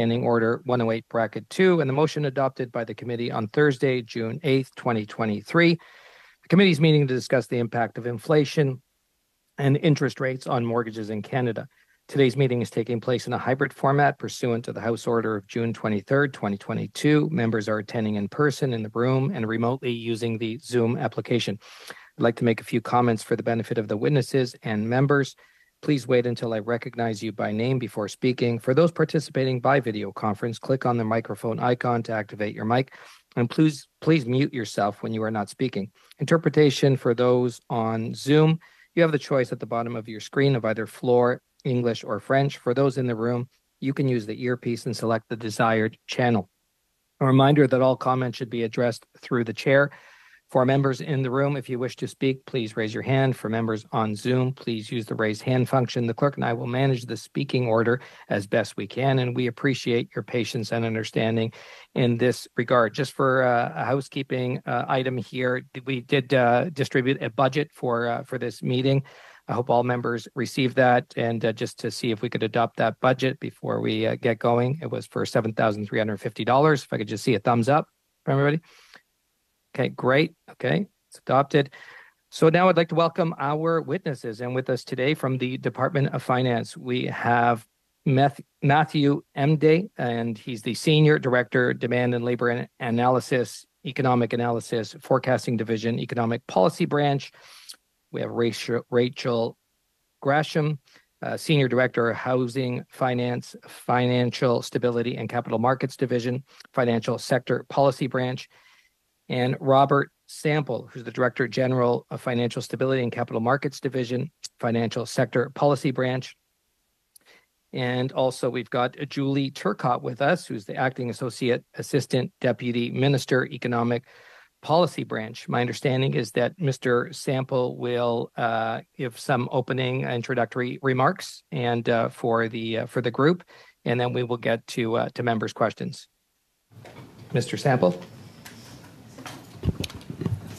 Standing Order 108, Bracket 2, and the motion adopted by the committee on Thursday, June 8th, 2023. The committee's meeting to discuss the impact of inflation and interest rates on mortgages in Canada. Today's meeting is taking place in a hybrid format pursuant to the House Order of June 23rd, 2022. Members are attending in person in the room and remotely using the Zoom application. I'd like to make a few comments for the benefit of the witnesses and members. Please wait until I recognize you by name before speaking. For those participating by video conference, click on the microphone icon to activate your mic, and please, please mute yourself when you are not speaking. Interpretation for those on Zoom, you have the choice at the bottom of your screen of either floor, English, or French. For those in the room, you can use the earpiece and select the desired channel. A reminder that all comments should be addressed through the chair. For members in the room, if you wish to speak, please raise your hand. For members on Zoom, please use the raise hand function. The clerk and I will manage the speaking order as best we can, and we appreciate your patience and understanding in this regard. Just for uh, a housekeeping uh, item here, we did uh, distribute a budget for uh, for this meeting. I hope all members received that. And uh, just to see if we could adopt that budget before we uh, get going, it was for $7,350. If I could just see a thumbs up from everybody. Okay, great. Okay, it's adopted. So now I'd like to welcome our witnesses. And with us today from the Department of Finance, we have Matthew Emde, and he's the Senior Director, Demand and Labor Analysis, Economic Analysis, Forecasting Division, Economic Policy Branch. We have Rachel, Grasham, uh, Senior Director, of Housing, Finance, Financial Stability and Capital Markets Division, Financial Sector Policy Branch and Robert Sample, who's the Director General of Financial Stability and Capital Markets Division, Financial Sector Policy Branch. And also, we've got Julie Turcotte with us, who's the Acting Associate Assistant Deputy Minister, Economic Policy Branch. My understanding is that Mr. Sample will uh, give some opening introductory remarks and uh, for the uh, for the group, and then we will get to uh, to members' questions. Mr. Sample.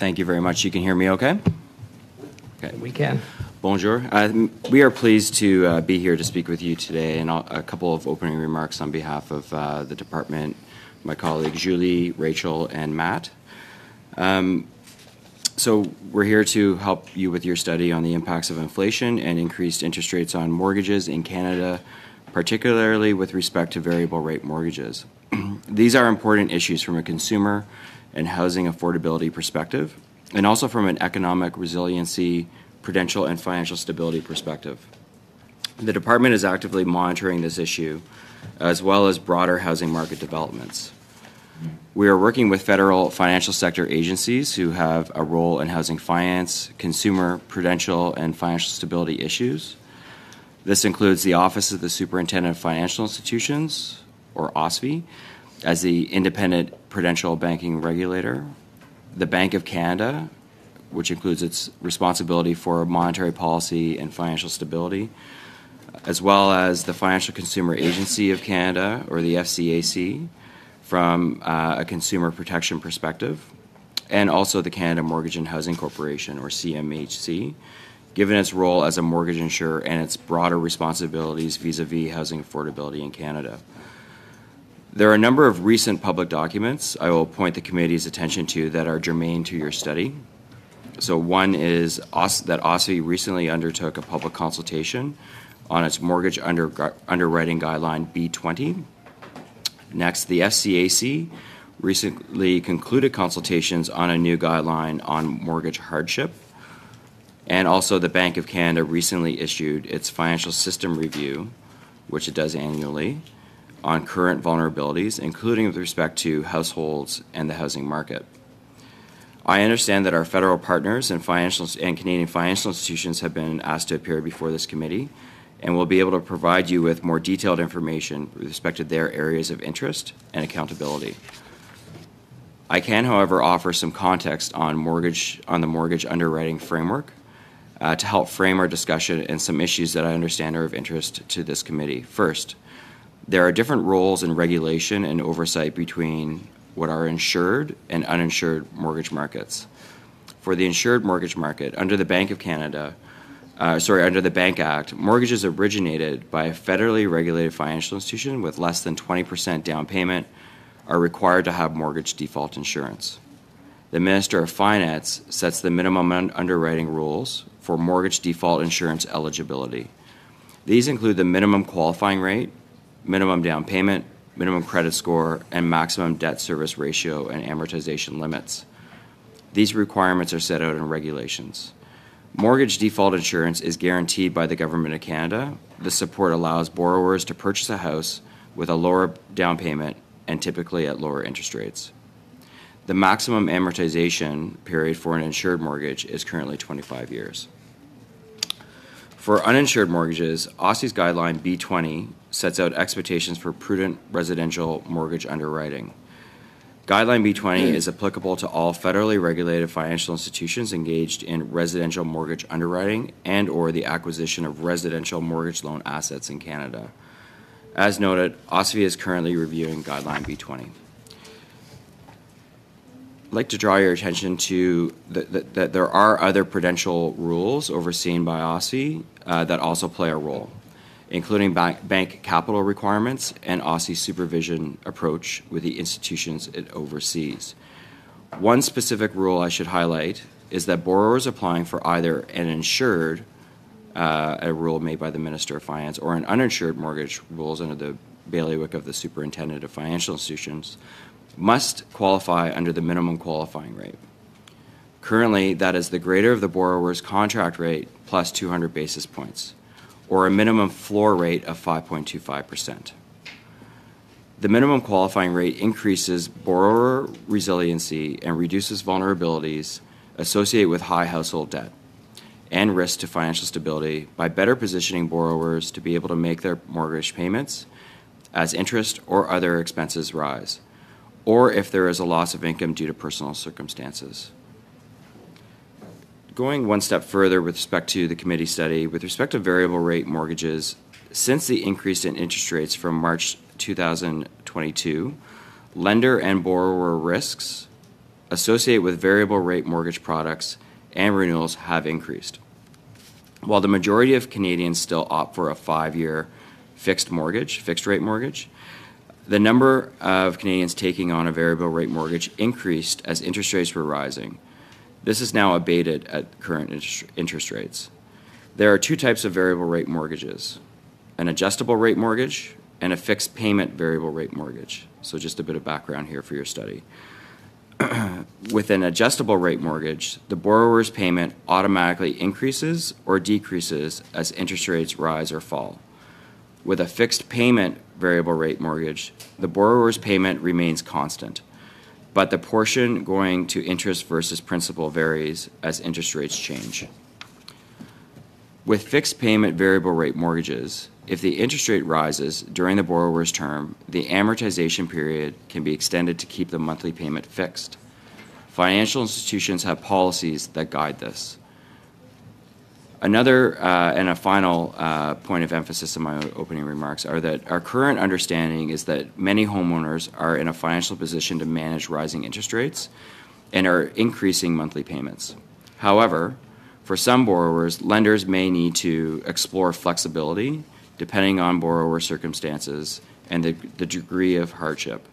Thank you very much. You can hear me okay? Okay. We can. Bonjour. Uh, we are pleased to uh, be here to speak with you today and a couple of opening remarks on behalf of uh, the department, my colleagues Julie, Rachel, and Matt. Um, so we're here to help you with your study on the impacts of inflation and increased interest rates on mortgages in Canada, particularly with respect to variable rate mortgages. These are important issues from a consumer, and housing affordability perspective, and also from an economic resiliency, prudential, and financial stability perspective. The department is actively monitoring this issue, as well as broader housing market developments. We are working with federal financial sector agencies who have a role in housing finance, consumer, prudential, and financial stability issues. This includes the Office of the Superintendent of Financial Institutions, or OSFI, as the independent prudential banking regulator, the Bank of Canada, which includes its responsibility for monetary policy and financial stability, as well as the Financial Consumer Agency of Canada, or the FCAC, from uh, a consumer protection perspective, and also the Canada Mortgage and Housing Corporation, or CMHC, given its role as a mortgage insurer and its broader responsibilities vis a vis housing affordability in Canada. There are a number of recent public documents I will point the committee's attention to that are germane to your study. So, one is that OSFI recently undertook a public consultation on its mortgage under, underwriting guideline B20. Next, the FCAC recently concluded consultations on a new guideline on mortgage hardship. And also, the Bank of Canada recently issued its financial system review, which it does annually on current vulnerabilities, including with respect to households and the housing market. I understand that our federal partners and financial and Canadian financial institutions have been asked to appear before this committee and will be able to provide you with more detailed information with respect to their areas of interest and accountability. I can, however, offer some context on mortgage on the mortgage underwriting framework uh, to help frame our discussion and some issues that I understand are of interest to this committee. First, there are different roles in regulation and oversight between what are insured and uninsured mortgage markets. For the insured mortgage market, under the Bank of Canada, uh, sorry, under the Bank Act, mortgages originated by a federally regulated financial institution with less than 20% down payment are required to have mortgage default insurance. The Minister of Finance sets the minimum un- underwriting rules for mortgage default insurance eligibility. These include the minimum qualifying rate, minimum down payment, minimum credit score, and maximum debt service ratio and amortization limits. These requirements are set out in regulations. Mortgage default insurance is guaranteed by the Government of Canada. The support allows borrowers to purchase a house with a lower down payment and typically at lower interest rates. The maximum amortization period for an insured mortgage is currently 25 years. For uninsured mortgages, OSFI's guideline B20 sets out expectations for prudent residential mortgage underwriting. Guideline B20 is applicable to all federally regulated financial institutions engaged in residential mortgage underwriting and or the acquisition of residential mortgage loan assets in Canada. As noted, OSFI is currently reviewing Guideline B20. I'd like to draw your attention to that the, there are other prudential rules overseen by OSFI uh, that also play a role including bank, capital requirements and OSFI supervision approach with the institutions it oversees. One specific rule I should highlight is that borrowers applying for either an insured, uh, a rule made by the Minister of Finance, or an uninsured mortgage rules under the bailiwick of the Superintendent of Financial Institutions must qualify under the minimum qualifying rate. Currently, that is the greater of the borrower's contract rate plus 200 basis points or a minimum floor rate of 5.25%. The minimum qualifying rate increases borrower resiliency and reduces vulnerabilities associated with high household debt and risk to financial stability by better positioning borrowers to be able to make their mortgage payments as interest or other expenses rise, or if there is a loss of income due to personal circumstances going one step further with respect to the committee study, with respect to variable rate mortgages, since the increase in interest rates from March 2022, lender and borrower risks associated with variable rate mortgage products and renewals have increased. While the majority of Canadians still opt for a five year fixed mortgage, fixed rate mortgage, the number of Canadians taking on a variable rate mortgage increased as interest rates were rising this is now abated at current interest rates. There are two types of variable rate mortgages an adjustable rate mortgage and a fixed payment variable rate mortgage. So, just a bit of background here for your study. With an adjustable rate mortgage, the borrower's payment automatically increases or decreases as interest rates rise or fall. With a fixed payment variable rate mortgage, the borrower's payment remains constant but the portion going to interest versus principal varies as interest rates change. With fixed payment variable rate mortgages, if the interest rate rises during the borrower's term, the amortization period can be extended to keep the monthly payment fixed. Financial institutions have policies that guide this. Another uh, and a final uh, point of emphasis in my opening remarks are that our current understanding is that many homeowners are in a financial position to manage rising interest rates and are increasing monthly payments. However, for some borrowers, lenders may need to explore flexibility depending on borrower circumstances and the, the degree of hardship.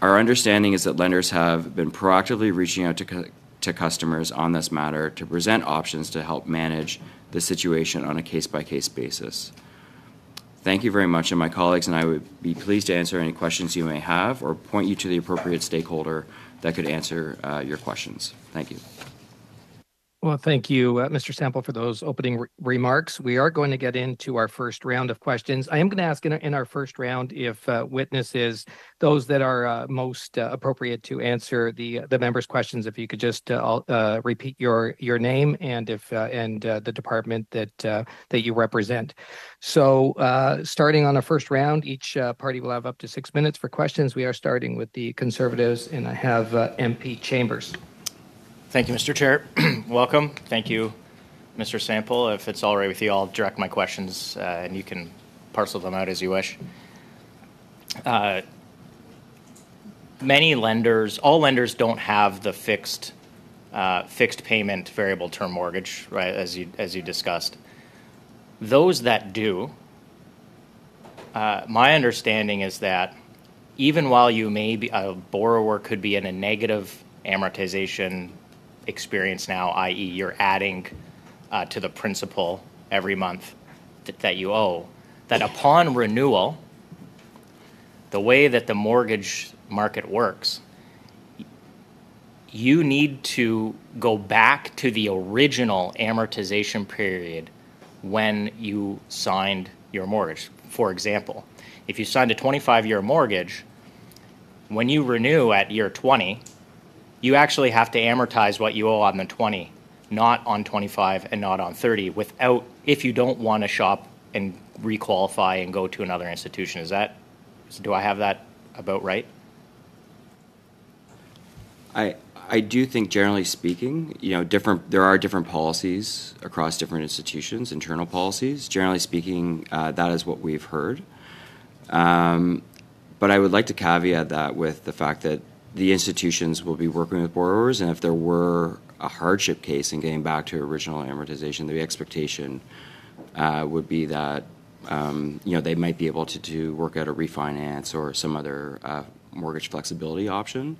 Our understanding is that lenders have been proactively reaching out to to customers on this matter to present options to help manage the situation on a case by case basis. Thank you very much, and my colleagues and I would be pleased to answer any questions you may have or point you to the appropriate stakeholder that could answer uh, your questions. Thank you. Well, thank you, uh, Mr. Sample, for those opening re- remarks. We are going to get into our first round of questions. I am going to ask in, in our first round if uh, witnesses, those that are uh, most uh, appropriate to answer the the members' questions, if you could just uh, uh, repeat your your name and if and the department that that you represent. So, starting on the first round, each party will have up to six minutes for questions. We are starting with the Conservatives, and I have MP Chambers. Thank you, Mr. Chair. Welcome. Thank you, Mr. Sample. If it's all right with you, I'll direct my questions uh, and you can parcel them out as you wish. Uh, many lenders, all lenders don't have the fixed uh, fixed payment variable term mortgage, right, as you, as you discussed. Those that do, uh, my understanding is that even while you may be, a borrower could be in a negative amortization experience now, i.e., you're adding uh, to the principal every month that, that you owe, that upon renewal, the way that the mortgage market works, you need to go back to the original amortization period when you signed your mortgage. For example, if you signed a 25 year mortgage, when you renew at year 20, you actually have to amortize what you owe on the 20, not on 25 and not on 30, without, if you don't want to shop and requalify and go to another institution. Is that, do I have that about right? I, I do think generally speaking, you know, different, there are different policies across different institutions, internal policies. Generally speaking, uh, that is what we've heard. Um, but I would like to caveat that with the fact that the institutions will be working with borrowers, and if there were a hardship case and getting back to original amortization, the expectation uh, would be that um, you know they might be able to, to work out a refinance or some other uh, mortgage flexibility option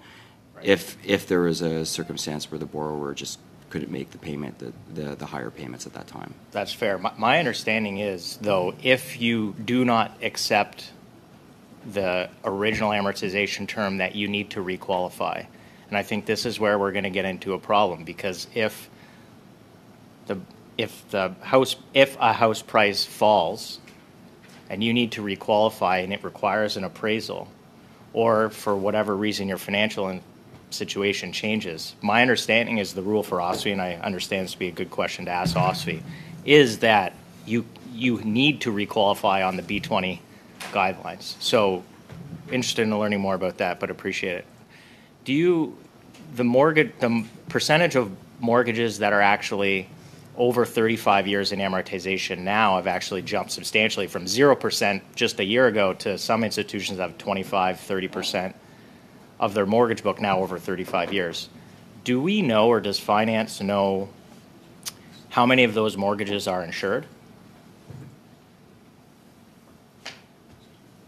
if if there was a circumstance where the borrower just couldn't make the payment, the, the, the higher payments at that time. That's fair. My, my understanding is, though, if you do not accept the original amortization term, that you need to requalify. And I think this is where we're going to get into a problem because if the if the house if a house price falls and you need to requalify and it requires an appraisal or for whatever reason your financial situation changes. My understanding is the rule for OSFI, and I understand this to be a good question to ask OSFI, is that you you need to requalify on the B20 guidelines. So interested in learning more about that, but appreciate it. Do you the mortgage the percentage of mortgages that are actually over 35 years in amortization now have actually jumped substantially from 0% just a year ago to some institutions have 25 30% of their mortgage book now over 35 years. Do we know, or does finance know, how many of those mortgages are insured?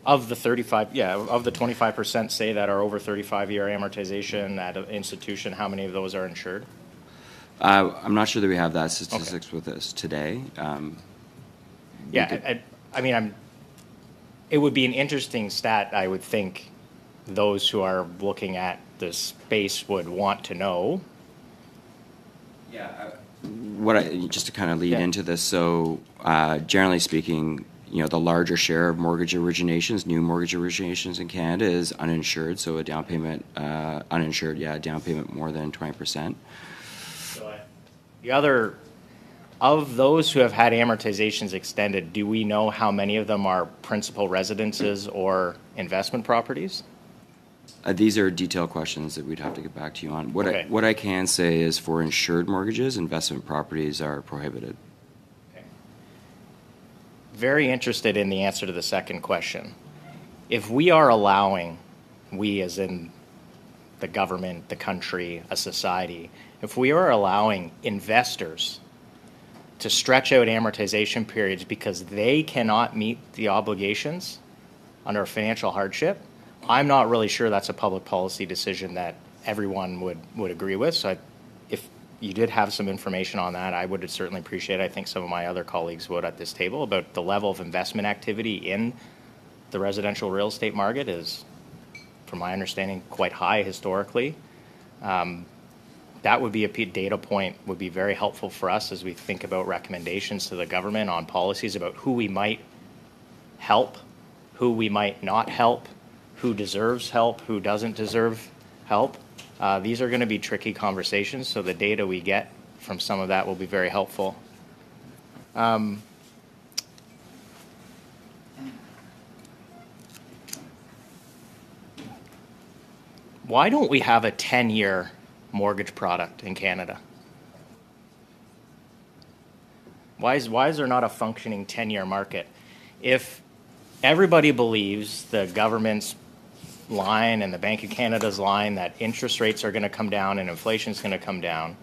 Of the 35, yeah, of the 25% say that are over 35 year amortization at an institution, how many of those are insured? Uh, I'm not sure that we have that statistics with us today. Um, Yeah, I, I mean, I'm, it would be an interesting stat, I would think, those who are looking at this space would want to know. Yeah. What I, just to kind of lead Yeah. into this, so uh, generally speaking, you know, the larger share of mortgage originations, new mortgage originations in Canada is uninsured, so a down payment, uh, uninsured, yeah, a down payment more than 20%. So The other, of those who have had amortizations extended, do we know how many of them are principal residences or investment properties? Uh, these are detailed questions that we'd have to get back to you on. What Okay. I, what I can say is for insured mortgages, investment properties are prohibited. Very interested in the answer to the second question. If we are allowing, we as in the government, the country, a society, if we are allowing investors to stretch out amortization periods because they cannot meet the obligations under financial hardship, I'm not really sure that's a public policy decision that everyone would, would agree with. So I, you did have some information on that, I would certainly appreciate it. I think some of my other colleagues would at this table about the level of investment activity in the residential real estate market is, from my understanding, quite high historically. Um, that would be a data point would be very helpful for us as we think about recommendations to the government on policies about who we might help, who we might not help, who deserves help, who doesn't deserve help. Uh, these are going to be tricky conversations, so the data we get from some of that will be very helpful. Um, why don't we have a 10 year mortgage product in Canada? Why is, why is there not a functioning 10 year market? If everybody believes the government's line and the Bank of Canada's line that interest rates are going to come down and inflation is going to come down.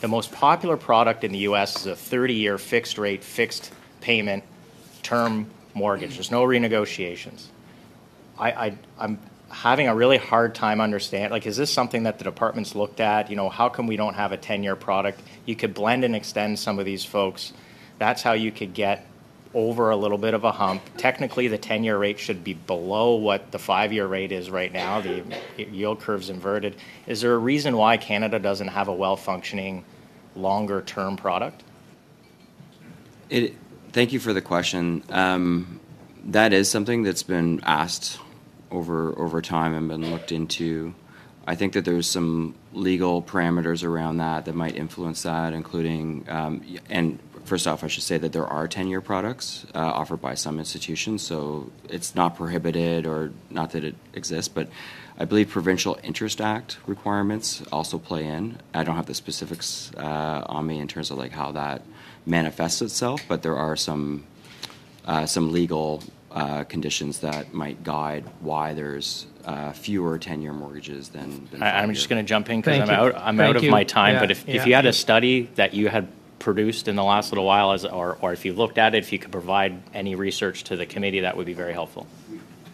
The most popular product in the US is a 30 year fixed rate, fixed payment term mortgage. There's no renegotiations. I, I'm having a really hard time understand, like, is this something that the department's looked at? You know, how come we don't have a 10-year product? You could blend and extend some of these folks. That's how you could get over a little bit of a hump. Technically, the 10-year rate should be below what the five-year rate is right now. The yield curve's inverted. Is there a reason why Canada doesn't have a well-functioning, longer-term product? It, thank you for the question. Um, that is something that's been asked over over time and been looked into. I think that there's some legal parameters around that that might influence that, including um, and first off, I should say that there are 10-year products uh, offered by some institutions, so it's not prohibited or not that it exists, but I believe provincial interest act requirements also play in. I don't have the specifics uh, on me in terms of like how that manifests itself, but there are some uh, some legal uh, conditions that might guide why there's uh, fewer 10-year mortgages than. than I, am just going to jump in because I'm you. out. I'm Thank out of you. my time. Yeah, but if, yeah. if you had a study that you had produced in the last little while, as or or if you looked at it, if you could provide any research to the committee, that would be very helpful.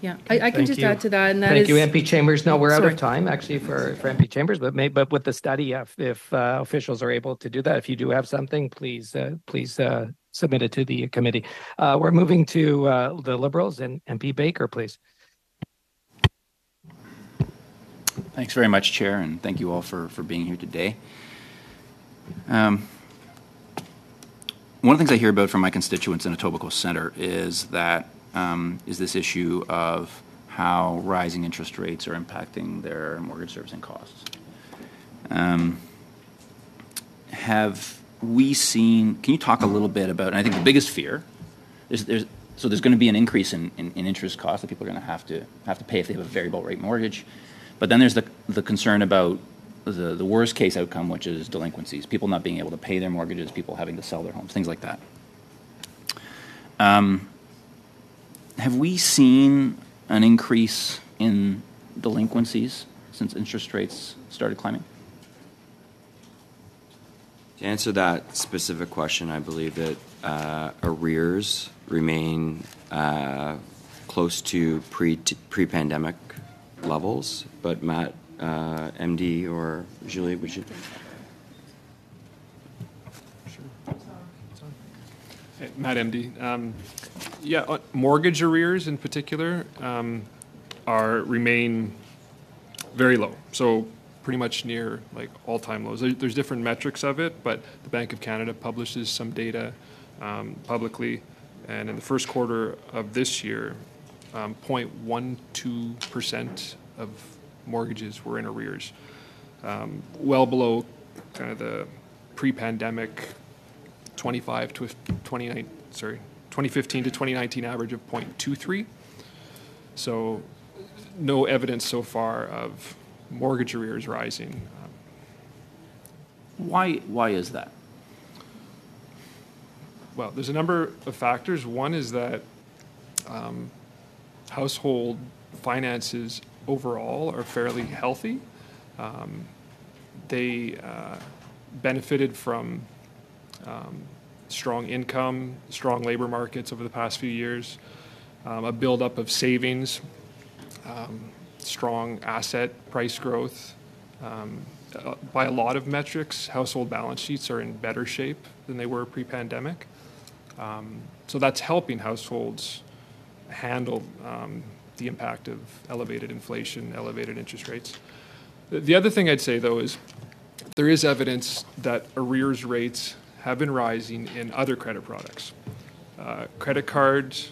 Yeah, I, I can Thank just you. add to that, and that Thank is. you, MP Chambers. No, we're out Sorry. of time actually for, for MP Chambers, but may, but with the study, if, if uh, officials are able to do that, if you do have something, please, uh, please uh, submit it to the committee. Uh, we're moving to uh, the Liberals and MP Baker, please. Thanks very much, Chair, and thank you all for, for being here today. Um, one of the things I hear about from my constituents in Etobicoke Center is that um, is this issue of how rising interest rates are impacting their mortgage servicing costs. Um, have we seen? Can you talk a little bit about? And I think the biggest fear there's, there's so there's going to be an increase in, in, in interest costs that people are going to have to have to pay if they have a variable rate mortgage. But then there's the the concern about the, the worst case outcome, which is delinquencies, people not being able to pay their mortgages, people having to sell their homes, things like that. Um, have we seen an increase in delinquencies since interest rates started climbing? To answer that specific question, I believe that uh, arrears remain uh, close to pre pre pandemic levels. But Matt, uh, Emde or Julie, would you? Matt Emde. Um, yeah, uh, mortgage arrears in particular um, are remain very low. So pretty much near like all-time lows. There's different metrics of it, but the Bank of Canada publishes some data um, publicly, and in the first quarter of this year, um, 0.12 percent of mortgages were in arrears, um, well below kind of the pre-pandemic 25 to 29, sorry, 2015 to 2019 average of 0.23. So no evidence so far of mortgage arrears rising. Why, why is that? Well, there's a number of factors. One is that um, household finances overall are fairly healthy. Um, they uh, benefited from um, strong income, strong labor markets over the past few years, um, a buildup of savings, um, strong asset price growth. Um, uh, by a lot of metrics, household balance sheets are in better shape than they were pre-pandemic. Um, so that's helping households handle um, the impact of elevated inflation, elevated interest rates. The- The other thing I'd say, though, is there is evidence that arrears rates have been rising in other credit products. Uh, credit cards,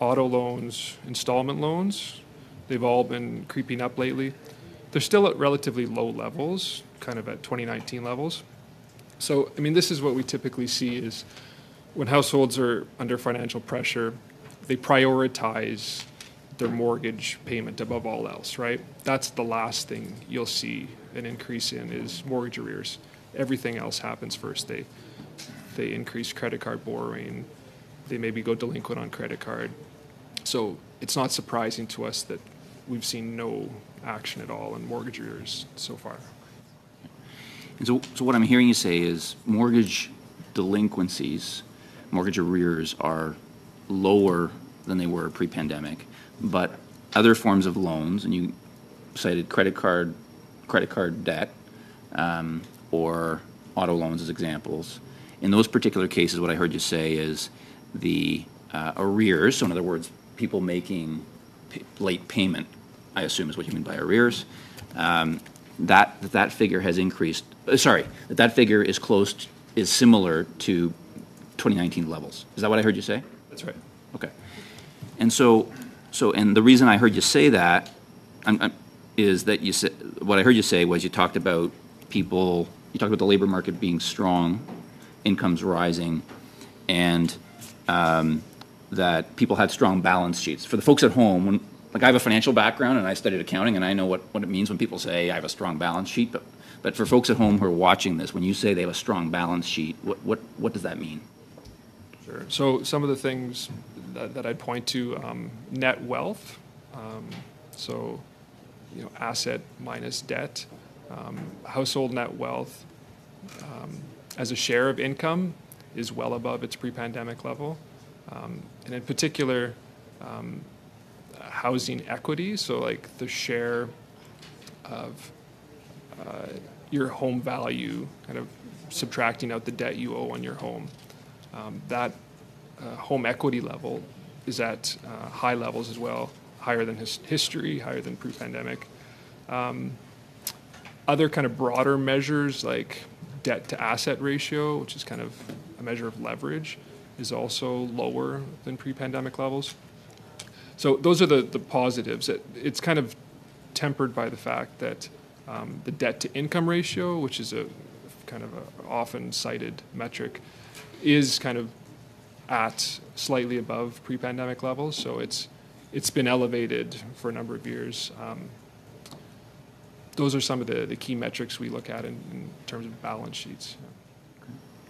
auto loans, installment loans, they've all been creeping up lately. They're still at relatively low levels, kind of at 2019 levels. So, I mean, this is what we typically see is when households are under financial pressure, they prioritize their mortgage payment above all else, right? That's the last thing you'll see an increase in is mortgage arrears. Everything else happens first. They they increase credit card borrowing, they maybe go delinquent on credit card. So it's not surprising to us that we've seen no action at all in mortgage arrears so far. And so, so what I'm hearing you say is mortgage delinquencies, mortgage arrears are lower than they were pre-pandemic, but other forms of loans, and you cited credit card, credit card debt, um, or auto loans as examples. In those particular cases, what I heard you say is the uh, arrears, so in other words, people making p- late payment, I assume is what you mean by arrears, um, that, that figure has increased, uh, sorry, that that figure is close, is similar to 2019 levels. Is that what I heard you say? That's right. Okay. And so, so, and the reason I heard you say that I'm, I'm, is that you said, what I heard you say was you talked about people, you talked about the labor market being strong, incomes rising, and um, that people had strong balance sheets. For the folks at home, when, like I have a financial background and I studied accounting and I know what, what it means when people say I have a strong balance sheet, but, but for folks at home who are watching this, when you say they have a strong balance sheet, what, what, what does that mean? Sure. So some of the things that, that I'd point to, um, net wealth. Um, so, you know, asset minus debt, um, household net wealth um, as a share of income is well above its pre-pandemic level, um, and in particular, um, housing equity. So, like the share of uh, your home value, kind of subtracting out the debt you owe on your home. Um, that uh, home equity level is at uh, high levels as well, higher than his history, higher than pre-pandemic. Um, other kind of broader measures like debt to asset ratio, which is kind of a measure of leverage, is also lower than pre-pandemic levels. So those are the, the positives. It, it's kind of tempered by the fact that um, the debt to income ratio, which is a kind of a often cited metric, is kind of at slightly above pre-pandemic levels. So it's it's been elevated for a number of years. Um, those are some of the, the key metrics we look at in, in terms of balance sheets.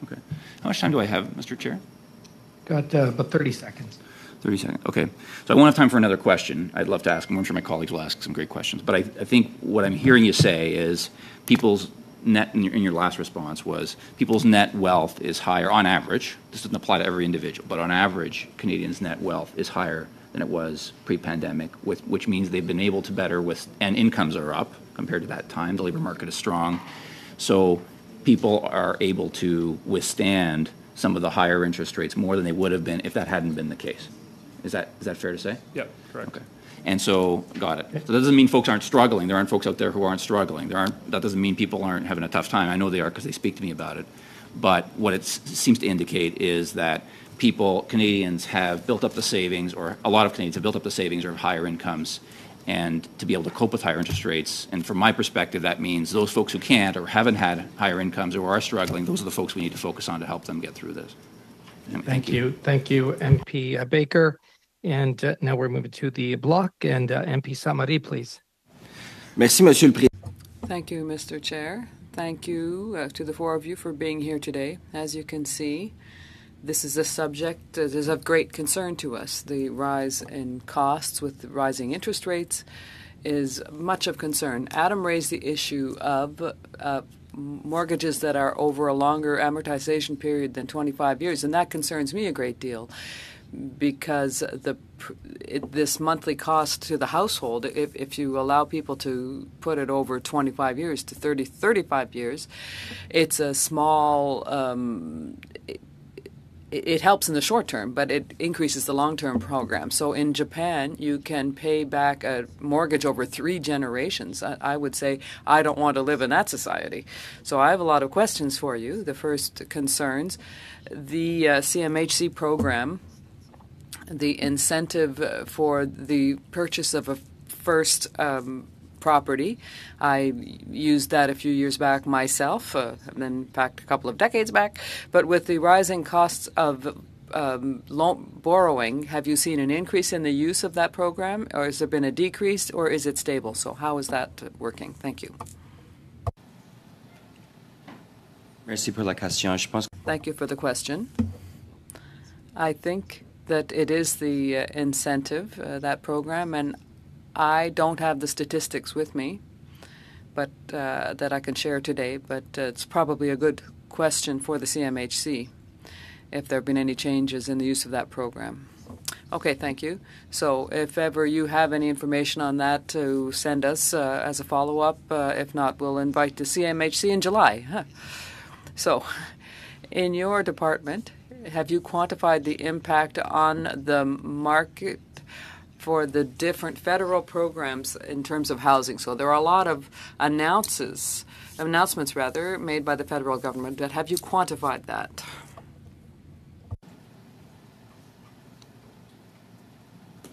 Okay. How much time do I have, Mr. Chair? Got uh, about 30 seconds. 30 seconds. Okay. So I won't have time for another question. I'd love to ask them. I'm sure my colleagues will ask some great questions. But I, I think what I'm hearing you say is people's net, in your, in your last response, was people's net wealth is higher on average. This doesn't apply to every individual, but on average, Canadians' net wealth is higher than it was pre-pandemic, with, which means they've been able to better with, and incomes are up compared to that time. The labor market is strong. So people are able to withstand some of the higher interest rates more than they would have been if that hadn't been the case. Is that, is that fair to say? Yeah, correct. Okay. And so, got it. So that doesn't mean folks aren't struggling. There aren't folks out there who aren't struggling. There aren't, that doesn't mean people aren't having a tough time. I know they are because they speak to me about it. But what it seems to indicate is that people, Canadians have built up the savings, or a lot of Canadians have built up the savings or have higher incomes, and to be able to cope with higher interest rates. And from my perspective, that means those folks who can't or haven't had higher incomes or are struggling, those are the folks we need to focus on to help them get through this. And Thank you. Thank you, MP uh, Baker. And uh, now we're moving to the Bloc. And uh, MP Ste-Marie, please. Merci, Monsieur le Président. Thank you, Mr. Chair. Thank you uh, to the four of you for being here today. As you can see, this is a subject that is of great concern to us. The rise in costs with rising interest rates is much of concern. Adam raised the issue of uh, mortgages that are over a longer amortization period than 25 years, and that concerns me a great deal because the it, this monthly cost to the household, if, if you allow people to put it over 25 years to 30, 35 years, it's a small. Um, it, helps in the short term, but it increases the long term program. So in Japan, you can pay back a mortgage over three generations. I, I, would say I don't want to live in that society. So I have a lot of questions for you. The first concerns the uh, CMHC program the incentive for the purchase of a first um, property. I used that a few years back myself, uh, and in fact, a couple of decades back. But with the rising costs of um, loan borrowing, have you seen an increase in the use of that program, or has there been a decrease, or is it stable? So, how is that working? Thank you. Merci pour la question. Je pense Thank you for the question. I think that it is the uh, incentive, uh, that program, and I don't have the statistics with me, but uh, that I can share today. But uh, it's probably a good question for the CMHC if there have been any changes in the use of that program. Okay, thank you. So if ever you have any information on that to send us uh, as a follow-up, uh, if not, we'll invite the CMHC in July. Huh. So in your department, have you quantified the impact on the market for the different federal programs in terms of housing? So there are a lot of announces, announcements rather, made by the federal government. But have you quantified that?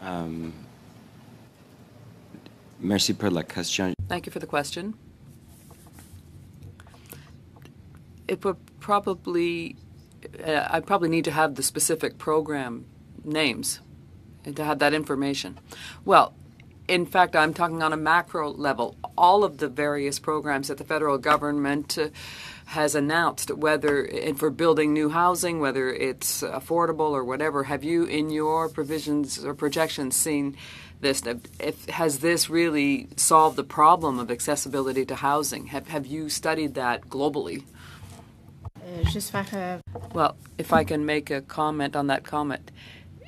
Um, merci pour la question. Thank you for the question. It would probably, uh, I probably need to have the specific program names and to have that information. Well, in fact, I'm talking on a macro level. All of the various programs that the federal government uh, has announced, whether and for building new housing, whether it's affordable or whatever, have you in your provisions or projections seen this? If, has this really solved the problem of accessibility to housing? Have, have you studied that globally? Uh, Faire, euh, Well, if I can make a comment on that comment,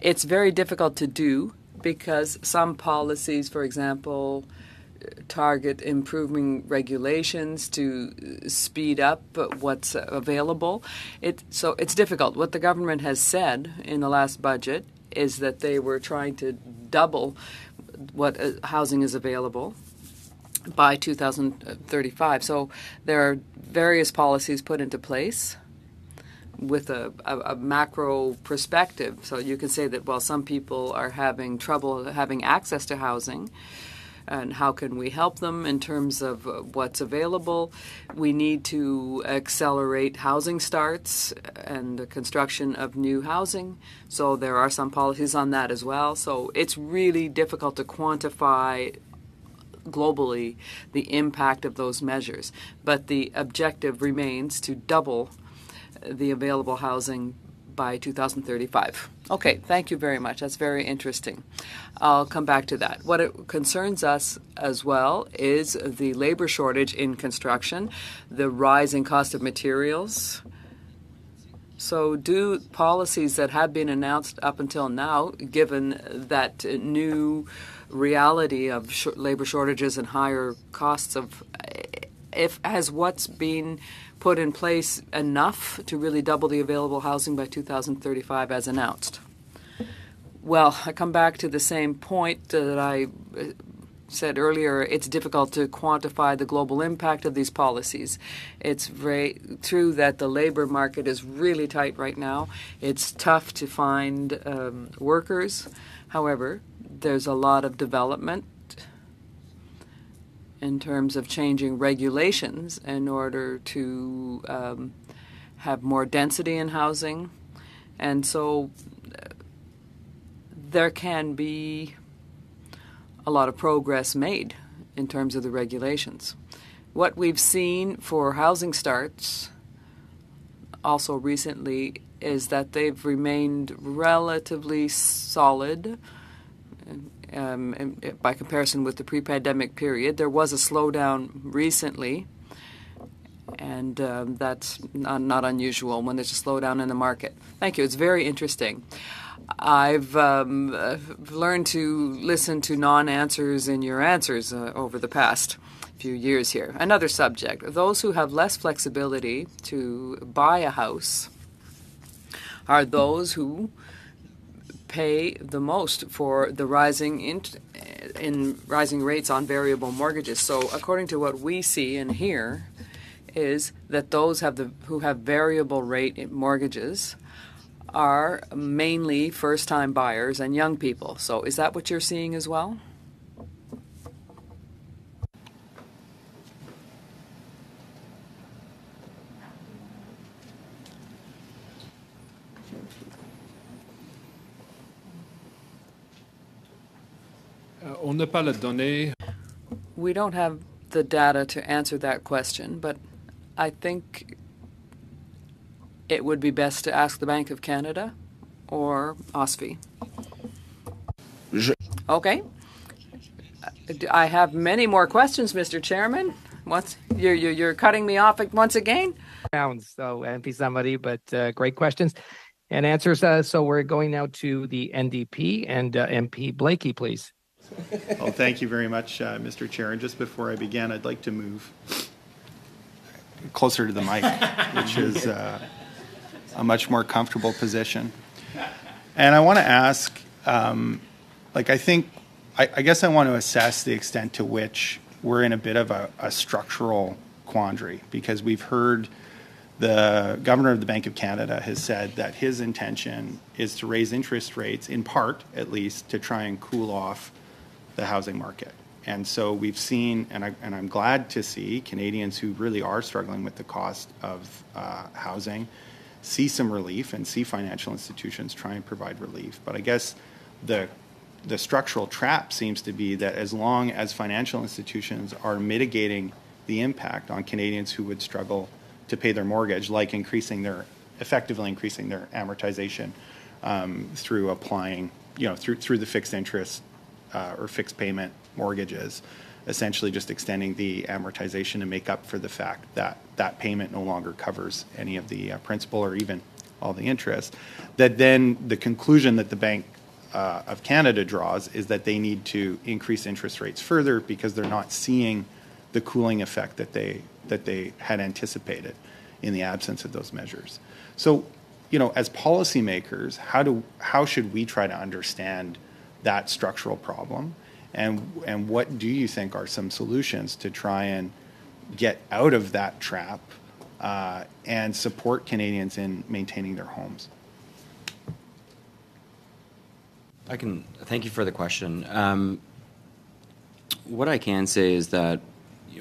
it's very difficult to do because some policies, for example, uh, target improving regulations to uh, speed up what's available. It, so it's difficult. What the government has said in the last budget is that they were trying to double what uh, housing is available by 2035. So there are various policies put into place with a, a, a, macro perspective. So you can say that, well, some people are having trouble having access to housing. And how can we help them in terms of uh, what's available? We need to accelerate housing starts and the construction of new housing. So there are some policies on that as well. So it's really difficult to quantify globally the impact of those measures. But the objective remains to double the available housing by 2035. Okay, thank you very much. That's very interesting. I'll come back to that. What it concerns us as well is the labor shortage in construction, the rising cost of materials. So, do policies that have been announced up until now, given that new reality of sh- labor shortages and higher costs of if has what's been put in place enough to really double the available housing by 2035 as announced? Well, I come back to the same point that I said earlier. It's difficult to quantify the global impact of these policies. It's very true that the labor market is really tight right now. It's tough to find um, workers. However, there's a lot of development in terms of changing regulations in order to um, have more density in housing. And so uh, there can be a lot of progress made in terms of the regulations. What we've seen for housing starts also recently is that they've remained relatively solid um, by comparison with the pre-pandemic period. There was a slowdown recently, and um, that's not, not, unusual when there's a slowdown in the market. Thank you. It's very interesting. I've um, uh, learned to listen to non-answers in your answers uh, over the past few years here. Another subject: those who have less flexibility to buy a house are those who pay the most for the rising in, in rising rates on variable mortgages. So according to what we see and hear, is that those have the who have variable rate mortgages are mainly first-time buyers and young people. So is that what you're seeing as well? On n'a pas la donnée. We don't have the data to answer that question, but I think it would be best to ask the Bank of Canada or OSFI. Je- Okay. I have many more questions, Mr. Chairman. Once you're you're, you're cutting me off once again. rounds, so MP somebody, but uh, great questions and answers. Uh, so we're going now to the NDP and uh, MP Blaikie, please. Well, thank you very much, uh, Mr. Chair. And just before I begin, I'd like to move closer to the mic, which is uh, a much more comfortable position. And I want to ask, um, like, I think, I, I guess I want to assess the extent to which we're in a bit of a, a structural quandary because we've heard the governor of the Bank of Canada has said that his intention is to raise interest rates, in part at least, to try and cool off the housing market. And so we've seen, and, I, and I'm glad to see Canadians who really are struggling with the cost of uh, housing see some relief and see financial institutions try and provide relief. But I guess the the structural trap seems to be that as long as financial institutions are mitigating the impact on Canadians who would struggle to pay their mortgage, like increasing their effectively increasing their amortization um, through applying, you know, through through the fixed interest uh, or fixed payment mortgages, essentially just extending the amortization to make up for the fact that that payment no longer covers any of the uh, principal or even all the interest. That then the conclusion that the Bank uh, of Canada draws is that they need to increase interest rates further because they're not seeing the cooling effect that they that they had anticipated in the absence of those measures. So, you know, as policymakers, how do how should we try to understand that structural problem, and and what do you think are some solutions to try and get out of that trap uh, and support Canadians in maintaining their homes? I can thank you for the question. Um, what I can say is that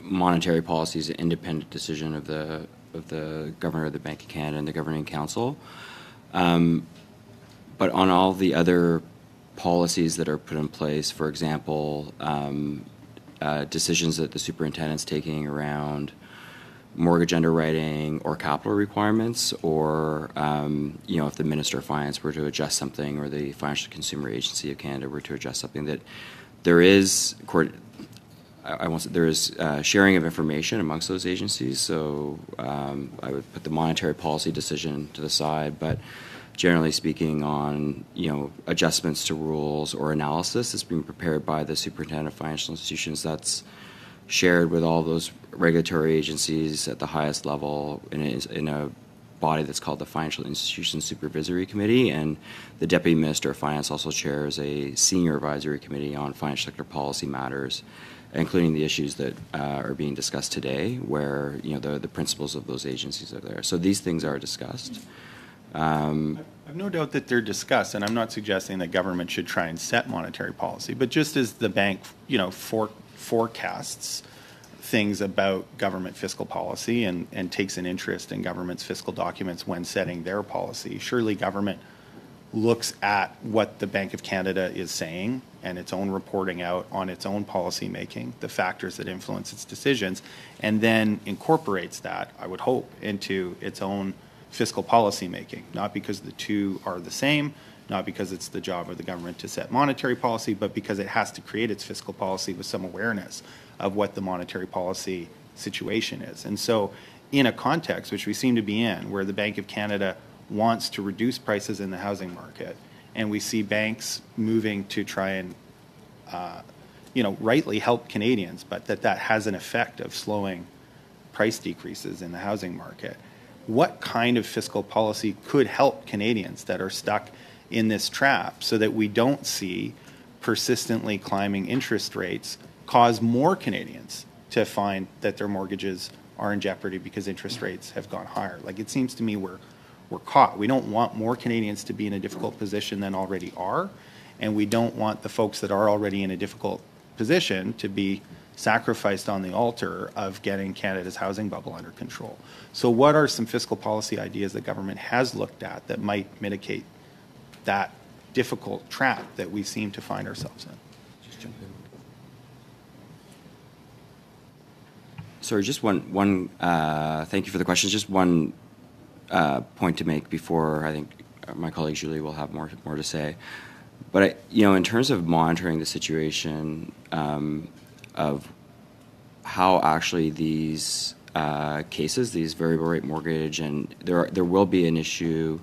monetary policy is an independent decision of the of the governor of the Bank of Canada and the governing council. Um, but on all the other policies that are put in place, for example, um, uh, decisions that the superintendent's taking around mortgage underwriting or capital requirements, or um, you know, if the Minister of Finance were to adjust something, or the Financial Consumer Agency of Canada were to adjust something, that there is court. I won't say there is uh, sharing of information amongst those agencies. So um, I would put the monetary policy decision to the side, but generally speaking, on you know adjustments to rules or analysis that's being prepared by the superintendent of financial institutions. That's shared with all those regulatory agencies at the highest level in a, in a body that's called the Financial Institutions Supervisory Committee, and the Deputy Minister of Finance also chairs a senior advisory committee on financial sector policy matters, including the issues that uh, are being discussed today, where you know the the principles of those agencies are there. So these things are discussed. Um, I've no doubt that they're discussed, and I'm not suggesting that government should try and set monetary policy, but just as the bank, you know, for, forecasts things about government fiscal policy and, and takes an interest in government's fiscal documents when setting their policy, surely government looks at what the Bank of Canada is saying and its own reporting out on its own policy making, the factors that influence its decisions, and then incorporates that, I would hope, into its own fiscal policy making, not because the two are the same, not because it's the job of the government to set monetary policy, but because it has to create its fiscal policy with some awareness of what the monetary policy situation is. And so, in a context which we seem to be in, where the Bank of Canada wants to reduce prices in the housing market, and we see banks moving to try and, uh, you know, rightly help Canadians, but that that has an effect of slowing price decreases in the housing market what kind of fiscal policy could help Canadians that are stuck in this trap so that we don't see persistently climbing interest rates cause more Canadians to find that their mortgages are in jeopardy because interest rates have gone higher. Like it seems to me we're we're caught. We don't want more Canadians to be in a difficult position than already are, and we don't want the folks that are already in a difficult position to be sacrificed on the altar of getting Canada's housing bubble under control. So, what are some fiscal policy ideas that government has looked at that might mitigate that difficult trap that we seem to find ourselves in? Sorry, just one one. Uh, thank you for the question. Just one uh, point to make before I think my colleague Julie will have more more to say. but I, you know, in terms of monitoring the situation um, of how actually these uh, cases, these variable rate mortgage, and there are, there will be an issue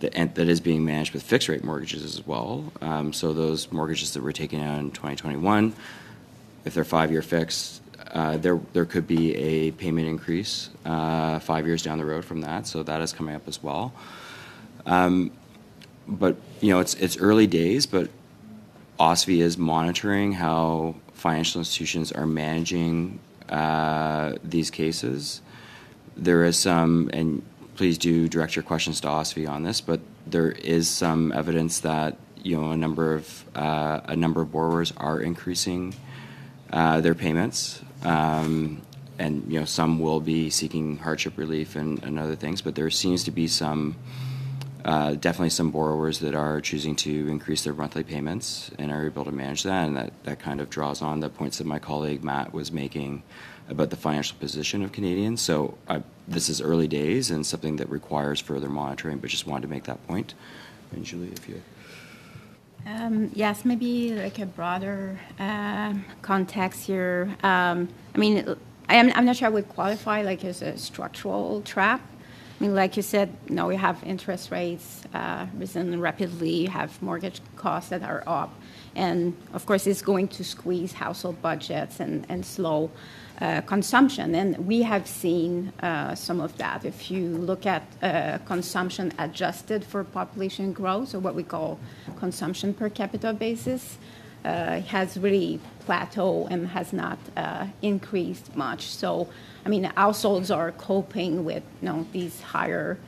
that and that is being managed with fixed rate mortgages as well. Um, so those mortgages that were taken out in 2021, if they're five year fixed, uh, there there could be a payment increase uh, five years down the road from that. So that is coming up as well. Um, but you know, it's it's early days, but OSFI is monitoring how financial institutions are managing uh, these cases. There is some, and please do direct your questions to OSFI on this, but there is some evidence that you know a number of uh, a number of borrowers are increasing uh, their payments. Um, and you know some will be seeking hardship relief and, and other things, but there seems to be some uh, definitely some borrowers that are choosing to increase their monthly payments and are able to manage that, and that, that kind of draws on the points that my colleague Matt was making about the financial position of Canadians. So I, this is early days and something that requires further monitoring, but just wanted to make that point. And Julie, if you. Um, yes, maybe like a broader uh, context here. Um, I mean, I am, I'm not sure I would qualify like as a structural trap. I mean, like you said, now we have interest rates uh, risen rapidly, you have mortgage costs that are up, and of course, it's going to squeeze household budgets and, and slow uh, consumption. And we have seen uh, some of that. If you look at uh, consumption adjusted for population growth, or what we call consumption per capita basis, uh, has really plateaued and has not uh, increased much. So, I mean, households are coping with you know, these higher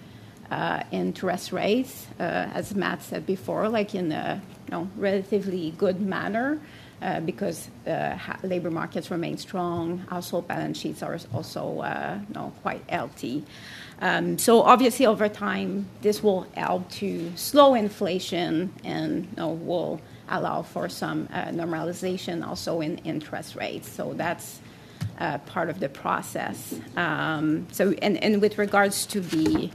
uh, interest rates, uh, as Matt said before, like in a you know, relatively good manner. Uh, because uh, labor markets remain strong, household balance sheets are also uh, you know, quite healthy. Um, so obviously, over time, this will help to slow inflation and you know, will allow for some uh, normalization also in interest rates. So that's uh, part of the process. Um, so, and, and with regards to the, you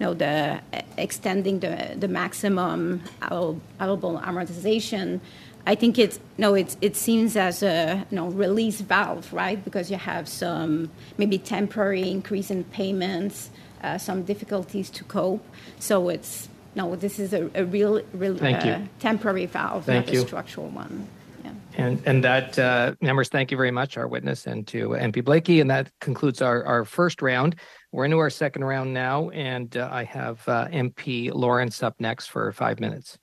know, the extending the, the maximum allowable amortization, I think it's no, it's it seems as a you know release valve, right? Because you have some maybe temporary increase in payments, uh, some difficulties to cope. So it's no, this is a, a real, real uh, temporary valve, Thank not you. a structural one. And, and that, uh, members, thank you very much, our witness, and to MP Blaikie. And that concludes our, our first round. We're into our second round now, and uh, I have uh, MP Lawrence up next for five minutes.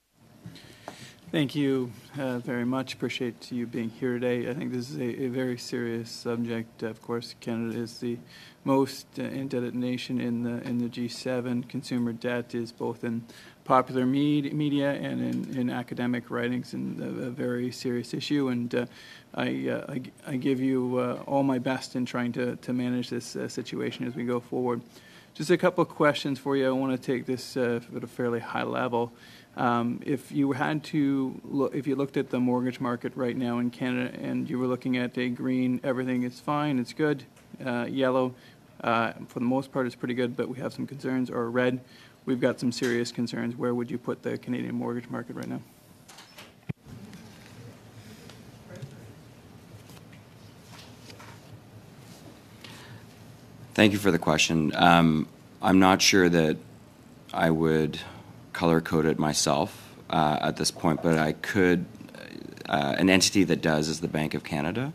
Thank you uh, very much. Appreciate you being here today. I think this is a, a very serious subject. Of course, Canada is the most uh, indebted nation in the in the G7. Consumer debt is both in popular med- media and in, in academic writings, and a, a very serious issue. And uh, I, uh, I, I give you uh, all my best in trying to to manage this uh, situation as we go forward. Just a couple of questions for you. I want to take this uh, at a fairly high level. Um, if you had to look, if you looked at the mortgage market right now in Canada and you were looking at a green, everything is fine, it's good, yellow, uh, for the most part, it's pretty good, but we have some concerns, or red, we've got some serious concerns. Where would you put the Canadian mortgage market right now? Thank you for the question. Um, I'm not sure that I would color code it myself uh, at this point, but I could. Uh, an entity that does is the Bank of Canada,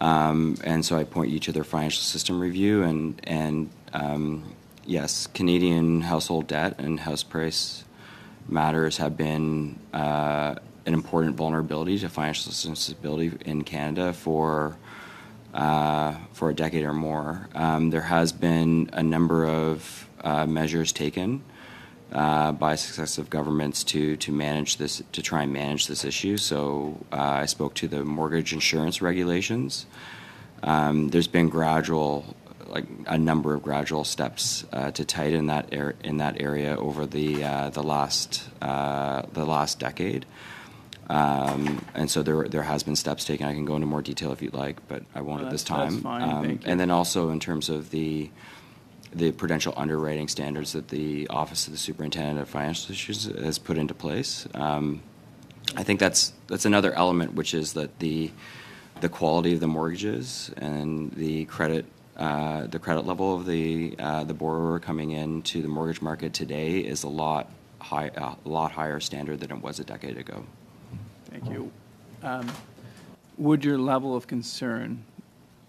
um, and so I point you to their financial system review. And and um, yes, Canadian household debt and house price matters have been uh, an important vulnerability to financial stability in Canada for uh, for a decade or more. Um, there has been a number of uh, measures taken uh, by successive governments to to manage this to try and manage this issue. So uh, I spoke to the mortgage insurance regulations. Um, there's been gradual, like a number of gradual steps uh, to tighten that in that area over the uh, the last uh, the last decade. Um, and so there there has been steps taken. I can go into more detail if you'd like, but I won't at this time. Um. And then also in terms of the the prudential underwriting standards that the Office of the Superintendent of Financial Issues has put into place. Um, I think that's that's another element, which is that the the quality of the mortgages and the credit uh, the credit level of the uh, the borrower coming into the mortgage market today is a lot high a lot higher standard than it was a decade ago. Thank you. Um, would your level of concern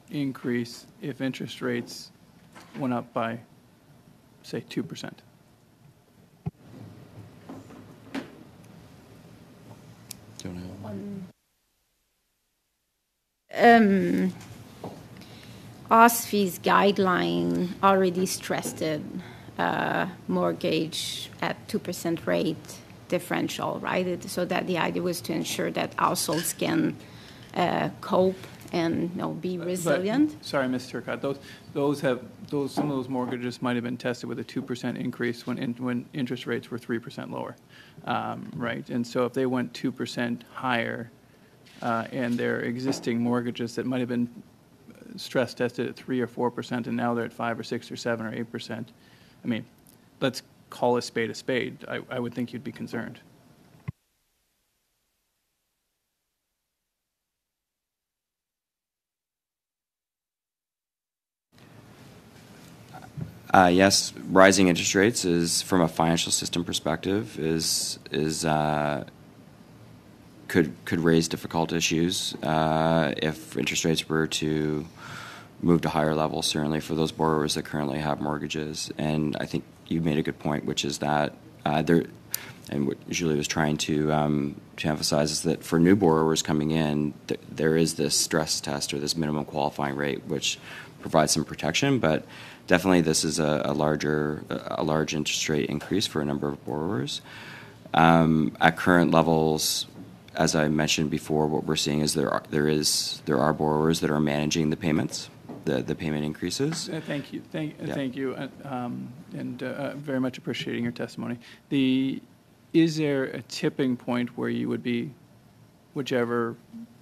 increase if interest rates went up by, say, two percent? Um, OSFI's guideline already stressed it, uh, mortgage at 2% rate differential, right? It- So that the idea was to ensure that households can uh, cope and, you know, be resilient. But, sorry, Ms. Turcotte, those, those have, those, some of those mortgages might have been tested with a two percent increase when, in- when interest rates were three percent lower, um, right? And so if they went two percent higher, uh, and their existing mortgages that might have been stress tested at three or four percent, and now they're at five or six or seven or eight percent, I mean, let's call a spade a spade, I, I would think you'd be concerned. Uh, yes, rising interest rates is, from a financial system perspective, is is uh, could could raise difficult issues uh, if interest rates were to move to higher levels. Certainly for those borrowers that currently have mortgages, and I think you made a good point, which is that uh, there, and what Julie was trying to um, to emphasize is that for new borrowers coming in, th- there is this stress test or this minimum qualifying rate, which provides some protection, but definitely this is a, a larger a large interest rate increase for a number of borrowers. Um, at current levels, as I mentioned before, what we're seeing is there are, there is there are borrowers that are managing the payments, the the payment increases. Uh, Thank you, thank, you, uh, um, and uh, uh, very much appreciating your testimony. The, is there a tipping point where you would be, whichever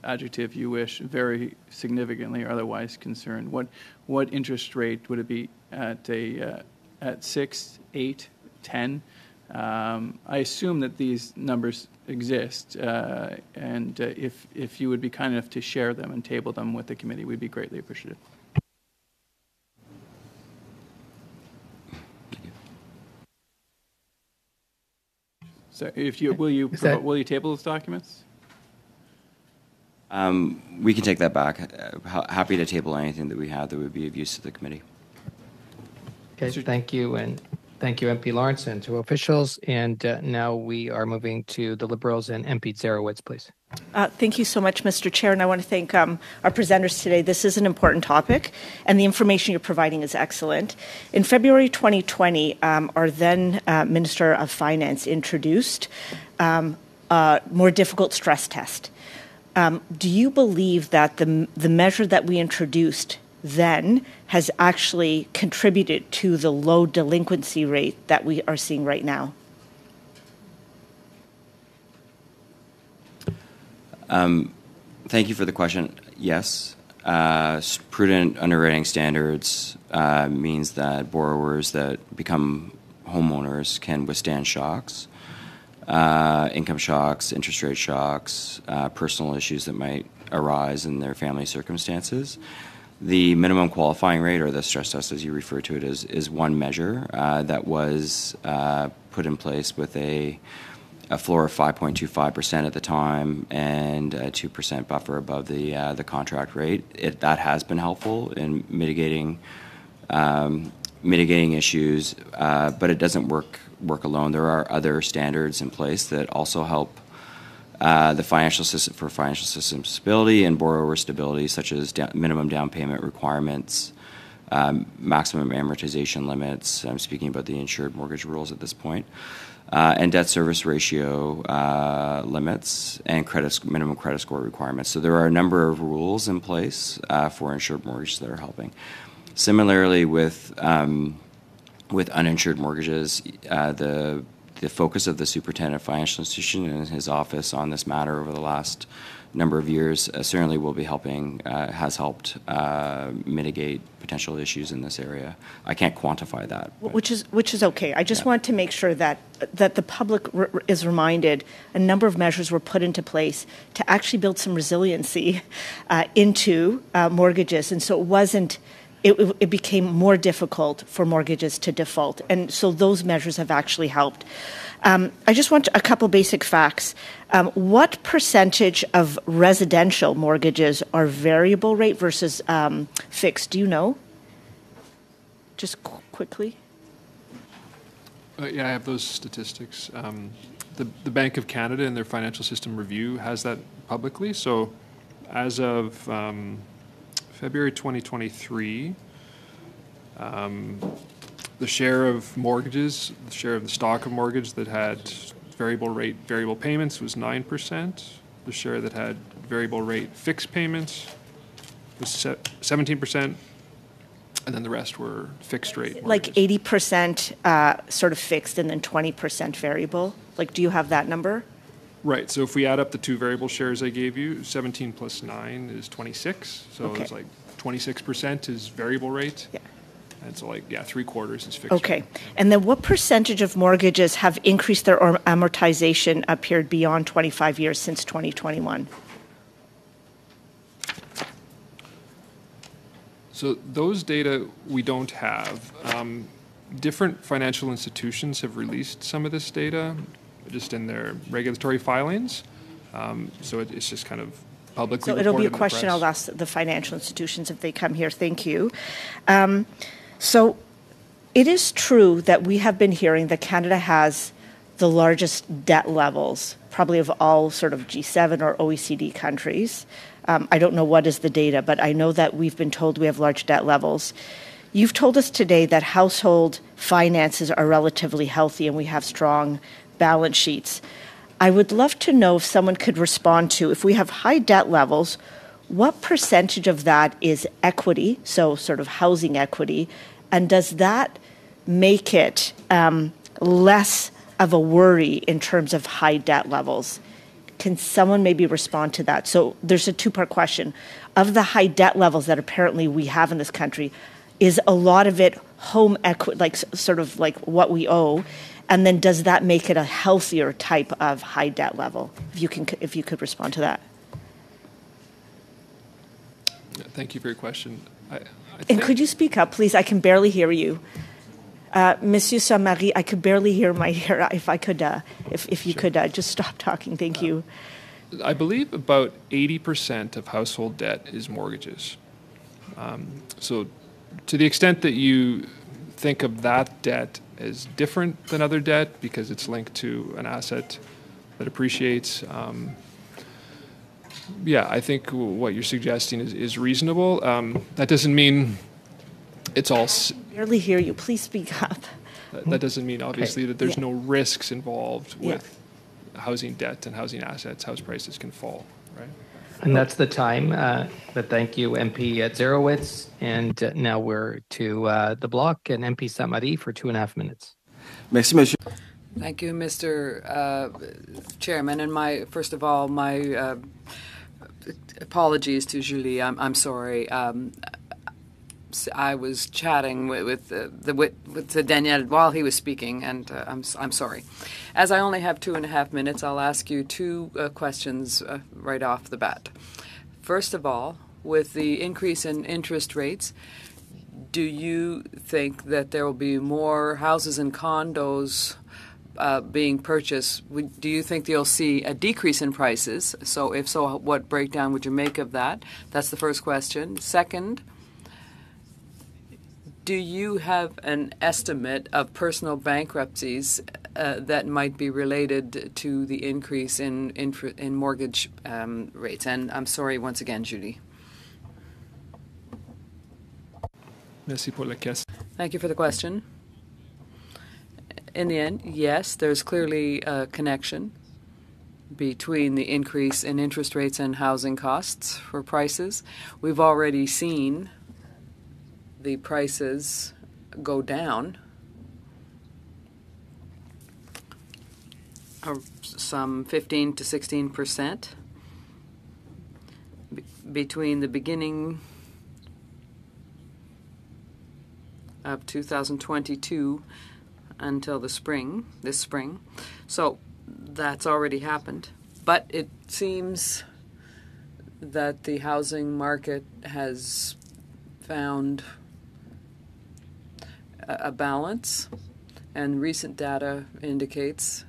adjective you wish, very significantly or otherwise concerned? What, what interest rate would it be at a, uh, at six, eight, ten? Um, I assume that these numbers exist, uh, and uh, if, if you would be kind enough to share them and table them with the committee, we'd be greatly appreciative. So if you, will you, that- will you table those documents? Um, we can take that back. Uh, ha- happy to table anything that we have that would be of use to the committee. Okay, thank you, and thank you, MP Lawrence, and to officials. And uh, now we are moving to the Liberals and MP Dzerowicz, please. Uh, Thank you so much, Mr. Chair, and I want to thank um, our presenters today. This is an important topic, and the information you're providing is excellent. In February 2020, um, our then uh, Minister of Finance introduced um, a more difficult stress test. Um, do you believe that the, the measure that we introduced then has actually contributed to the low delinquency rate that we are seeing right now? Thank you for the question. Yes, uh, prudent underwriting standards uh, means that borrowers that become homeowners can withstand shocks, uh, income shocks, interest rate shocks, uh, personal issues that might arise in their family circumstances. The minimum qualifying rate, or the stress test as you refer to it, is, is one measure uh, that was uh, put in place with a a floor of 5.25% at the time and a 2% buffer above the uh, the contract rate. It, that has been helpful in mitigating um, mitigating issues, uh, but it doesn't work work alone. There are other standards in place that also help uh, the financial system for financial system stability and borrower stability, such as minimum down payment requirements, um, maximum amortization limits. I'm speaking about the insured mortgage rules at this point, uh, and debt service ratio uh, limits and credit minimum credit score requirements. So there are a number of rules in place uh, for insured mortgages that are helping. Similarly, with um, with uninsured mortgages, uh, the the focus of the superintendent of financial institution and his office on this matter over the last number of years uh, certainly will be helping, uh, has helped uh, mitigate potential issues in this area. I can't quantify that. but- Which is, which is okay. I just Yeah. want to make sure that, that the public is reminded, a number of measures were put into place to actually build some resiliency uh, into uh, mortgages. And so it wasn't, it, it became more difficult for mortgages to default. And so those measures have actually helped. Um, I just want a couple basic facts. Um, what percentage of residential mortgages are variable rate versus um, fixed? Do you know? Just qu- quickly. Uh, yeah, I have those statistics. Um, the, the Bank of Canada in their financial system review has that publicly. So, as of um, February 2023, um, the share of mortgages, the share of the stock of mortgage that had variable rate variable payments was 9%. The share that had variable rate fixed payments was 17%. And then the rest were fixed rate. like 80% uh, sort of fixed and then 20% variable? Like, do you have that number? Right, so if we add up the two variable shares I gave you, 17 plus 9 is 26. So Okay. it's like 26% is variable rate. Yeah. And so like, yeah, three quarters is fixed. Okay. rate. And then what percentage of mortgages have increased their amortization period beyond 25 years since 2021? So those data we don't have. Um, different financial institutions have released some of this data just in their regulatory filings. Um, so it, it's just kind of publicly So it'll be a question. I'll ask the financial institutions if they come here. Thank you. Um, so it is true that we have been hearing that Canada has the largest debt levels, probably of all sort of G7 or OECD countries. Um, I don't know what is the data, but I know that we've been told we have large debt levels. You've told us today that household finances are relatively healthy and we have strong balance sheets. I would love to know if someone could respond to if we have high debt levels, what percentage of that is equity, so sort of housing equity, and does that make it um, less of a worry in terms of high debt levels? Can someone maybe respond to that? So there's a two part question. Of the high debt levels that apparently we have in this country, is a lot of it home equity, like sort of like what we owe? And then does that make it a healthier type of high debt level? If you can, if you could respond to that. Thank you for your question. I, I And could you speak up, please? I can barely hear you. Uh, Monsieur Ste-Marie, I could barely hear my hair. If I could, uh, if, if you could uh, just stop talking, thank you. I believe about 80% of household debt is mortgages. Um, so, to the extent that you think of that debt as different than other debt because it's linked to an asset that appreciates, um, yeah, I think what you're suggesting is, is reasonable. Um, that doesn't mean it's all. s- Barely hear you. Please speak up. That, that doesn't mean obviously that there's Yeah. no risks involved Yeah. with housing debt and housing assets. House prices can fall? And that's the time. Uh, but thank you, MP at Dzerowicz. And uh, now we're to uh, the Bloc and MP Ste-Marie for two and a half minutes. Merci, monsieur. Thank you, Mr. Uh, Chairman. And my first of all, my uh, apologies to Julie. I'm, I'm sorry. Um, I was chatting with with, uh, the, with, with Daniel while he was speaking, and uh, I'm I'm sorry. As I only have two and a half minutes, I'll ask you two uh, questions uh, right off the bat. First of all, with the increase in interest rates, do you think that there will be more houses and condos uh, being purchased? Do you think you'll see a decrease in prices? So, if so, what breakdown would you make of that? That's the first question. Second, do you have an estimate of personal bankruptcies uh, that might be related to the increase in in, in mortgage um, rates? And I'm sorry once again, Judy. Merci pour la question. Thank you for the question. In the end, yes, there's clearly a connection between the increase in interest rates and housing costs for prices. We've already seen the prices go down uh, some 15 to 16 percent between the beginning of 2022 until the spring, this spring. So that's already happened. But it seems that the housing market has found a, balance, and recent data indicates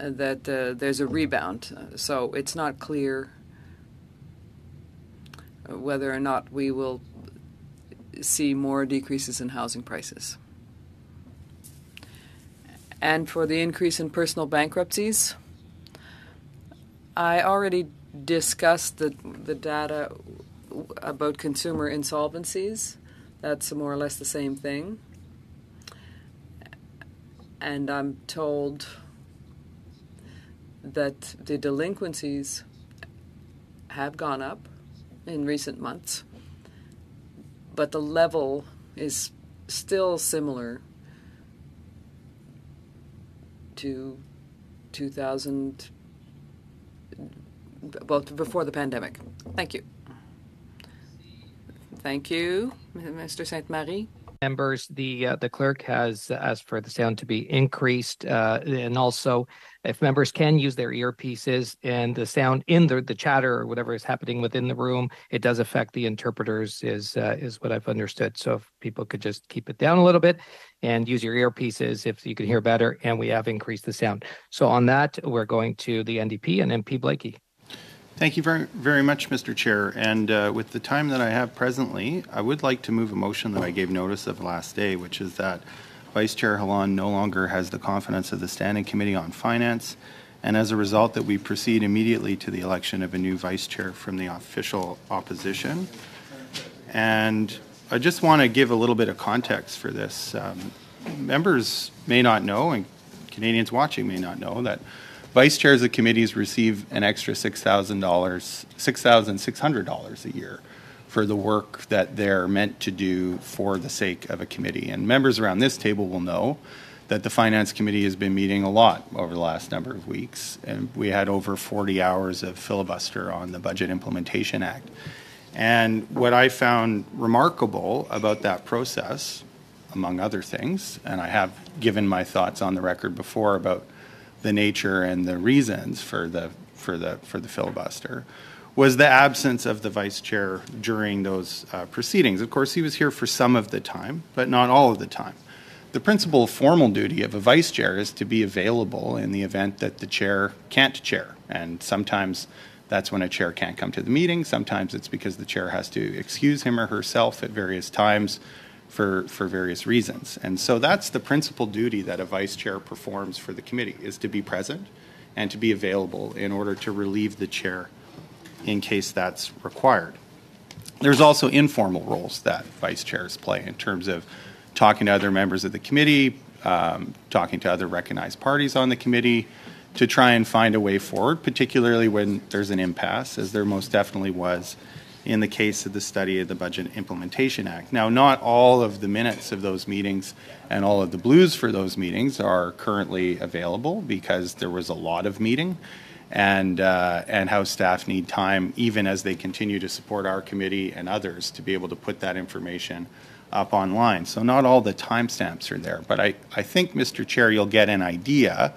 uh, that uh, there's a rebound. So it's not clear uh, whether or not we will see more decreases in housing prices. And for the increase in personal bankruptcies, I already discussed the, the data about consumer insolvencies. That's more or less the same thing. And I'm told that the delinquencies have gone up in recent months, but the level is still similar to 2000, well, before the pandemic. Thank you. Thank you, Mr. Ste-Marie. members, the uh, the clerk has asked for the sound to be increased, uh, and also if members can use their earpieces and the sound in the the chatter or whatever is happening within the room, it does affect the interpreters. Is uh, is what I've understood. So if people could just keep it down a little bit and use your earpieces if you can hear better, and we have increased the sound. So on that, we're going to the NDP and MP Blaikie. Thank you very, very much, Mr. Chair. And uh, with the time that I have presently, I would like to move a motion that I gave notice of last day, which is that Vice Chair Hallan no longer has the confidence of the Standing Committee on Finance, and as a result, that we proceed immediately to the election of a new Vice Chair from the official opposition. And I just want to give a little bit of context for this. Um, members may not know, and Canadians watching may not know, that vice chairs of committees receive an extra $6,000, $6,600 a year for the work that they're meant to do for the sake of a committee. And members around this table will know that the Finance Committee has been meeting a lot over the last number of weeks. And we had over 40 hours of filibuster on the Budget Implementation Act. And what I found remarkable about that process, among other things, and I have given my thoughts on the record before about the nature and the reasons for the for the for the filibuster was the absence of the vice chair during those uh, proceedings. Of course, he was here for some of the time, but not all of the time. The principal formal duty of a vice chair is to be available in the event that the chair can't chair, and sometimes that's when a chair can't come to the meeting. Sometimes it's because the chair has to excuse him or herself at various times for, for various reasons. And so that's the principal duty that a vice chair performs for the committee is to be present and to be available in order to relieve the chair in case that's required. There's also informal roles that vice chairs play in terms of talking to other members of the committee, um, talking to other recognized parties on the committee to try and find a way forward, particularly when there's an impasse, as there most definitely was in the case of the study of the Budget Implementation Act. Now, not all of the minutes of those meetings and all of the blues for those meetings are currently available because there was a lot of meeting and uh, and House staff need time, even as they continue to support our committee and others, to be able to put that information up online. So not all the timestamps are there, but I, I think, Mr. Chair, you'll get an idea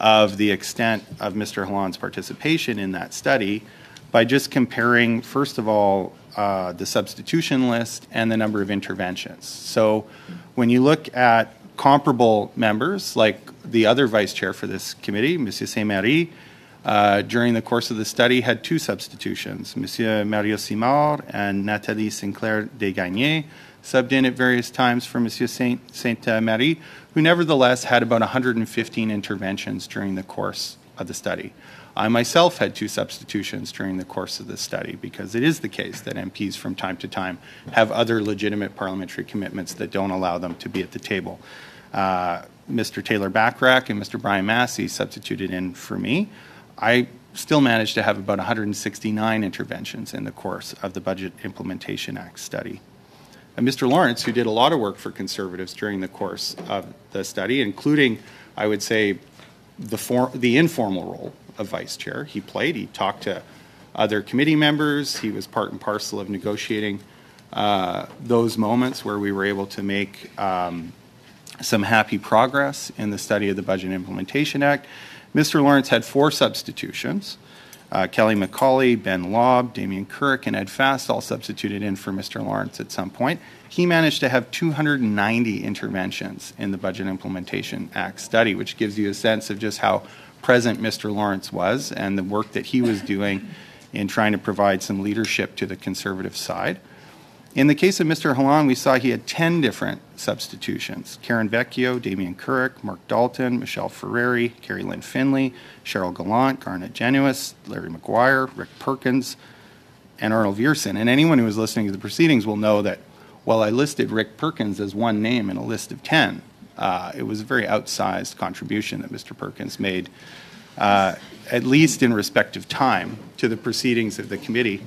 of the extent of Mr. Hallan's participation in that study by just comparing, first of all, uh, the substitution list and the number of interventions. So when you look at comparable members, like the other vice chair for this committee, Monsieur Ste-Marie, uh, during the course of the study had two substitutions. Monsieur Mario Simard and Nathalie Sinclair Desgagnés subbed in at various times for Monsieur Saint, Ste-Marie, who nevertheless had about 115 interventions during the course of the study. I myself had two substitutions during the course of the study because it is the case that MPs from time to time have other legitimate parliamentary commitments that don't allow them to be at the table. Uh, Mr. Taylor Bachrach and Mr. Brian Masse substituted in for me. I still managed to have about 169 interventions in the course of the Budget Implementation Act study. And Mr. Lawrence, who did a lot of work for conservatives during the course of the study, including, I would say, the, for, the informal role of vice chair. He played, he talked to other committee members. He was part and parcel of negotiating uh, those moments where we were able to make um, some happy progress in the study of the Budget Implementation Act. Mr. Lawrence had four substitutions. Uh, Kelly McCauley, Ben Lobb, Damien Kurek, and Ed Fast all substituted in for Mr. Lawrence at some point. He managed to have 290 interventions in the Budget Implementation Act study, which gives you a sense of just how present Mr. Lawrence was and the work that he was doing in trying to provide some leadership to the conservative side. In the case of Mr. Hallan, we saw he had 10 different substitutions. Karen Vecchio, Damien Kurek, Marc Dalton, Michelle Ferreri, Kerry-Lynne Findlay, Cheryl Gallant, Garnet Genuis, Larry Maguire, Rick Perkins, and Arnold Viersen. And anyone who is listening to the proceedings will know that while I listed Rick Perkins as one name in a list of 10, uh, it was a very outsized contribution that Mr. Perkins made, uh, at least in respect of time, to the proceedings of the committee.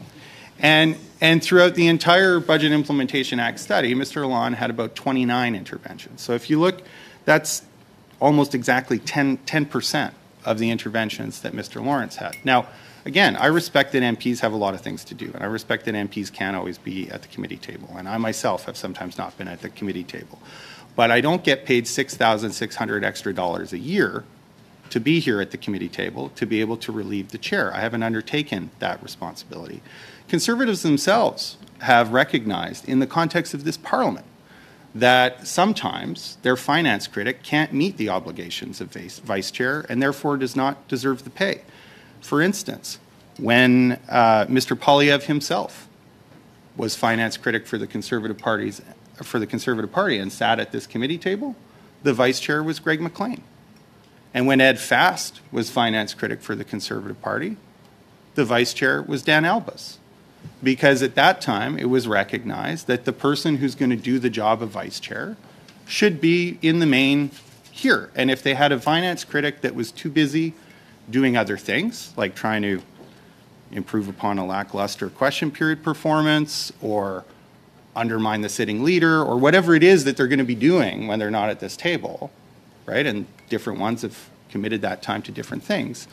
And, and throughout the entire Budget Implementation Act study, Mr. Hallan had about 29 interventions. So if you look, that's almost exactly 10, 10% of the interventions that Mr. Lawrence had. Now, again, I respect that MPs have a lot of things to do, and I respect that MPs can't always be at the committee table, and I myself have sometimes not been at the committee table. But I don't get paid 6,600 extra dollars a year to be here at the committee table to be able to relieve the chair. I haven't undertaken that responsibility. Conservatives themselves have recognized in the context of this parliament that sometimes their finance critic can't meet the obligations of vice, vice chair and therefore does not deserve the pay. For instance, when uh, Mr. Poilievre himself was finance critic for the Conservative parties for the Conservative Party and sat at this committee table, the vice chair was Greg McLean. And when Ed Fast was finance critic for the Conservative Party, the vice chair was Dan Albas. Because at that time, it was recognized that the person who's going to do the job of vice chair should be in the main here. And if they had a finance critic that was too busy doing other things, like trying to improve upon a lackluster question period performance or undermine the sitting leader or whatever it is that they're going to be doing when they're not at this table, right? And different ones have committed that time to different things,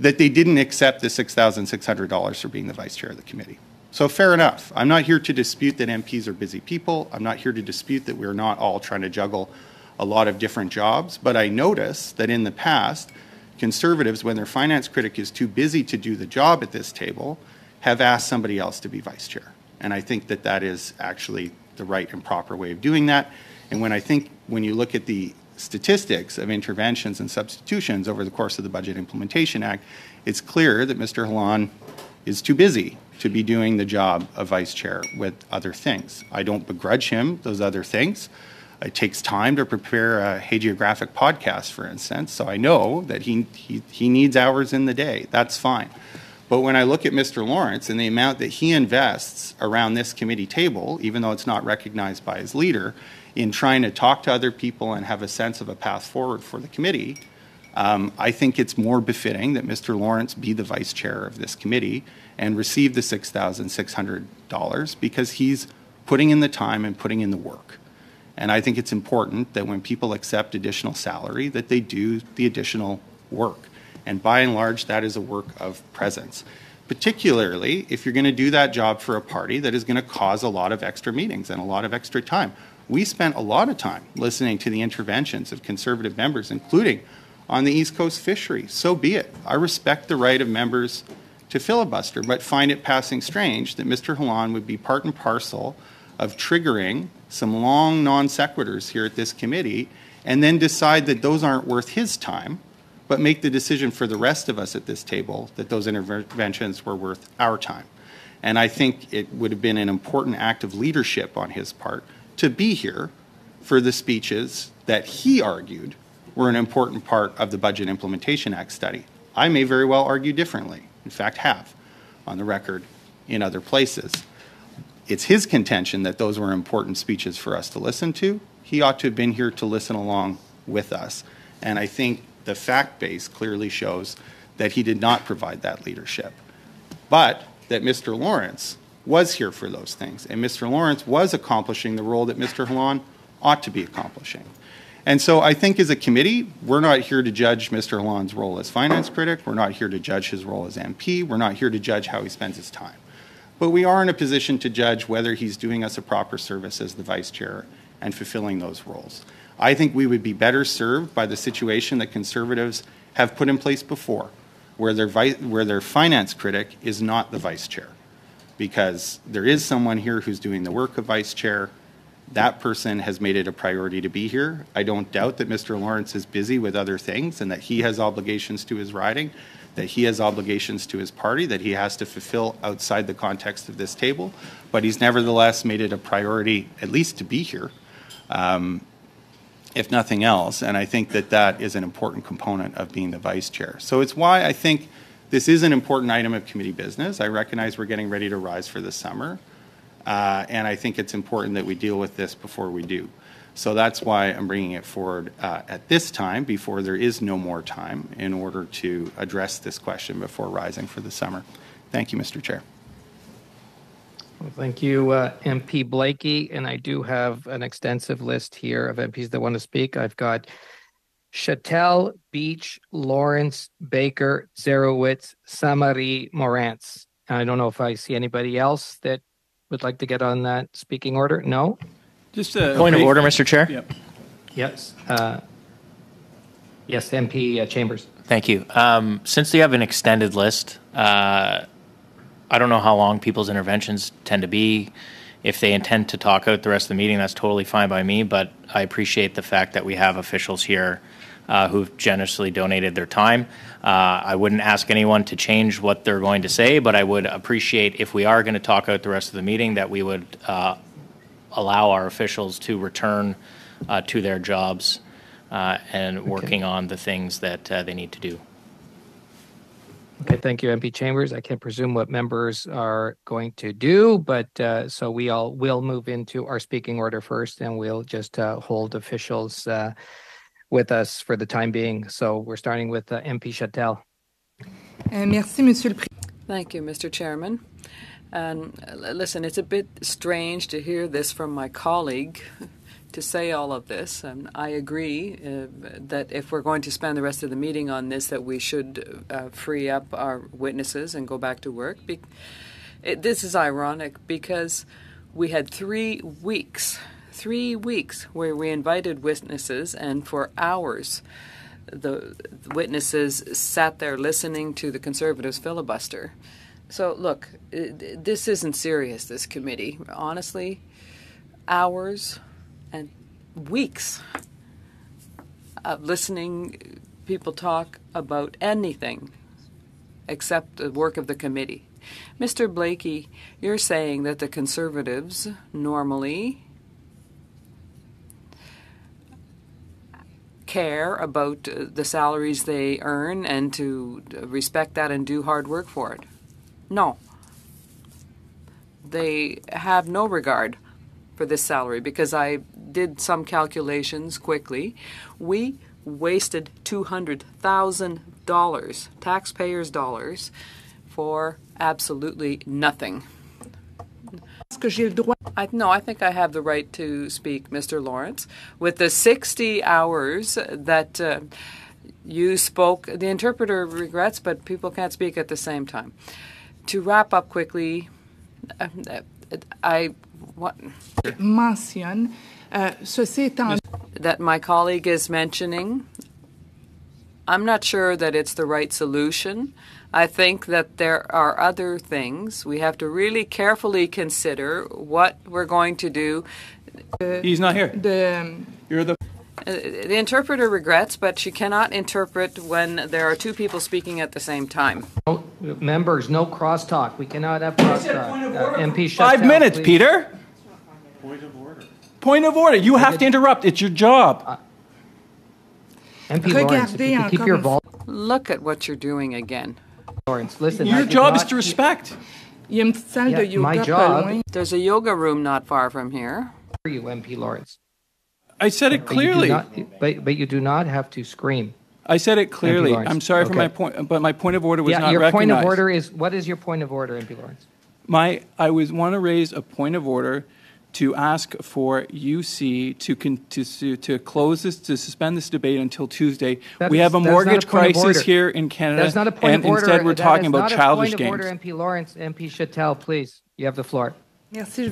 that they didn't accept the $6,600 for being the vice chair of the committee. So fair enough. I'm not here to dispute that MPs are busy people. I'm not here to dispute that we're not all trying to juggle a lot of different jobs. But I notice that in the past, conservatives, when their finance critic is too busy to do the job at this table, have asked somebody else to be vice chair. And I think that that is actually the right and proper way of doing that. And when I think when you look at the statistics of interventions and substitutions over the course of the Budget Implementation Act, it's clear that Mr. Hallan is too busy to be doing the job of vice chair with other things. I don't begrudge him those other things. It takes time to prepare a hagiographic podcast, for instance, so I know that he, he, he needs hours in the day. That's fine. But when I look at Mr. Lawrence and the amount that he invests around this committee table, even though it's not recognized by his leader, in trying to talk to other people and have a sense of a path forward for the committee, um, I think it's more befitting that Mr. Lawrence be the vice chair of this committee and receive the $6,600 because he's putting in the time and putting in the work. And I think it's important that when people accept additional salary, that they do the additional work. And by and large, that is a work of presence. Particularly if you're going to do that job for a party that is going to cause a lot of extra meetings and a lot of extra time we spent a lot of time listening to the interventions of conservative members, including on the East Coast fishery. So be it. I respect the right of members to filibuster, but find it passing strange that Mr. Hallan would be part and parcel of triggering some long non sequiturs here at this committee and then decide that those aren't worth his time, but make the decision for the rest of us at this table that those interventions were worth our time. And I think it would have been an important act of leadership on his part to be here for the speeches that he argued were an important part of the Budget Implementation Act study. I may very well argue differently, in fact, have on the record in other places. It's his contention that those were important speeches for us to listen to. He ought to have been here to listen along with us. And I think the fact base clearly shows that he did not provide that leadership. But that Mr. Lawrence was here for those things. And Mr. Lawrence was accomplishing the role that Mr. Hallan ought to be accomplishing. And so I think as a committee, we're not here to judge Mr. Hallan's role as finance critic. We're not here to judge his role as MP. We're not here to judge how he spends his time. But we are in a position to judge whether he's doing us a proper service as the vice chair and fulfilling those roles. I think we would be better served by the situation that conservatives have put in place before, where their, where their finance critic is not the vice chair. Because there is someone here who's doing the work of vice chair. That person has made it a priority to be here. I don't doubt that Mr. Lawrence is busy with other things and that he has obligations to his riding, that he has obligations to his party, that he has to fulfill outside the context of this table. But he's nevertheless made it a priority, at least to be here. Um, if nothing else. And I think that that is an important component of being the vice chair. So it's why I think this is an important item of committee business. I recognize we're getting ready to rise for the summer. Uh, and I think it's important that we deal with this before we do. So that's why I'm bringing it forward uh, at this time, before there is no more time, in order to address this question before rising for the summer. Thank you, Mr. Chair. Well, thank you, uh, MP Blaikie. And I do have an extensive list here of MPs that want to speak. I've got Chatel, Beech, Lawrence, Baker, Dzerowicz, Ste-Marie, Morantz. I don't know if I see anybody else that would like to get on that speaking order. No? Just a Point of order, Mr. Chair. Yep. Yes. Uh, yes, MP uh, Chambers. Thank you. Um, since you have an extended list, uh, I don't know how long people's interventions tend to be. If they intend to talk out the rest of the meeting, that's totally fine by me, but I appreciate the fact that we have officials here uh, who've generously donated their time. Uh, I wouldn't ask anyone to change what they're going to say, but I would appreciate if we are going to talk out the rest of the meeting, that we would uh, allow our officials to return uh, to their jobs uh, and working on the things that uh, they need to do. Okay, thank you, MP Chambers. I can't presume what members are going to do, but uh, so we all will move into our speaking order first, and we'll just uh, hold officials uh, with us for the time being. So we're starting with uh, MP Chatel. Euh, Merci, Monsieur le Président. Thank you, Mr. Chairman. And uh, listen, it's a bit strange to hear this from my colleague to say all of this. And I agree uh, that if we're going to spend the rest of the meeting on this, that we should uh, free up our witnesses and go back to work. Be- it, this is ironic because we had three weeks, three weeks where we invited witnesses, and for hours the witnesses sat there listening to the conservatives filibuster. So, look, this isn't serious, this committee. Honestly, hours weeks of listening people talk about anything except the work of the committee. Mr. Blaikie, you're saying that the conservatives normally care about uh, the salaries they earn and to uh, respect that and do hard work for it. No. They have no regard for this salary because I did some calculations quickly. We wasted $200,000, taxpayers' dollars, for absolutely nothing. Est-ce que j'ai le droit? I, no, I think I have the right to speak, Mr. Lawrence. With the 60 hours that uh, you spoke, the interpreter regrets, but people can't speak at the same time. To wrap up quickly, uh, uh, I what. Euh, ceci étant that my colleague is mentioning, I'm not sure that it's the right solution. I think that there are other things. We have to really carefully consider what we're going to do. He's not here. de, You're the. Uh, The interpreter regrets, but she cannot interpret when there are two people speaking at the same time. No, members, no crosstalk. We cannot have crosstalk. Uh, MP Chatel. Five minutes, please. Peter. Point of order. Point of order. You have to interrupt. It's your job. MP Lawrence, if you could keep your encore vol- Look at what you're doing again. Lawrence, listen. Your did job is to respect. il y a une petite salle de Yeah, my job- There's a yoga room not far from here. hear you, MP Lawrence. I said it But you do clearly. not- But, but you do not have to scream. I said it clearly. I'm sorry for my point, but my point of order was Yeah, not your recognized. point of order is, what is your point of order, MP Lawrence? My, I was want to raise a point of order to ask for UC to con- to su- to close this to suspend this debate until Tuesday. That we is- have a that is not a mortgage crisis here in Canada, That's not a point and of order. instead we're That talking is about not childish a point games. of order, MP Lawrence, MP Chattel, please, you have the floor. Merci.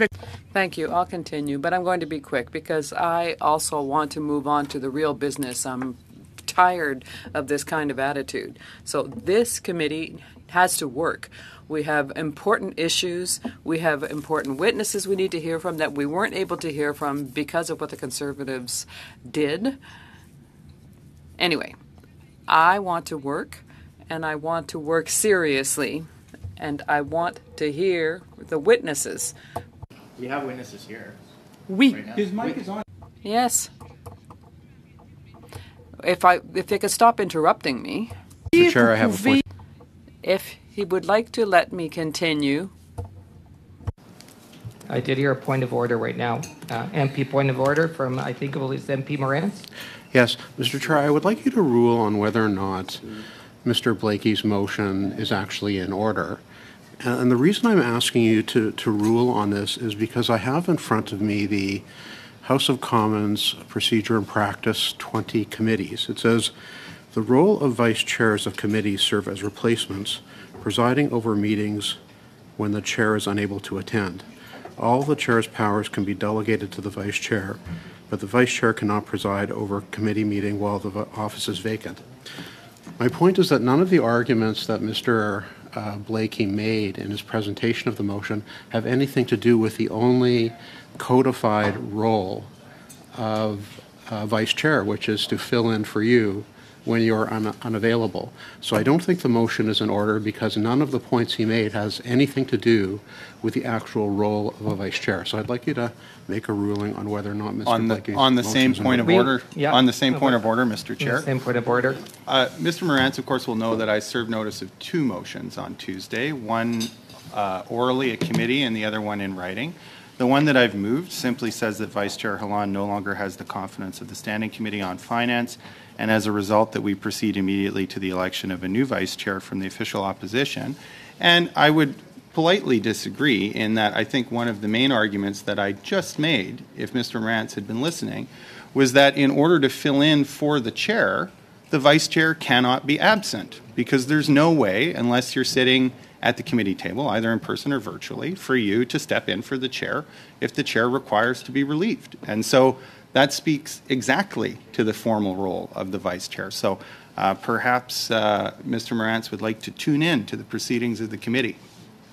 Thank you. I'll continue, but I'm going to be quick because I also want to move on to the real business. I'm tired of this kind of attitude. So this committee has to work. We have important issues. We have important witnesses we need to hear from that we weren't able to hear from because of what the conservatives did. Anyway, I want to work and I want to work seriously and I want to hear the witnesses. We have witnesses here. Oui. His mic is on. Yes. If I if they could stop interrupting me, Mr. Chair, I have a point. if he would like to let me continue, I did hear a point of order right now. Uh, MP point of order from, I think it was MP Morantz. Yes, Mr. Chair, I would like you to rule on whether or not Mr. Blaikie's motion is actually in order. And and the reason I'm asking you to, to rule on this is because I have in front of me the House of Commons Procedure and Practice 20 committees. It says, "The role of vice chairs of committees serve as replacements, presiding over meetings when the chair is unable to attend. All the chair's powers can be delegated to the vice chair, but the vice chair cannot preside over a committee meeting while the office is vacant. My point is that none of the arguments that Mr. uh, Blaikie made in his presentation of the motion have anything to do with the only codified role of uh, vice chair, which is to fill in for you when you're un- unavailable. So I don't think the motion is in order because none of the points he made has anything to do with the actual role of a vice chair. So I'd like you to make a ruling on whether or not Mr. On the, on the same point of We- order, yeah. on the same point of order, Mr. Chair. Same point of order. Uh, Mr. Morantz, of course, will know that I served notice of two motions on Tuesday, one uh, orally at committee and the other one in writing. The one that I've moved simply says that Vice Chair Hallan no longer has the confidence of the Standing Committee on Finance, and as a result, that we proceed immediately to the election of a new Vice Chair from the official opposition. And I would politely disagree in that I think one of the main arguments that I just made, if Mr. Morantz had been listening, was that in order to fill in for the chair, the vice chair cannot be absent because there's no way, unless you're sitting at the committee table, either in person or virtually, for you to step in for the chair if the chair requires to be relieved. And so that speaks exactly to the formal role of the vice chair. So uh, perhaps uh, Mr. Morantz would like to tune in to the proceedings of the committee.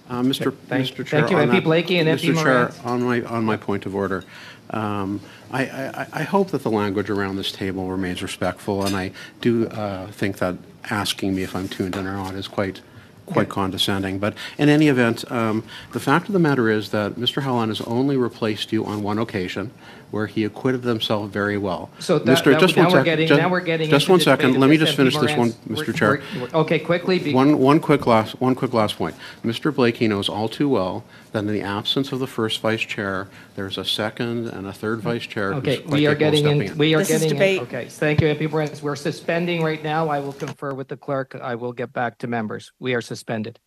Uh, Mr. Thank- Mr. Chair. thank you, MP that- Blaikie and MP Mr. Chair, Morantz. on my, on my point of order, um, I, I, I hope that the language around this table remains respectful, and I do uh, think that asking me if I'm tuned in or not is quite, quite condescending. But in any event, um, the fact of the matter is that Mr. Hallan has only replaced you on one occasion, where he acquitted himself very well. So that, Mr. that- just now one we're sec- getting, ju- now we're getting. Just into one the second, of let me just MP finish this one, Morantz. We're- Mr. Chair. we're- Okay, quickly. be- One, one quick last, one quick last point. Mr. Blaikie knows all too well that in the absence of the first vice chair, there's a second and a third vice chair who's Okay, quite we are capable of getting stepping in, in. we are This is getting, in- debate. okay, thank you, MP Morantz. We're suspending right now. I will confer with the clerk. I will get back to members. We are suspended.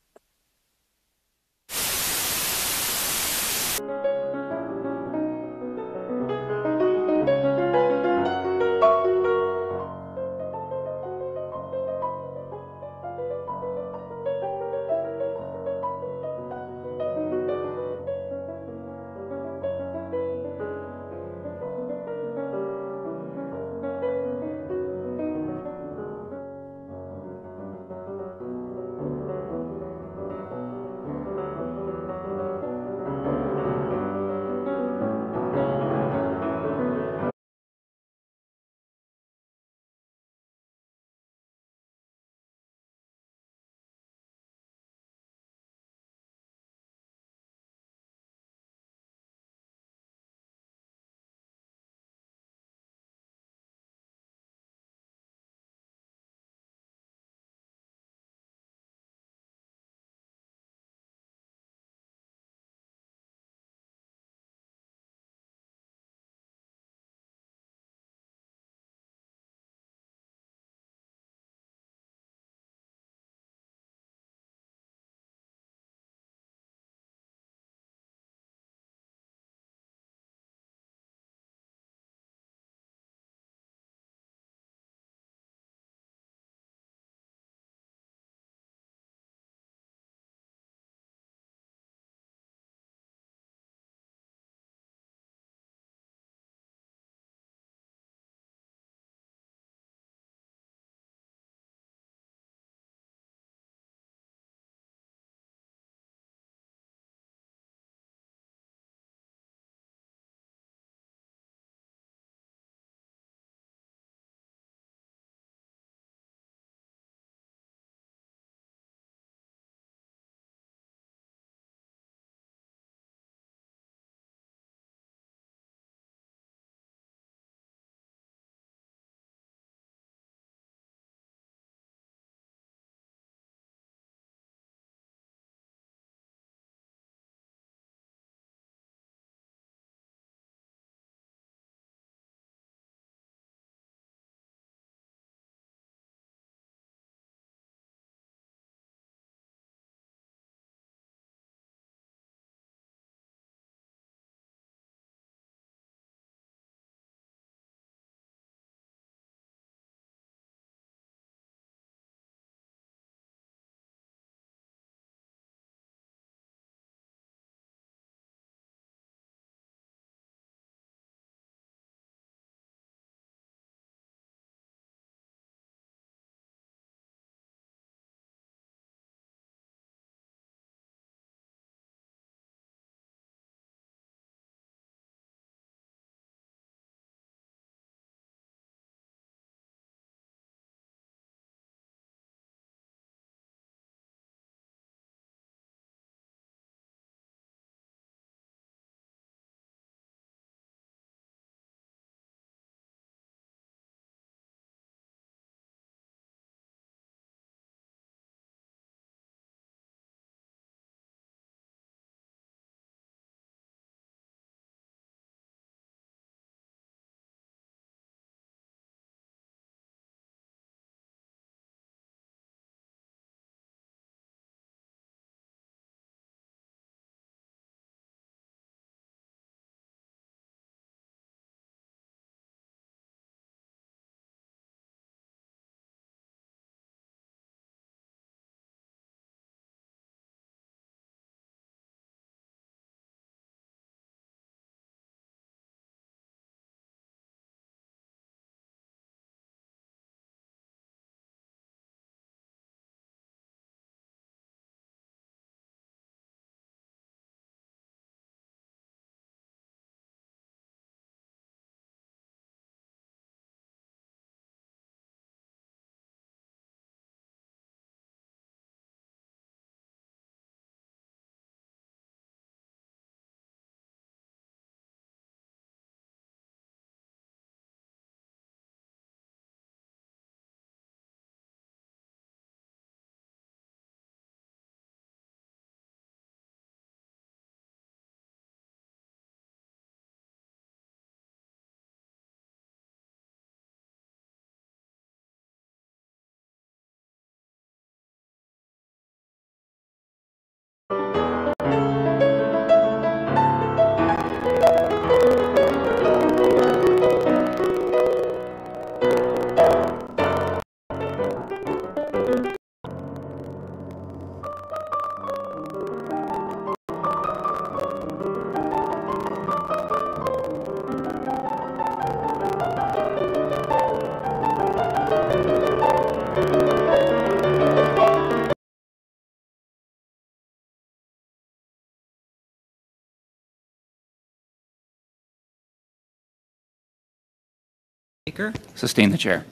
Sustain the chair.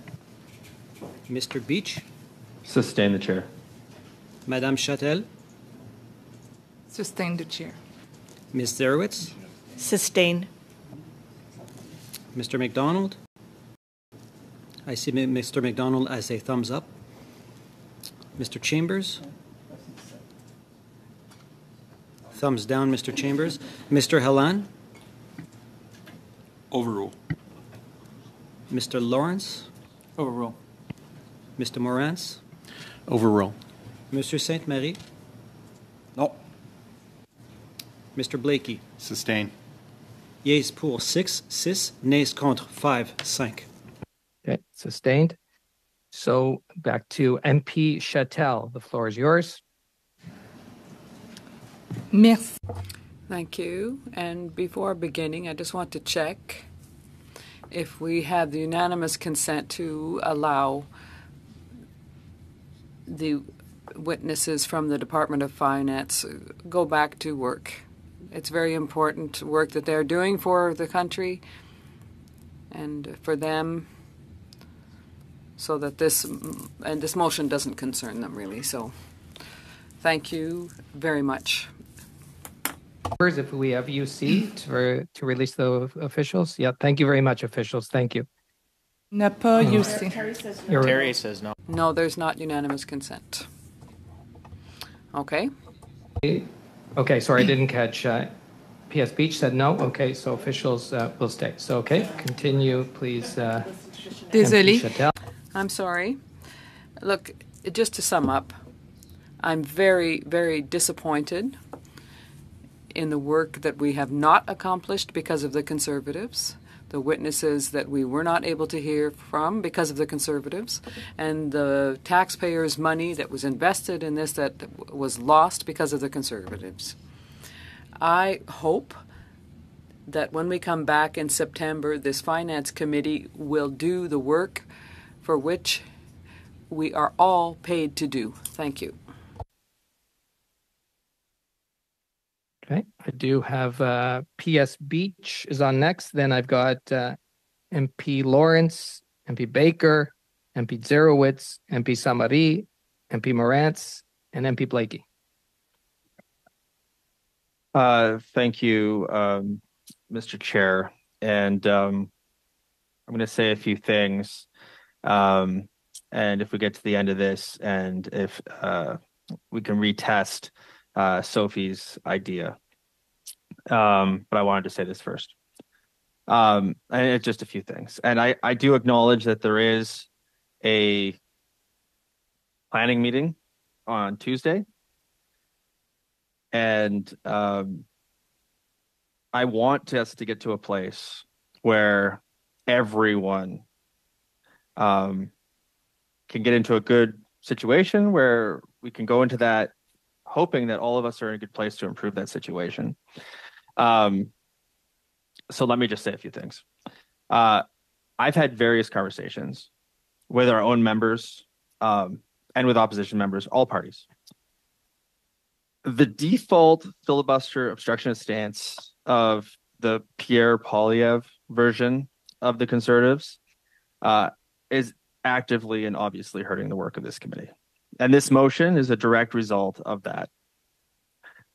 Mr. Beech, Sustain the chair. Madame Chatel, Sustain the chair. Ms. Dzerowicz, Sustain. Mr. MacDonald. I see Mr. MacDonald as a thumbs up. Mr. Chambers. Thumbs down, Mr. Chambers. Mr. Hallan, Overrule. Mr. Lawrence, Overrule. Mr. Morantz, Overrule. Monsieur Sainte Marie. No. Mr. Blaikie. Sustain. Yeas pour 6, 6, nays contre 5, 5. Okay, sustained. So back to MP Chatel. The floor is yours. Merci. Thank you. And before beginning, I just want to check if we have the unanimous consent to allow the witnesses from the Department of Finance uh, go back to work. It's very important work that they're doing for the country and for them so that this and this motion doesn't concern them really. So thank you very much. Members, If we have UC to, to release the officials. Yeah, thank you very much, officials. Thank you. N'a pas Hmm. UC. You're- Terry says no. No, there's not unanimous consent. Okay. Okay, sorry, I didn't catch. uh, PS Beech said no. Okay, so officials uh, will stay. So, okay, continue, please. uh, Désolé. Chatel. I'm sorry. Look, just to sum up, I'm very, very disappointed in the work that we have not accomplished because of the Conservatives, the witnesses that we were not able to hear from because of the Conservatives, and the taxpayers' money that was invested in this that was lost because of the Conservatives. I hope that when we come back in September, this Finance Committee will do the work for which we are all paid to do. Thank you. Okay, I do have uh, PS Beech is on next. Then I've got uh, MP Lawrence, MP Baker, MP Dzerowicz, MP Ste-Marie, MP Morantz, and MP Blaikie. Uh, thank you, um, Mr. Chair. And um, I'm going to say a few things. Um, and if we get to the end of this, and if uh, we can retest uh, Sophie's idea. Um, but I wanted to say this first. Um, and it's just a few things. And I, I do acknowledge that there is a planning meeting on Tuesday. And um, I want us to get to a place where everyone um, can get into a good situation where we can go into that hoping that all of us are in a good place to improve that situation. Um, so let me just say a few things. Uh, I've had various conversations with our own members um, and with opposition members, all parties. The default filibuster obstructionist stance of the Pierre Poilievre version of the conservatives uh, is actively and obviously hurting the work of this committee. And this motion is a direct result of that.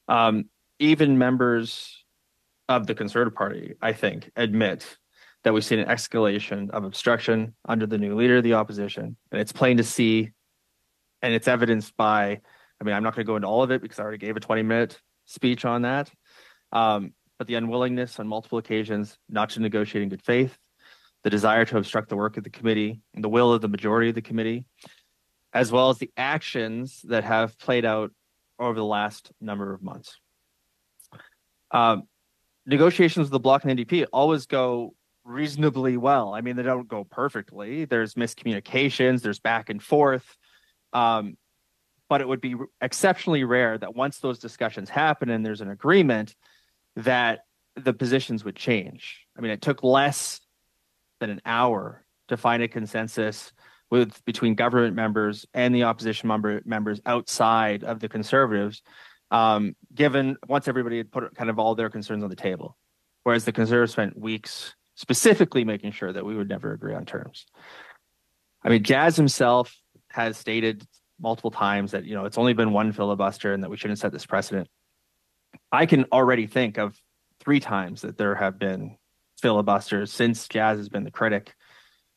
Um, even members of the Conservative Party, I think, admit that we've seen an escalation of obstruction under the new leader of the opposition. And it's plain to see, and it's evidenced by, I mean, I'm not going to go into all of it because I already gave a 20 minute speech on that. Um, but the unwillingness on multiple occasions not to negotiate in good faith, the desire to obstruct the work of the committee, and the will of the majority of the committee, as well as the actions that have played out over the last number of months. Um, negotiations with the Bloc and NDP always go reasonably well. I mean, they don't go perfectly. There's miscommunications, there's back and forth. Um, but it would be exceptionally rare that once those discussions happen and there's an agreement, that the positions would change. I mean, it took less than an hour to find a consensus with between government members and the opposition member, members outside of the conservatives, um, given once everybody had put kind of all their concerns on the table. Whereas the conservatives spent weeks specifically making sure that we would never agree on terms. I mean, Jazz himself has stated multiple times that, you know, it's only been one filibuster and that we shouldn't set this precedent. I can already think of three times that there have been filibusters since Jazz has been the critic.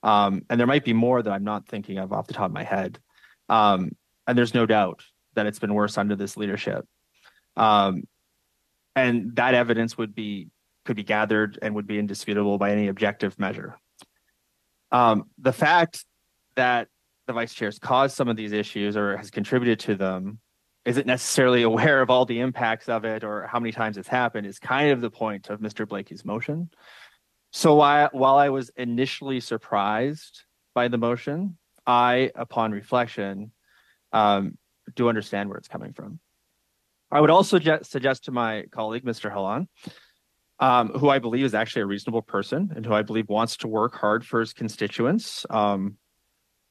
Um, and there might be more that I'm not thinking of off the top of my head. Um, and there's no doubt that it's been worse under this leadership. Um, and that evidence would be could be gathered and would be indisputable by any objective measure. Um, the fact that the vice chair has caused some of these issues or has contributed to them isn't necessarily aware of all the impacts of it or how many times it's happened is kind of the point of Mr. Blaikie's motion. So while, while I was initially surprised by the motion, I, upon reflection, um, do understand where it's coming from. I would also suggest to my colleague, Mr. Hallan, um, who I believe is actually a reasonable person and who I believe wants to work hard for his constituents, um,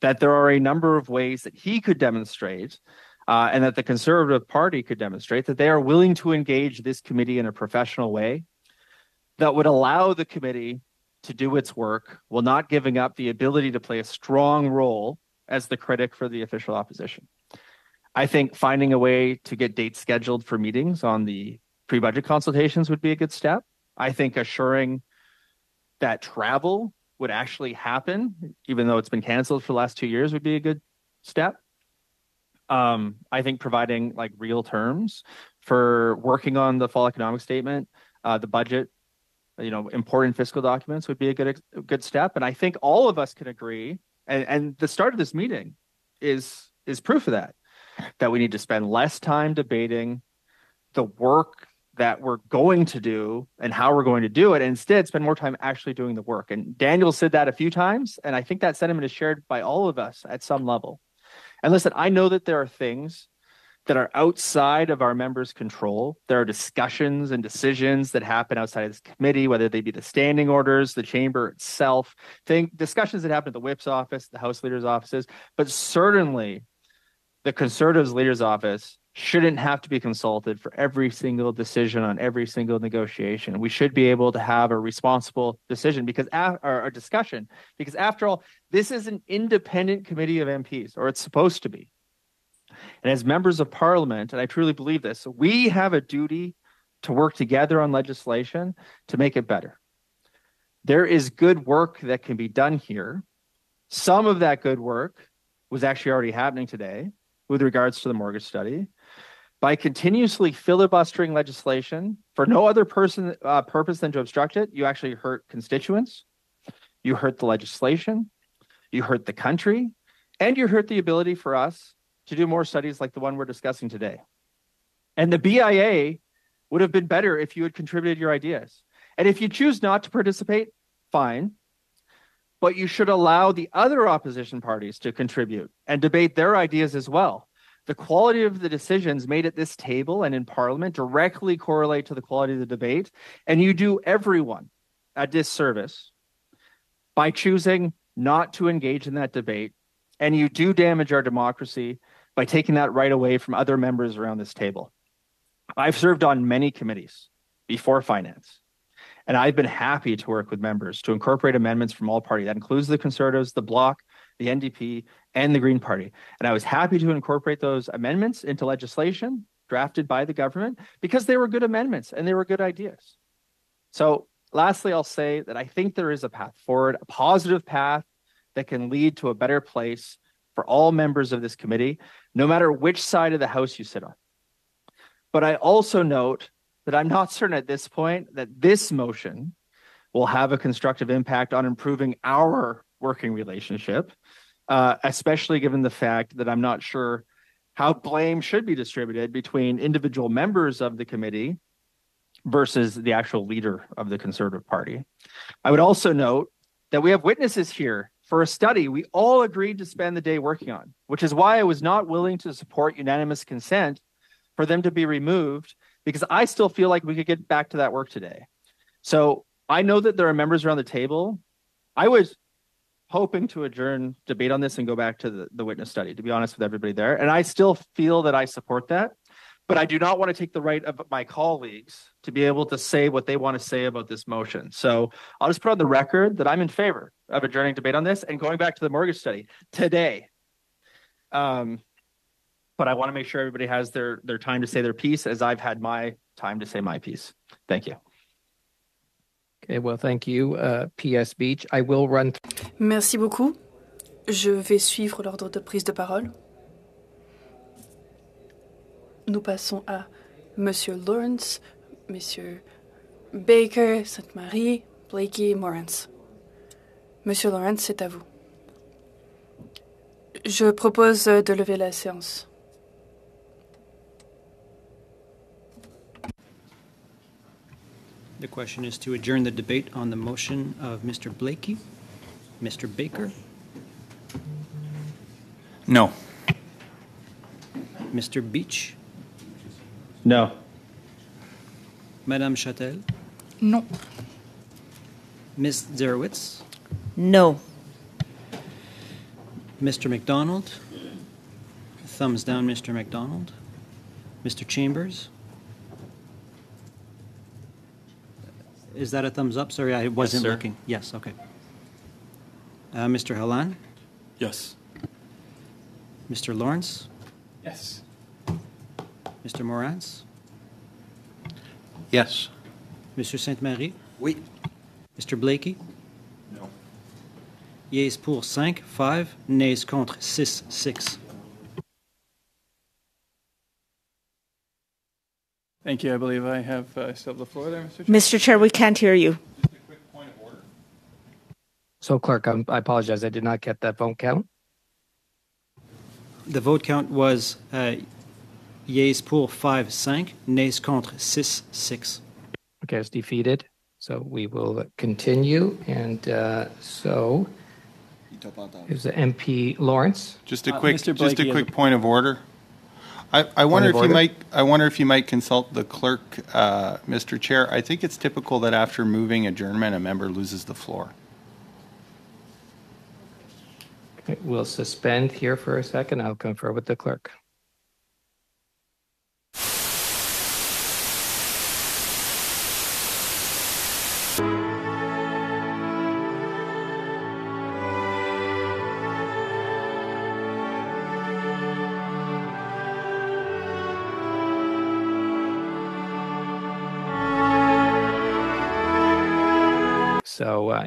that there are a number of ways that he could demonstrate uh, and that the Conservative Party could demonstrate that they are willing to engage this committee in a professional way that would allow the committee to do its work while not giving up the ability to play a strong role as the critic for the official opposition. I think finding a way to get dates scheduled for meetings on the pre budget consultations would be a good step. I think assuring that travel would actually happen, even though it's been canceled for the last two years, would be a good step. Um, I think providing like real terms for working on the fall economic statement, uh, the budget, you know, important fiscal documents would be a good a good step. And I think all of us can agree. And, and the start of this meeting is is proof of that. That we need to spend less time debating the work that we're going to do and how we're going to do it, and instead spend more time actually doing the work. And Daniel said that a few times, and I think that sentiment is shared by all of us at some level. And listen, I know that there are things that are outside of our members' control. There are discussions and decisions that happen outside of this committee, whether they be the standing orders, the chamber itself, thing, discussions that happen at the whip's office, the House leader's offices, but certainly the Conservatives leader's office shouldn't have to be consulted for every single decision on every single negotiation. We should be able to have a responsible decision because a discussion because after all, this is an independent committee of MPs, or it's supposed to be. And as members of parliament, and I truly believe this, we have a duty to work together on legislation to make it better. There is good work that can be done here. Some of that good work was actually already happening today with regards to the mortgage study by continuously filibustering legislation for no other person uh, purpose than to obstruct it, you actually hurt constituents, you hurt the legislation, you hurt the country, and you hurt the ability for us to do more studies like the one we're discussing today. And the BIA would have been better if you had contributed your ideas. And if you choose not to participate, fine. But you should allow the other opposition parties to contribute and debate their ideas as well. The quality of the decisions made at this table and in parliament directly correlate to the quality of the debate and you do everyone a disservice by choosing not to engage in that debate and you do damage our democracy by taking that right away from other members around this table. I've served on many committees before finance and i've been happy to work with members to incorporate amendments from all parties that includes the conservatives the bloc the NDP, and the Green Party. And I was happy to incorporate those amendments into legislation drafted by the government because they were good amendments and they were good ideas. So, lastly, I'll say that I think there is a path forward, a positive path that can lead to a better place for all members of this committee, no matter which side of the House you sit on. But I also note that I'm not certain at this point that this motion will have a constructive impact on improving our working relationship, uh, especially given the fact that I'm not sure how blame should be distributed between individual members of the committee versus the actual leader of the Conservative Party. I would also note that we have witnesses here for a study we all agreed to spend the day working on, which is why I was not willing to support unanimous consent for them to be removed because I still feel like we could get back to that work today. So I know that there are members around the table. I was hoping to adjourn debate on this and go back to the, the witness study, to be honest with everybody there. And I still feel that I support that. but I do not want to take the right of my colleagues to be able to say what they want to say about this motion. So I'll just put on the record that I'm in favor of adjourning debate on this and going back to the mortgage study today. Um, but I want to make sure everybody has their their time to say their piece as I've had my time to say my piece. Thank you. Okay, well, thank you, uh, PS Beach. I will run. Th- Merci beaucoup. Je vais suivre l'ordre de prise de parole. Nous passons à Monsieur Lawrence, Monsieur Baker, Sainte-Marie, Blakey, Morans. Monsieur Lawrence, c'est à vous. Je propose de lever la séance. The question is to adjourn the debate on the motion of Mr. Blaikie. Mr. Baker, No. Mr. Beech, No. Madame Châtel, No. Ms. Dzerowicz, No. Mr. MacDonald. Thumbs down, Mr. MacDonald. Mr. Chambers. Is that a thumbs up? Sorry, I wasn't sir. looking. Yes, okay. Uh, Mr. Hallan, Yes. Mr. Lawrence, Yes. Mr. Morantz, Yes. Monsieur Sainte-Marie, Oui. Mr. Blaikie. No. Yes pour 5, 5, nays contre 6, 6. Thank you. I believe I have uh, still the floor there, Mr. Chair. Mr. Chair, we can't hear you. so, Clerk, I'm, I apologize. I did not get that vote count. The vote count was uh, yeas pour 5, 5, nays contre 6, 6. Okay, it's defeated. So we will continue. And uh, so is the MP Lawrence. Just a Uh, quick, Mr. just a has quick a- point of order. I, I wonder if you order? might, I wonder if you might consult the clerk, uh, Mr. Chair. I think it's typical that after moving adjournment, a member loses the floor. We'll suspend here for a second. I'll confer with the clerk.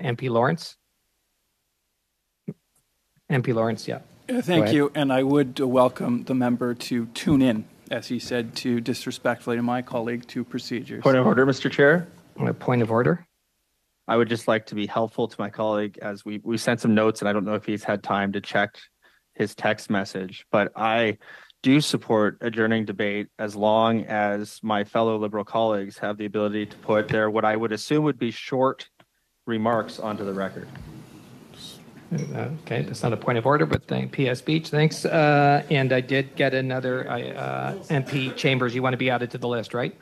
MP Lawrence? MP Lawrence, yeah. Thank you, and I would uh, welcome the member to tune in, as he said, to disrespectfully to my colleague, to procedures. Point of order, Mr. Chair. A point of order. I would just like to be helpful to my colleague as we, we sent some notes and I don't know if he's had time to check his text message, but I do support adjourning debate as long as my fellow liberal colleagues have the ability to put their, what I would assume would be short remarks onto the record. Okay, that's not a point of order, but thank PS Beech, thanks. Uh, And I did get another I, uh, MP Chambers. You want to be added to the list, right?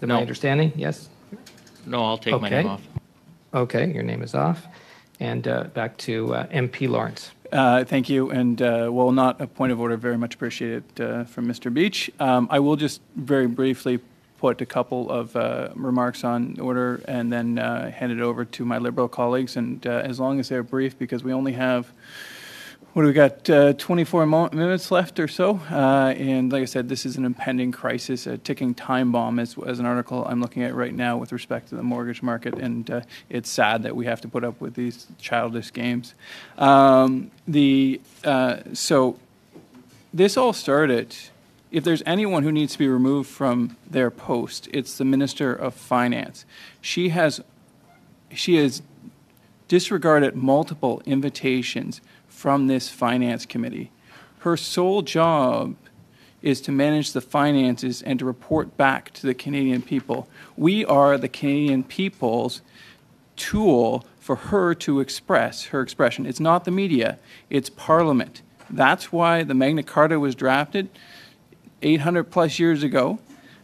Is No. my understanding? Yes? No, I'll take my name Okay. off. Okay, your name is off. And uh, back to uh, MP Lawrence. Uh, Thank you, and uh, while not a point of order, very much appreciated uh, from Mr. Beech. Um, I will just very briefly put a couple of uh, remarks on order and then uh, hand it over to my Liberal colleagues, and uh, as long as they're brief, because we only have, what do we got, uh, 24 mo- minutes left or so, uh, and like I said, this is an impending crisis, a ticking time bomb, as, as an article I'm looking at right now with respect to the mortgage market, and uh, it's sad that we have to put up with these childish games. Um, the uh, so this all started. If there's anyone who needs to be removed from their post, it's the Minister of Finance. She has she has disregarded multiple invitations from this finance committee. Her sole job is to manage the finances and to report back to the Canadian people. We are the Canadian people's tool for her to express her expression. It's not the media, it's Parliament. That's why the Magna Carta was drafted 800 plus years ago.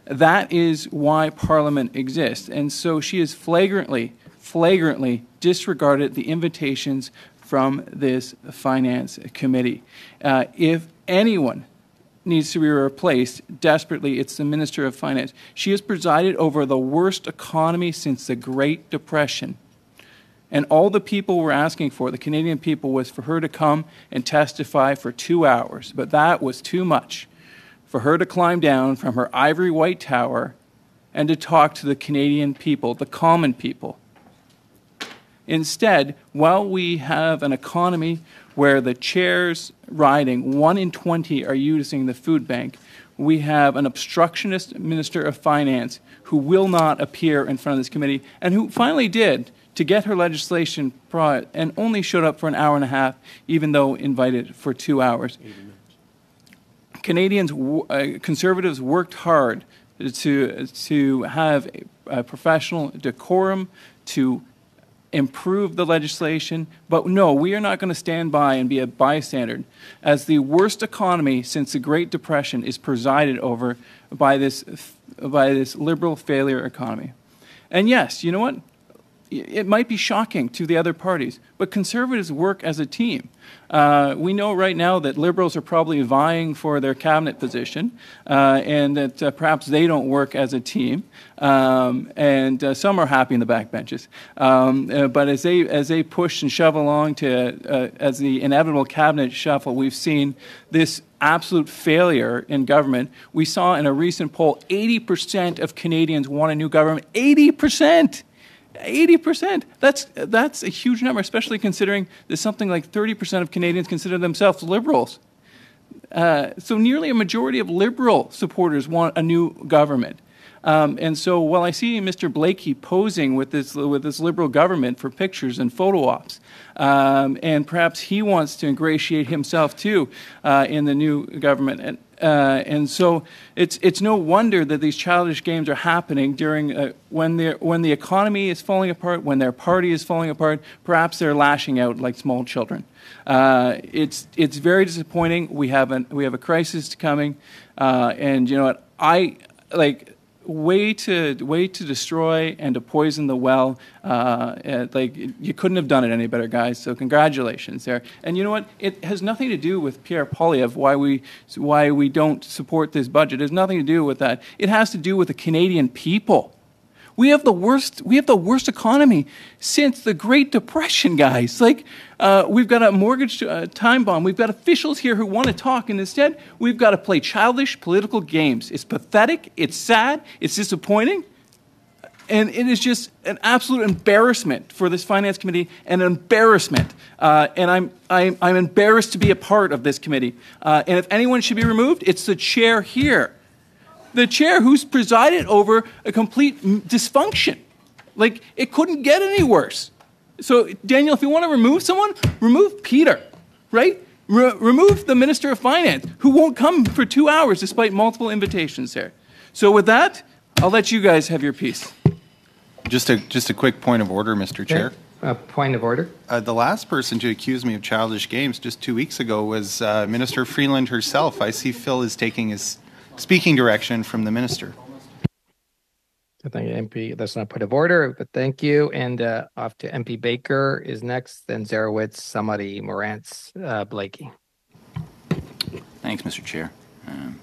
That is why Parliament exists. And so she has flagrantly, flagrantly disregarded the invitations from this finance committee. Uh, if anyone needs to be replaced desperately, it's the Minister of Finance. She has presided over the worst economy since the Great Depression. And all the people were asking for, the Canadian people, was for her to come and testify for two hours. But that was too much. For her to climb down from her ivory white tower and to talk to the Canadian people, the common people. Instead, while we have an economy where the chairs riding, one in 20 are using the food bank, we have an obstructionist Minister of Finance who will not appear in front of this committee and who finally did to get her legislation brought and only showed up for an hour and a half, even though invited for two hours. Canadians, uh, conservatives worked hard to, to have a, a professional decorum, to improve the legislation. But no, we are not going to stand by and be a bystander as the worst economy since the Great Depression is presided over by this, by this liberal failure economy. And yes, you know what? It might be shocking to the other parties, but conservatives work as a team. Uh, we know right now that liberals are probably vying for their cabinet position, uh, and that uh, perhaps they don't work as a team. Um, and uh, some are happy in the backbenches. Um, uh, but as they as they push and shove along to uh, as the inevitable cabinet shuffle, we've seen this absolute failure in government. We saw in a recent poll, 80% of Canadians want a new government. 80%. 80%. That's, that's a huge number, especially considering that something like 30% of Canadians consider themselves liberals. Uh, so nearly a majority of liberal supporters want a new government. Um, and so while I see Mr. Blaikie posing with this, with this liberal government for pictures and photo ops, um, and perhaps he wants to ingratiate himself too uh, in the new government. And, uh, and so it's, it's no wonder that these childish games are happening during uh, when, when the economy is falling apart, when their party is falling apart, perhaps they're lashing out like small children. Uh, it's, it's very disappointing. We have, an, we have a crisis coming. Uh, and you know what? I, like, way to way to destroy and to poison the well. Uh, like you couldn't have done it any better, guys. So congratulations there. And you know what? It has nothing to do with Pierre Poilievre why we why we don't support this budget. It has nothing to do with that. It has to do with the Canadian people. We have the worst. We have the worst economy since the Great Depression, guys. Like uh, we've got a mortgage uh, time bomb. We've got officials here who want to talk, and instead we've got to play childish political games. It's pathetic. It's sad. It's disappointing. And it is just an absolute embarrassment for this finance committee, an embarrassment. Uh, and I'm, I'm, I'm, embarrassed to be a part of this committee. Uh, and if anyone should be removed, it's the chair here the chair who's presided over a complete dysfunction. Like, it couldn't get any worse. So, Daniel, if you want to remove someone, remove Peter, right? Re- remove the Minister of Finance, who won't come for two hours despite multiple invitations there. So, with that, I'll let you guys have your piece. Just a, just a quick point of order, Mr. Chair. A point of order. Uh, the last person to accuse me of childish games just two weeks ago was uh, Minister Freeland herself. I see Phil is taking his speaking direction from the minister. Thank you, MP, that's not point of order, but thank you. And uh, off to MP Baker is next, then Dzerowicz, somebody, Morantz, uh, Blaikie. Thanks, Mr. Chair. Um,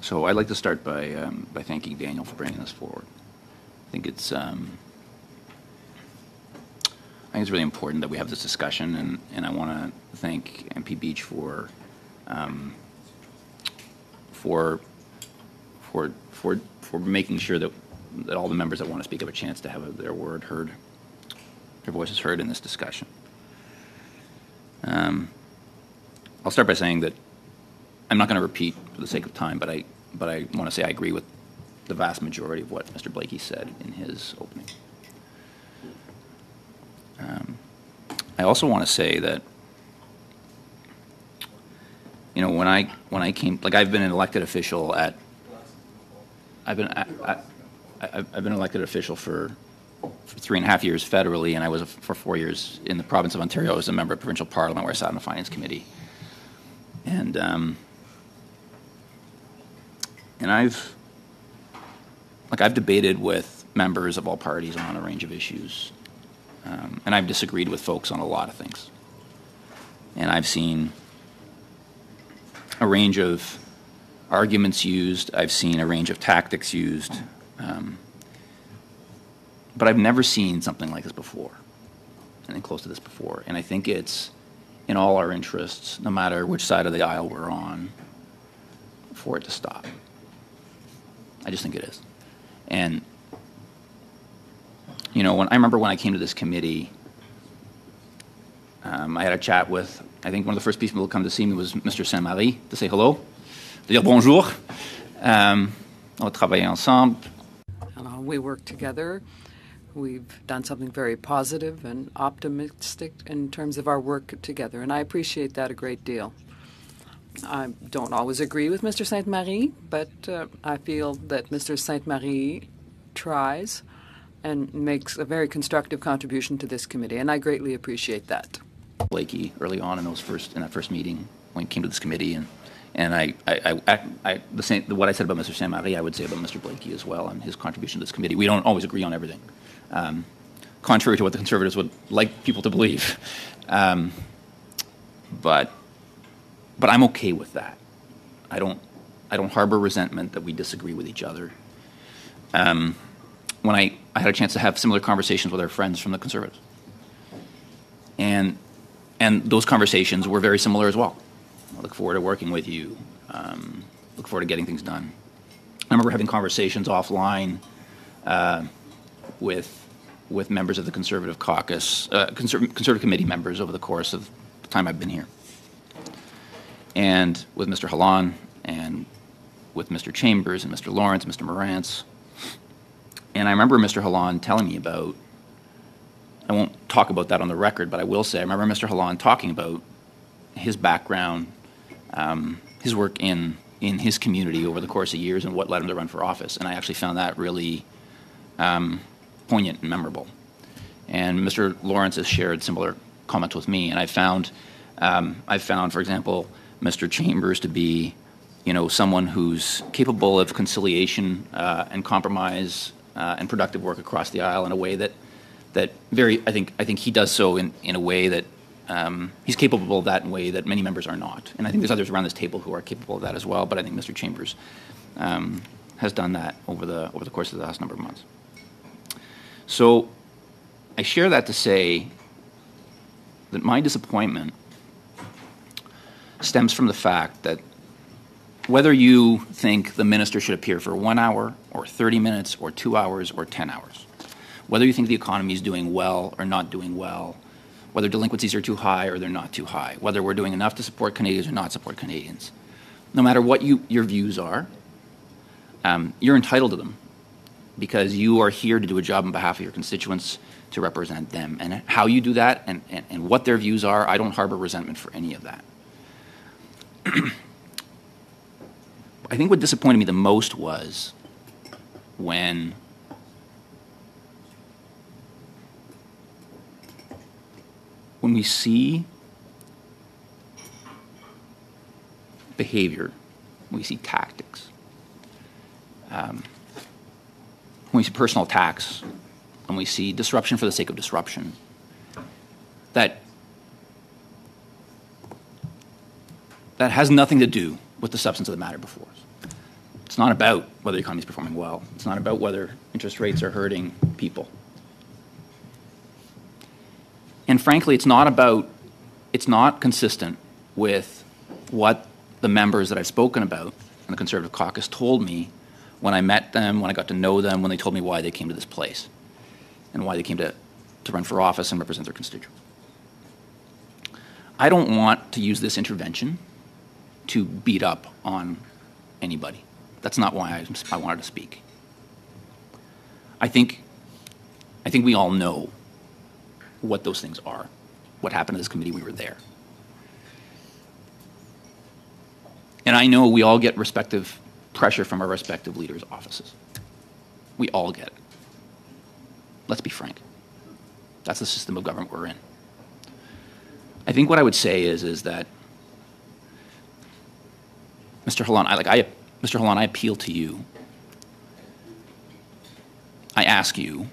so I'd like to start by um, by thanking Daniel for bringing this forward. I think it's um, I think it's really important that we have this discussion, and, and I want to thank MP Beech for um, for for for for making sure that that all the members that want to speak have a chance to have their word heard, their voices heard in this discussion. Um, I'll start by saying that I'm not going to repeat for the sake of time, but I but I want to say I agree with the vast majority of what Mr. Blaikie said in his opening. Um, I also want to say that you know, when I when I came, like I've been an elected official at, I've been I, I, I've been elected official for, for three and a half years federally, and I was a, for four years in the province of Ontario as a member of provincial parliament where I sat on the finance committee, and um, and I've like I've debated with members of all parties on a range of issues, um, and I've disagreed with folks on a lot of things, and I've seen a range of arguments used. I've seen a range of tactics used. Um, but I've never seen something like this before, anything close to this before. And I think it's in all our interests, no matter which side of the aisle we're on, for it to stop. I just think it is. And, you know, when I remember when I came to this committee, um, I had a chat with, I think one of the first people to come to see me was Mr. Ste-Marie to say hello, to dire bonjour. Um, on va travailler ensemble. Uh, we work together. We've done something very positive and optimistic in terms of our work together, and I appreciate that a great deal. I don't always agree with Mr. Ste-Marie, but uh, I feel that Mr. Ste-Marie tries and makes a very constructive contribution to this committee, and I greatly appreciate that. Blaikie early on in those first in that first meeting when he came to this committee, and and I I, I, I the same what I said about Mr. Ste-Marie, I would say about Mr. Blaikie as well, and his contribution to this committee. We don't always agree on everything, um, contrary to what the Conservatives would like people to believe, um, but but I'm okay with that. I don't I don't harbor resentment that we disagree with each other. Um, when I, I had a chance to have similar conversations with our friends from the Conservatives, and and those conversations were very similar as well. I look forward to working with you. Um, look forward to getting things done. I remember having conversations offline uh, with with members of the Conservative Caucus, uh, Conserv- Conservative Committee members over the course of the time I've been here and with Mr. Hallan and with Mr. Chambers and Mr. Lawrence, Mr. Morantz. And I remember Mr. Hallan telling me about, I won't talk about that on the record, but I will say, I remember Mr. Hallan talking about his background, um, his work in, in his community over the course of years and what led him to run for office. And I actually found that really um, poignant and memorable. And Mr. Lawrence has shared similar comments with me. And I found, um, I found, for example, Mr. Chambers to be, you know, someone who's capable of conciliation uh, and compromise uh, and productive work across the aisle in a way that that very I think I think he does so in, in a way that um, he's capable of that in a way that many members are not. And I think there's others around this table who are capable of that as well. But I think Mr. Chambers um, has done that over the over the course of the last number of months. So I share that to say that my disappointment stems from the fact that whether you think the minister should appear for one hour or 30 minutes or two hours or 10 hours, whether you think the economy is doing well or not doing well, whether delinquencies are too high or they're not too high, whether we're doing enough to support Canadians or not support Canadians, no matter what you, your views are, um, you're entitled to them because you are here to do a job on behalf of your constituents to represent them. And how you do that and, and, and what their views are, I don't harbor resentment for any of that. I think what disappointed me the most was when when we see behavior, when we see tactics, um, when we see personal attacks, when we see disruption for the sake of disruption, that that has nothing to do with the substance of the matter before us. It's not about whether the economy is performing well. It's not about whether interest rates are hurting people. And frankly, it's not about, it's not consistent with what the members that I've spoken about in the Conservative caucus told me when I met them, when I got to know them, when they told me why they came to this place and why they came to, to run for office and represent their constituents. I don't want to use this intervention to beat up on anybody. That's not why I, I wanted to speak. I think, I think we all know what those things are. What happened to this committee, we were there. And I know we all get respective pressure from our respective leaders' offices. We all get it. Let's be frank. That's the system of government we're in. I think what I would say is, is that Mr. Hallan, I, like I, Mr. Hallan, I appeal to you. I ask you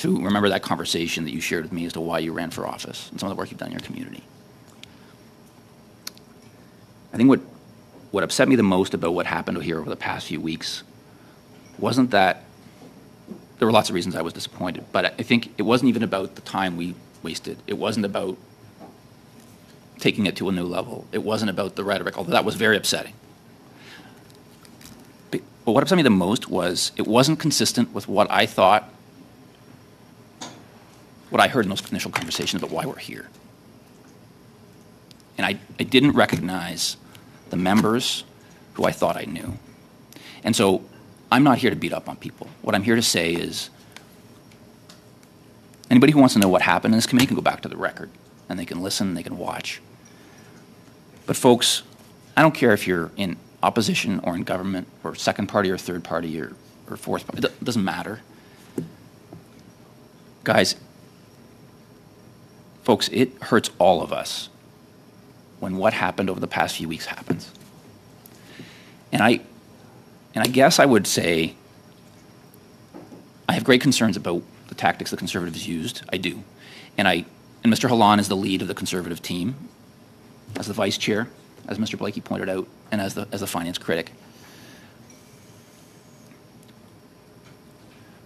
to remember that conversation that you shared with me as to why you ran for office and some of the work you've done in your community. I think what, what upset me the most about what happened here over the past few weeks wasn't that there were lots of reasons I was disappointed, but I think it wasn't even about the time we wasted. It wasn't about taking it to a new level. It wasn't about the rhetoric, although that was very upsetting. But but what upset me the most was it wasn't consistent with what I thought, what I heard in those initial conversations about why we're here. And I, I didn't recognize the members who I thought I knew. And so I'm not here to beat up on people. What I'm here to say is anybody who wants to know what happened in this committee can go back to the record and they can listen, they can watch. But folks, I don't care if you're in opposition or in government or second party or third party or, or fourth party, it doesn't matter. Guys, folks, it hurts all of us when what happened over the past few weeks happens. And I, and I guess I would say I have great concerns about the tactics the Conservatives used. I do. And, I, and Mr. Hallan is the lead of the Conservative team, as the vice chair, as Mr. Blaikie pointed out, and as the, as the finance critic.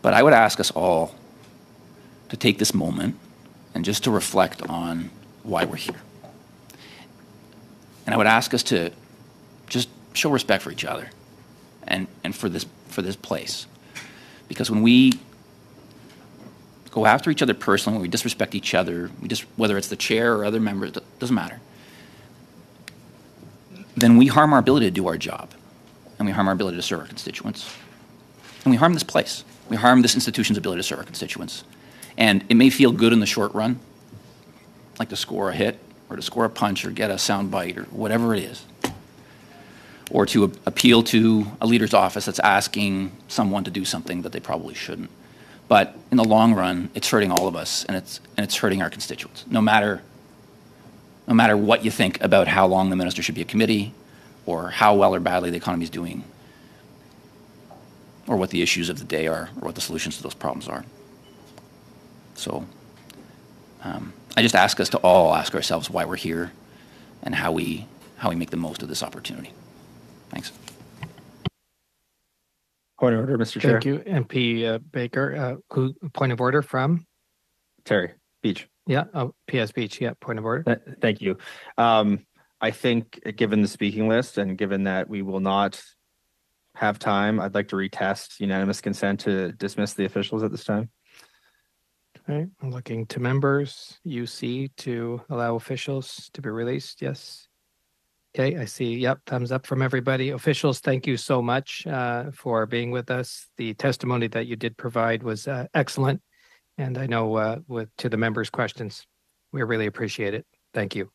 But I would ask us all to take this moment and just to reflect on why we're here. And I would ask us to just show respect for each other and, and for this for this place. Because when we go after each other personally, when we disrespect each other, we just whether it's the chair or other members, it doesn't matter. Then we harm our ability to do our job. And we harm our ability to serve our constituents. And we harm this place. We harm this institution's ability to serve our constituents. And it may feel good in the short run, like to score a hit or to score a punch or get a sound bite or whatever it is or to appeal to a leader's office that's asking someone to do something that they probably shouldn't. But in the long run, it's hurting all of us, and it's and it's hurting our constituents. No matter no matter what you think about how long the minister should be a committee, or how well or badly the economy is doing, or what the issues of the day are, or what the solutions to those problems are. So, um, I just ask us to all ask ourselves why we're here, and how we how we make the most of this opportunity. Thanks. Point of order, Mr. Chair. Thank you, MP uh, Baker. Uh, who, point of order from? Terry Beech. Yeah, oh, PS Beech. Yeah, point of order. Th- Thank you. Um, I think, given the speaking list and given that we will not have time, I'd like to retest unanimous consent to dismiss the officials at this time. Okay, I'm looking to members, UC to allow officials to be released. Yes. Okay, I see. Yep, thumbs up from everybody. Officials, thank you so much uh, for being with us. The testimony that you did provide was uh, excellent. And I know uh, with to the members' questions, we really appreciate it. Thank you.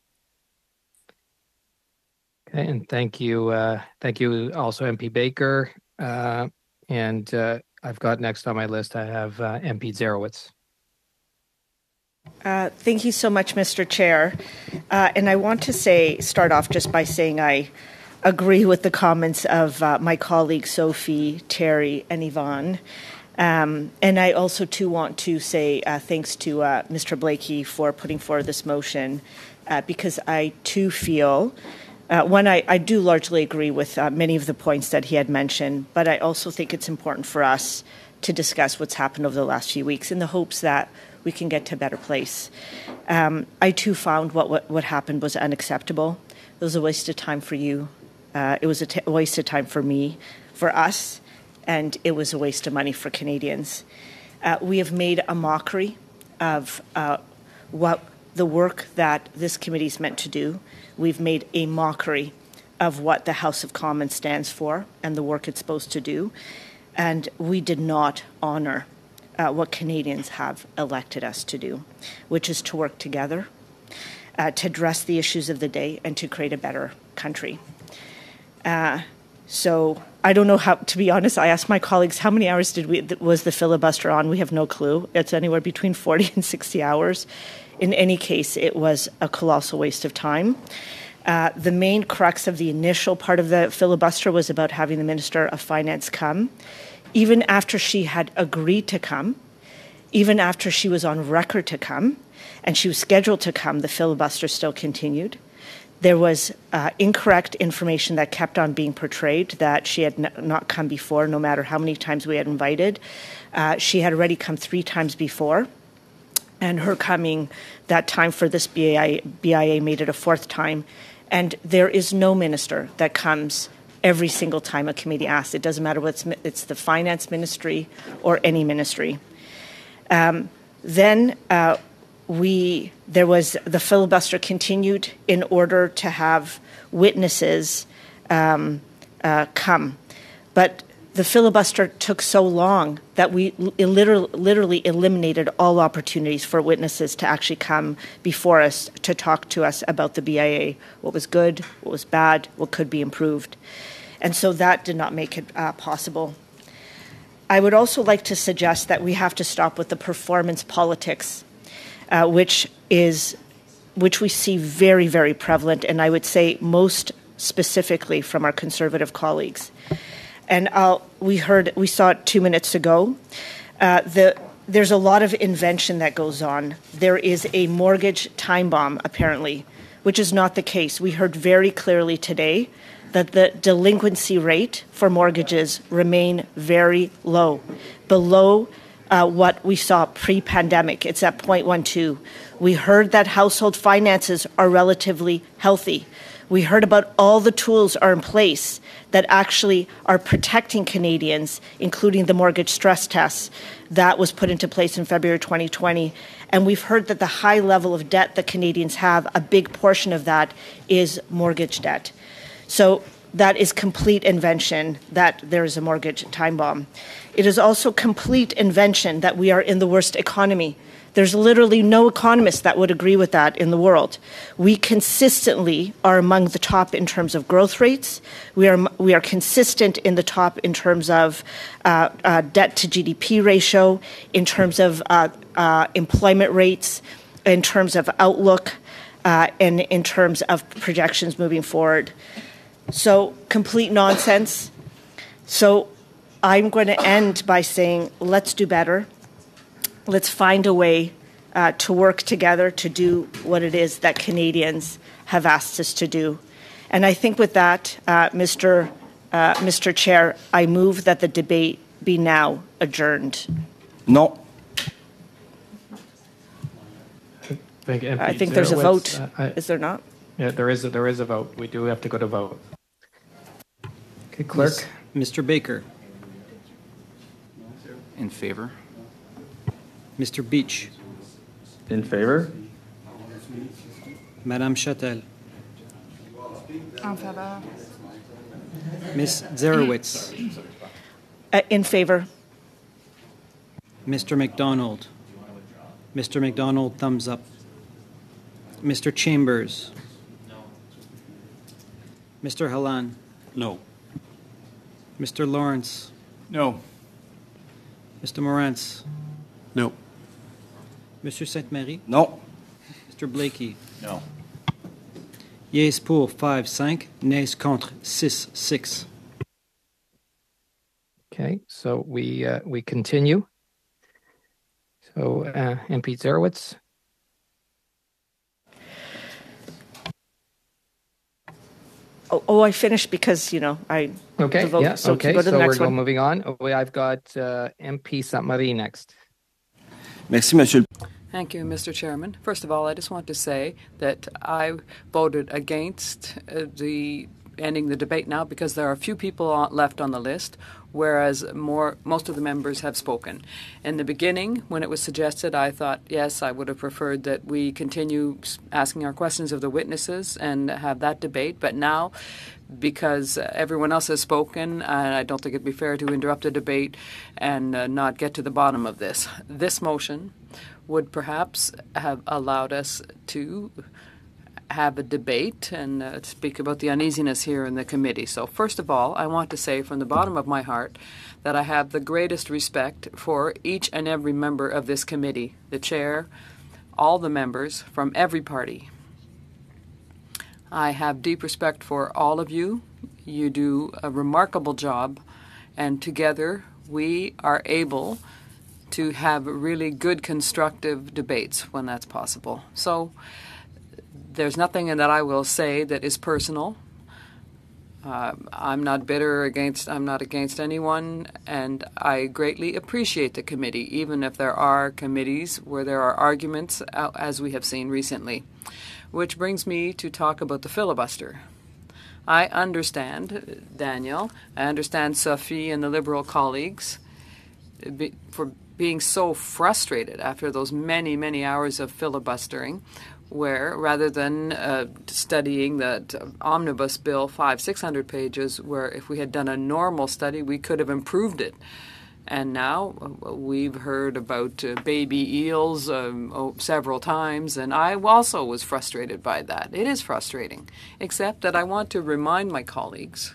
Okay, and thank you, uh, thank you also MP Baker. Uh, and uh, I've got next on my list, I have uh, MP Dzerowicz. Uh, Thank you so much, Mr. Chair. Uh, And I want to say, start off just by saying I agree with the comments of uh, my colleagues Sophie, Terry, and Yvan. Um, And I also, too, want to say uh, thanks to uh, Mr. Blaikie for putting forward this motion, because I, too, feel, uh, one, I I do largely agree with uh, many of the points that he had mentioned, but I also think it's important for us to discuss what's happened over the last few weeks in the hopes that we can get to a better place. Um, I too found what, what what happened was unacceptable. It was a waste of time for you. Uh, it was a t- waste of time for me, for us, and it was a waste of money for Canadians. Uh, we have made a mockery of uh, what the work that this committee is meant to do. We've made a mockery of what the House of Commons stands for and the work it's supposed to do. And we did not honor uh, what Canadians have elected us to do, which is to work together, uh, to address the issues of the day, and to create a better country. Uh, so I don't know how. To be honest, I asked my colleagues how many hours did we was the filibuster on. We have no clue. It's anywhere between forty and sixty hours. In any case, it was a colossal waste of time. Uh, the main crux of the initial part of the filibuster was about having the Minister of Finance come. Even after she had agreed to come, even after she was on record to come, and she was scheduled to come, the filibuster still continued. there was uh, incorrect information that kept on being portrayed that she had n- not come before, no matter how many times we had invited. Uh, she had already come three times before, and her coming that time for this BIA, BIA made it a fourth time. And there is no minister that comes every single time a committee asks. It doesn't matter whether it's, it's the finance ministry or any ministry. Um, then uh, we there was the filibuster continued in order to have witnesses um, uh, come, but the filibuster took so long that we literally, literally eliminated all opportunities for witnesses to actually come before us to talk to us about the BIA, what was good, what was bad, what could be improved. And so that did not make it uh, possible. I would also like to suggest that we have to stop with the performance politics, uh, which is which we see very, very prevalent, and I would say most specifically from our conservative colleagues. And I'll, we heard, we saw it two minutes ago. Uh, the, there's a lot of invention that goes on. There is a mortgage time bomb, apparently, which is not the case. We heard very clearly today that the delinquency rate for mortgages remain very low, below uh, what we saw pre-pandemic. It's at 0.12. We heard that household finances are relatively healthy. We heard about all the tools are in place that actually are protecting Canadians, including the mortgage stress tests that was put into place in February 2020. And we've heard that the high level of debt that Canadians have, a big portion of that is mortgage debt. So that is complete invention that there is a mortgage time bomb. It is also complete invention that we are in the worst economy. There's literally no economist that would agree with that in the world. We consistently are among the top in terms of growth rates. We are, we are consistent in the top in terms of uh, uh, debt to GDP ratio, in terms of uh, uh, employment rates, in terms of outlook, uh, and in terms of projections moving forward. So, complete nonsense. So, I'm going to end by saying let's do better. Let's find a way uh, to work together to do what it is that Canadians have asked us to do. And I think with that, uh, Mr. Uh, Mr. Chair, I move that the debate be now adjourned. No. I think there's a vote. Is there not? Yeah, there is, a- there is a vote. We do have to go to vote. Okay, clerk? Mr. Baker, In favor? Mr. Beech, In favor? Madame Chatel, En faveur. Miss Dzerowicz, Uh, in favor. Mr. MacDonald, Mr. MacDonald, thumbs up. Mr. Chambers, No. Mr. Hallan, No. Mr. Lawrence, No. Mr. Morantz, No. Monsieur Ste-Marie, No. Mr. Blaikie. No. Yes pour 5, 5, nays contre 6, 6. Okay, so we, uh, we continue. So, uh, MP Dzerowicz? Oh, oh, I finished because, you know, I. Okay, the vote. yeah, So to okay, go to so the we're going, one. moving on. Oh, I've got, uh, MP Ste-Marie next. Merci, Monsieur. le- Thank you, Mr. Chairman. First of all, I just want to say that I voted against uh, the ending the debate now because there are a few people left on the list, whereas more most of the members have spoken. In the beginning, when it was suggested, I thought yes, I would have preferred that we continue asking our questions of the witnesses and have that debate. But now, because everyone else has spoken, and I don't think it'd be fair to interrupt a debate and uh, not get to the bottom of this. This motion would perhaps have allowed us to have a debate and uh, speak about the uneasiness here in the committee. So, first of all, I want to say from the bottom of my heart that I have the greatest respect for each and every member of this committee, the chair, all the members from every party. I have deep respect for all of you. You do a remarkable job, and together we are able to have really good constructive debates when that's possible. So there's nothing in that I will say that is personal. Uh, I'm not bitter against. I'm not against anyone, and I greatly appreciate the committee, even if there are committees where there are arguments, uh, as we have seen recently. Which brings me to talk about the filibuster. I understand, Daniel. I understand Sophie and the Liberal colleagues for being so frustrated after those many, many hours of filibustering where rather than uh, studying that omnibus bill five six hundred pages where if we had done a normal study we could have improved it. And now uh, we've heard about uh, baby eels um, oh, several times and i also was frustrated by that. It is frustrating except that i want to remind my colleagues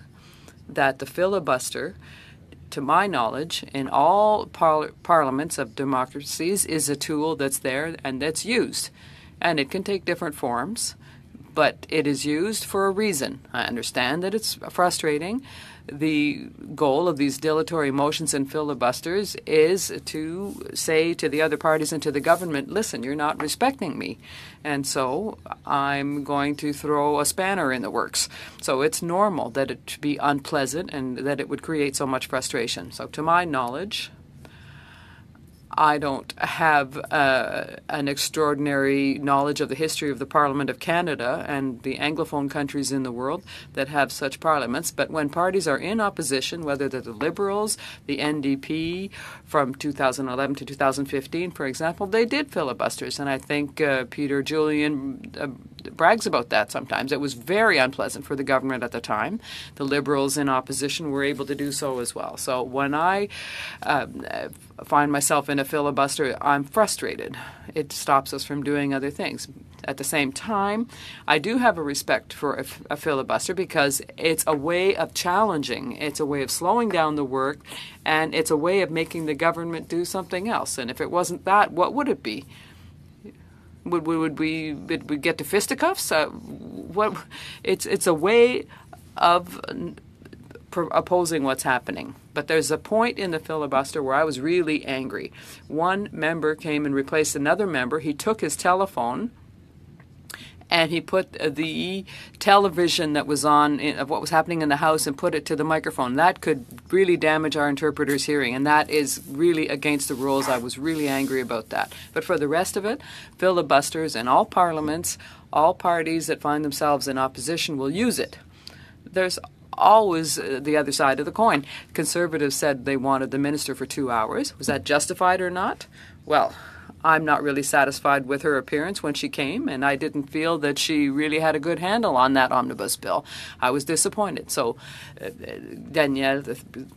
that the filibuster to my knowledge, in all par- parliaments of democracies, is a tool that's there and that's used and it can take different forms, but it is used for a reason. I understand that it's frustrating. The goal of these dilatory motions and filibusters is to say to the other parties and to the government, listen, you're not respecting me. And so I'm going to throw a spanner in the works. So it's normal that it be unpleasant and that it would create so much frustration. So, to my knowledge, I don't have uh, an extraordinary knowledge of the history of the Parliament of Canada and the Anglophone countries in the world that have such parliaments. But when parties are in opposition, whether they're the Liberals, the NDP, from 2011 to 2015, for example, they did filibusters. And I think uh, Peter Julian uh, brags about that sometimes. It was very unpleasant for the government at the time. The Liberals in opposition were able to do so as well. So when I uh, find myself in a filibuster, I'm frustrated. It stops us from doing other things. At the same time, I do have a respect for a, a, filibuster because it's a way of challenging, it's a way of slowing down the work, and it's a way of making the government do something else. And if it wasn't that, what would it be? Would, would we would we get to fisticuffs? Uh, what? It's it's a way of opposing what's happening. But there's a point in the filibuster where I was really angry. One member came and replaced another member. He took his telephone and he put the television that was on of what was happening in the house and put it to the microphone. That could really damage our interpreter's hearing, and that is really against the rules. I was really angry about that. But for the rest of it, filibusters in all parliaments, all parties that find themselves in opposition will use it. There's always uh, the other side of the coin. Conservatives said they wanted the minister for two hours. Was that justified or not? Well, I'm not really satisfied with her appearance when she came, and I didn't feel that she really had a good handle on that omnibus bill. I was disappointed. So, uh, Danielle,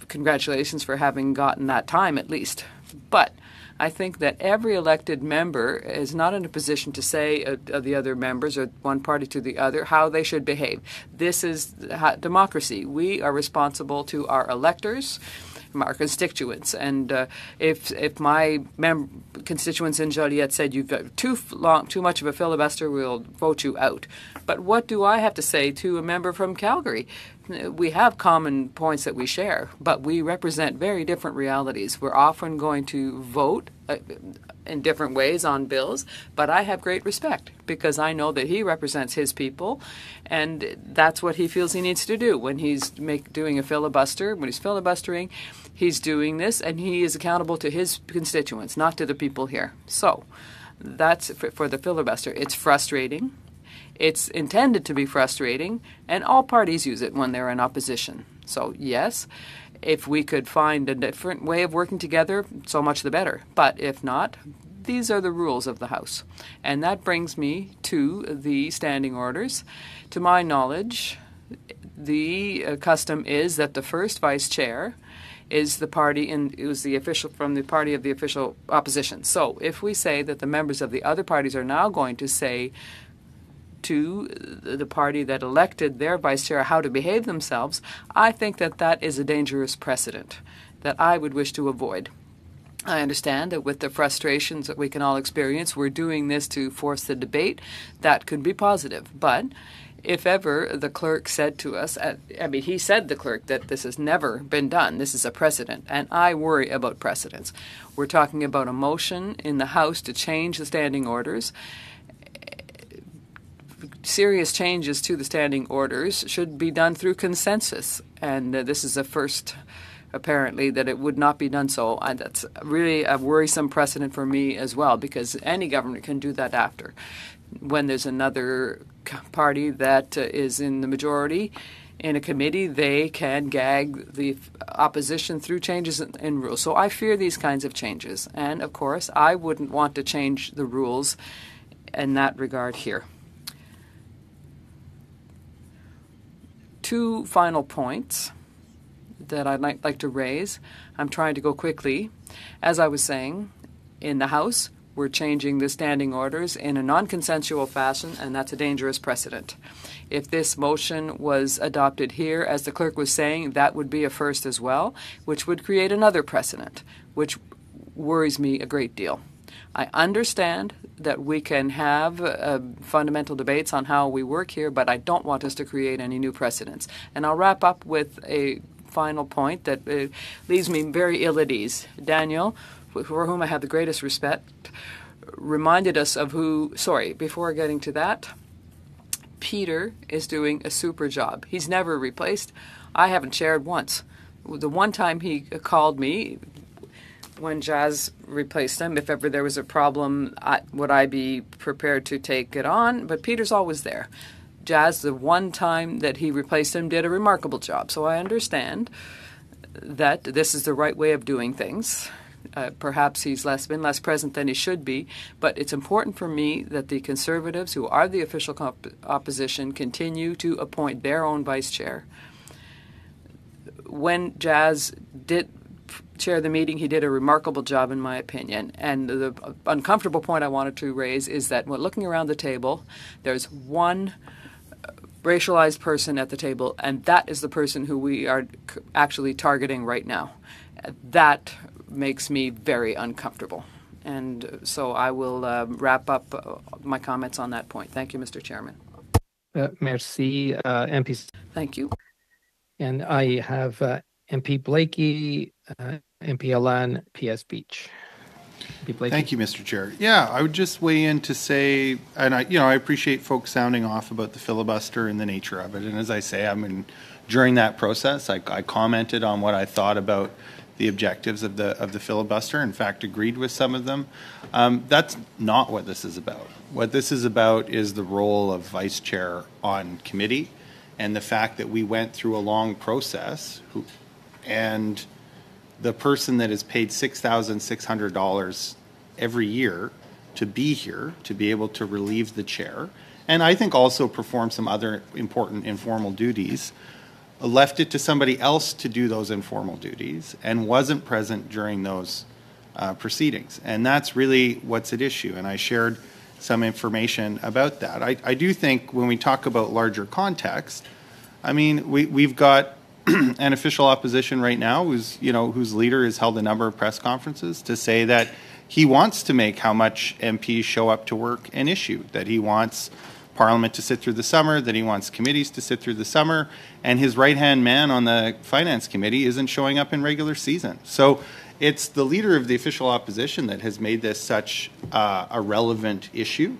congratulations for having gotten that time at least. But I think that every elected member is not in a position to say uh, of the other members or one party to the other how they should behave. This is democracy. We are responsible to our electors our constituents. And uh, if if my constituents in Joliette said you've got too long, too much of a filibuster, we'll vote you out. But what do I have to say to a member from Calgary? We have common points that we share, but we represent very different realities. We're often going to vote uh, in different ways on bills, but I have great respect because I know that he represents his people, and that's what he feels he needs to do when he's make, doing a filibuster. When he's filibustering, he's doing this, and he is accountable to his constituents, not to the people here. So that's for, for the filibuster. It's frustrating. It's intended to be frustrating, and all parties use it when they're in opposition. So yes, if we could find a different way of working together, so much the better. But if not, these are the rules of the House. And that brings me to the standing orders. To my knowledge, the uh, custom is that the first vice chair is the party in it was the official from the party of the official opposition. So if we say that the members of the other parties are now going to say to the party that elected their vice chair how to behave themselves, I think that that is a dangerous precedent that I would wish to avoid. I understand that with the frustrations that we can all experience, we're doing this to force the debate. That could be positive. But if ever the clerk said to us, uh, I mean, he said, the clerk, that this has never been done. This is a precedent. And I worry about precedents. We're talking about a motion in the House to change the standing orders serious changes to the standing orders should be done through consensus. And uh, this is the first, apparently, that it would not be done so. And that's really a worrisome precedent for me as well, because any government can do that after. When there's another party that uh, is in the majority in a committee, they can gag the opposition through changes in, in, rules. So I fear these kinds of changes. And of course, I wouldn't want to change the rules in that regard here. Two final points that I'd like, to raise. I'm trying to go quickly. As I was saying, in the House, we're changing the standing orders in a non consensual fashion, and that's a dangerous precedent. If this motion was adopted here, as the clerk was saying, that would be a first as well, which would create another precedent, which worries me a great deal. I understand that we can have uh, fundamental debates on how we work here, but I don't want us to create any new precedents. And I'll wrap up with a final point that uh, leaves me very ill at ease. Daniel, for whom I have the greatest respect, reminded us of who, sorry, before getting to that, Peter is doing a super job. He's never replaced. I haven't chaired once. The one time he called me when Jas replaced him, if ever there was a problem, I, would I be prepared to take it on? But Peter's always there. Jas, the one time that he replaced him, did a remarkable job. So I understand that this is the right way of doing things. Uh, perhaps he's less been less present than he should be, but it's important for me that the Conservatives, who are the official comp- opposition, continue to appoint their own vice chair. When Jas did chair of the meeting, he did a remarkable job, in my opinion. And the uncomfortable point I wanted to raise is that when looking around the table, there's one racialized person at the table, and that is the person who we are actually targeting right now. That makes me very uncomfortable. And so I will uh, wrap up uh, my comments on that point. Thank you, Mr. Chairman. Uh, merci, uh, MP. Thank you. And I have uh, MP Blaikie, uh, MP PS Beech. Thank you, Mr. Chair. Yeah, I would just weigh in to say, and I, you know, I appreciate folks sounding off about the filibuster and the nature of it. And as I say, I mean, during that process, I, I commented on what I thought about the objectives of the of the filibuster. In fact, agreed with some of them. Um, that's not what this is about. What this is about is the role of vice chair on committee, and the fact that we went through a long process, who, and the person that is paid six thousand six hundred dollars every year to be here to be able to relieve the chair, and I think also perform some other important informal duties left it to somebody else to do those informal duties and wasn't present during those uh, proceedings. And that's really what's at issue. And I shared some information about that. I, I do think when we talk about larger context, I mean, we, we've got an official opposition right now who's, you know, whose leader has held a number of press conferences to say that he wants to make how much MPs show up to work an issue, that he wants Parliament to sit through the summer, that he wants committees to sit through the summer, and his right hand man on the Finance Committee isn't showing up in regular season. So it's the leader of the official opposition that has made this such uh, a relevant issue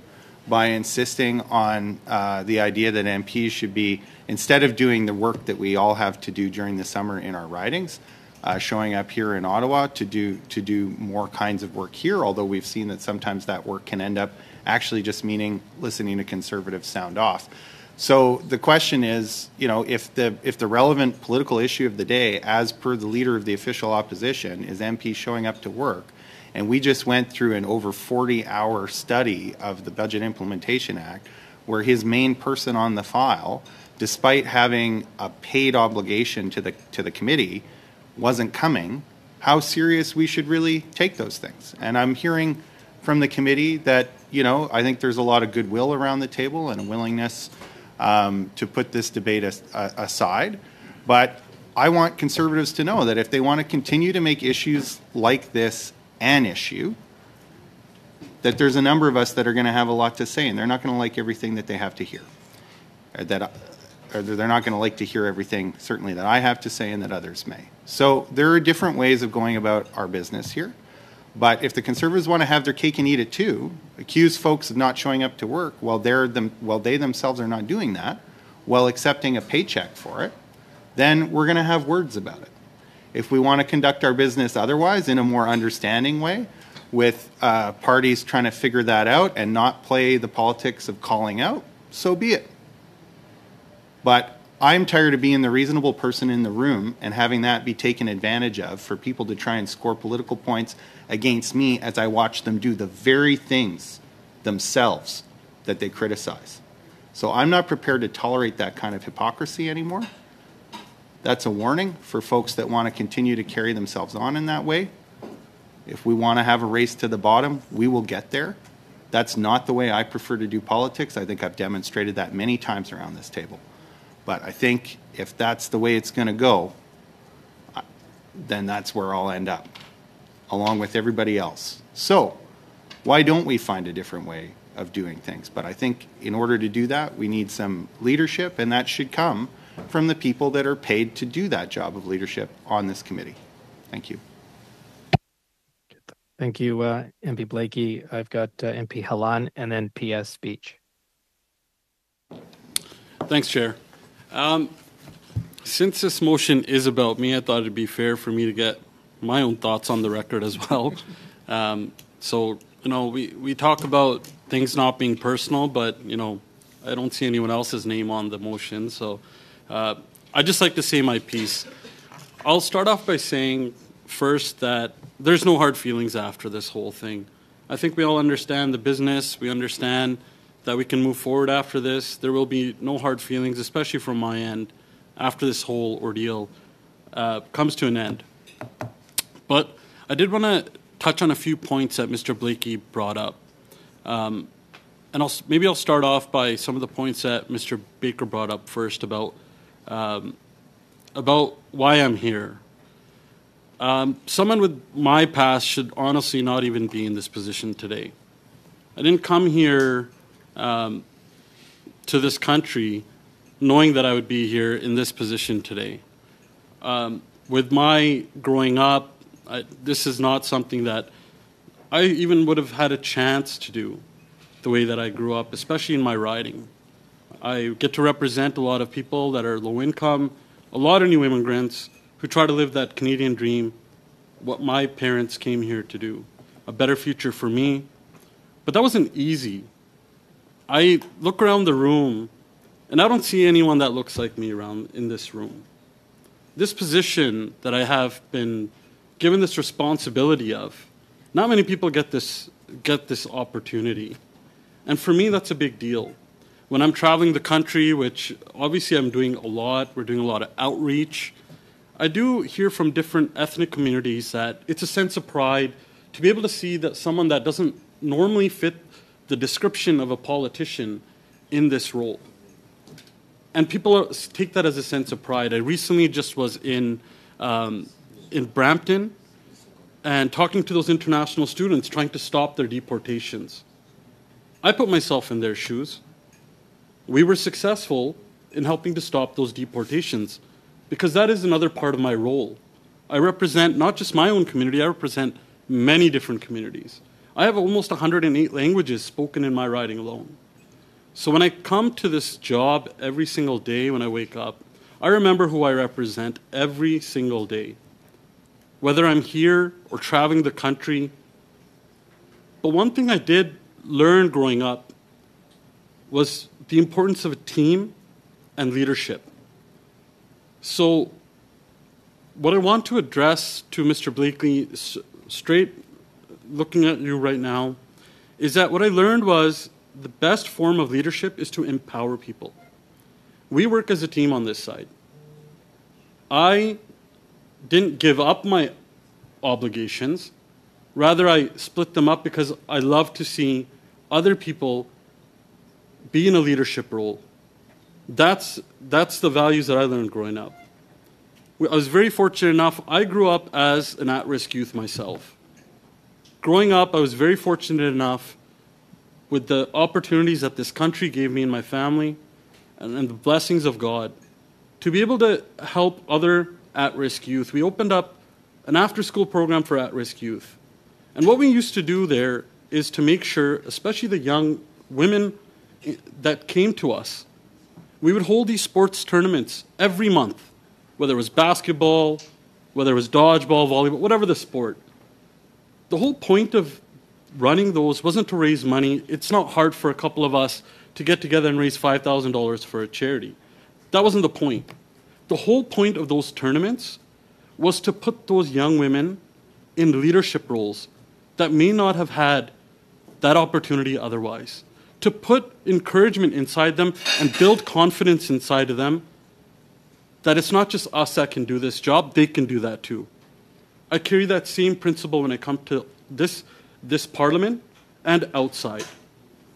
by insisting on uh, the idea that MPs should be, instead of doing the work that we all have to do during the summer in our ridings, uh, showing up here in Ottawa to do to do more kinds of work here. Although we've seen that sometimes that work can end up actually just meaning listening to conservatives sound off. So the question is, you know, if the if the relevant political issue of the day, as per the leader of the official opposition, is MP showing up to work, and we just went through an over 40-hour study of the Budget Implementation Act, where his main person on the file, despite having a paid obligation to the to the committee, wasn't coming. How serious we should really take those things, and I'm hearing from the committee that you know, I think there's a lot of goodwill around the table and a willingness um, to put this debate as, uh, aside. But I want conservatives to know that if they want to continue to make issues like this an issue, that there's a number of us that are going to have a lot to say, and they're not going to like everything that they have to hear. Or that, or they're not going to like to hear everything, certainly, that I have to say and that others may. So there are different ways of going about our business here. But if the Conservatives want to have their cake and eat it too, accuse folks of not showing up to work while, they're them, while they themselves are not doing that, while accepting a paycheck for it, then we're going to have words about it. If we want to conduct our business otherwise in a more understanding way, with uh, parties trying to figure that out and not play the politics of calling out, so be it. But I'm tired of being the reasonable person in the room and having that be taken advantage of for people to try and score political points against me as I watch them do the very things themselves that they criticize. So I'm not prepared to tolerate that kind of hypocrisy anymore. That's a warning for folks that want to continue to carry themselves on in that way. If we want to have a race to the bottom, we will get there. That's not the way I prefer to do politics. I think I've demonstrated that many times around this table. But I think if that's the way it's going to go, then that's where I'll end up, along with everybody else. So, why don't we find a different way of doing things? But I think in order to do that, we need some leadership, and that should come from the people that are paid to do that job of leadership on this committee. Thank you. Thank you, uh, MP Blaikie. I've got uh, MP Hallan and then PS Beech. Thanks, Chair. Um, since this motion is about me, I thought it'd be fair for me to get my own thoughts on the record as well. Um, so, you know, we, we talk about things not being personal, but, you know, I don't see anyone else's name on the motion. So uh, I'd just like to say my piece. I'll start off by saying first that there's no hard feelings after this whole thing. I think we all understand the business. We understand that we can move forward after this. There will be no hard feelings, especially from my end, after this whole ordeal uh, comes to an end. But I did want to touch on a few points that Mr. Blakey brought up. Um, and I'll, maybe I'll start off by some of the points that Mr. Baker brought up first about um, about why I'm here. Um, someone with my past should honestly not even be in this position today. I didn't come here um, to this country knowing that I would be here in this position today. Um, with my growing up, I, this is not something that I even would have had a chance to do the way that I grew up, especially in my riding. I get to represent a lot of people that are low income, a lot of new immigrants who try to live that Canadian dream, what my parents came here to do, a better future for me. But that wasn't easy. I look around the room and I don't see anyone that looks like me around in this room. This position that I have been given this responsibility of, not many people get this get this opportunity. And for me that's a big deal. When I'm traveling the country, which obviously I'm doing a lot, we're doing a lot of outreach, I do hear from different ethnic communities that it's a sense of pride to be able to see that someone that doesn't normally fit the description of a politician in this role. And people take that as a sense of pride. I recently just was in, um, in Brampton and talking to those international students trying to stop their deportations. I put myself in their shoes. We were successful in helping to stop those deportations because that is another part of my role. I represent not just my own community, I represent many different communities. I have almost 108 languages spoken in my riding alone. So when I come to this job every single day when I wake up, I remember who I represent every single day. Whether I'm here or traveling the country. But one thing I did learn growing up was the importance of a team and leadership. So, what I want to address to Mr. Blaikie, straight looking at you right now is that what I learned was the best form of leadership is to empower people. We work as a team on this side. I didn't give up my obligations. Rather, I split them up because I love to see other people be in a leadership role. That's, that's the values that I learned growing up. I was very fortunate enough, I grew up as an at risk youth myself growing up, I was very fortunate enough with the opportunities that this country gave me and my family and, and the blessings of God to be able to help other at risk youth. We opened up an after school program for at risk youth. And what we used to do there is to make sure, especially the young women that came to us, we would hold these sports tournaments every month, whether it was basketball, whether it was dodgeball, volleyball, whatever the sport. The whole point of running those wasn't to raise money. It's not hard for a couple of us to get together and raise $5,000 for a charity. That wasn't the point. The whole point of those tournaments was to put those young women in leadership roles that may not have had that opportunity otherwise. To put encouragement inside them and build confidence inside of them that it's not just us that can do this job, they can do that too. I carry that same principle when it comes to this, this parliament and outside.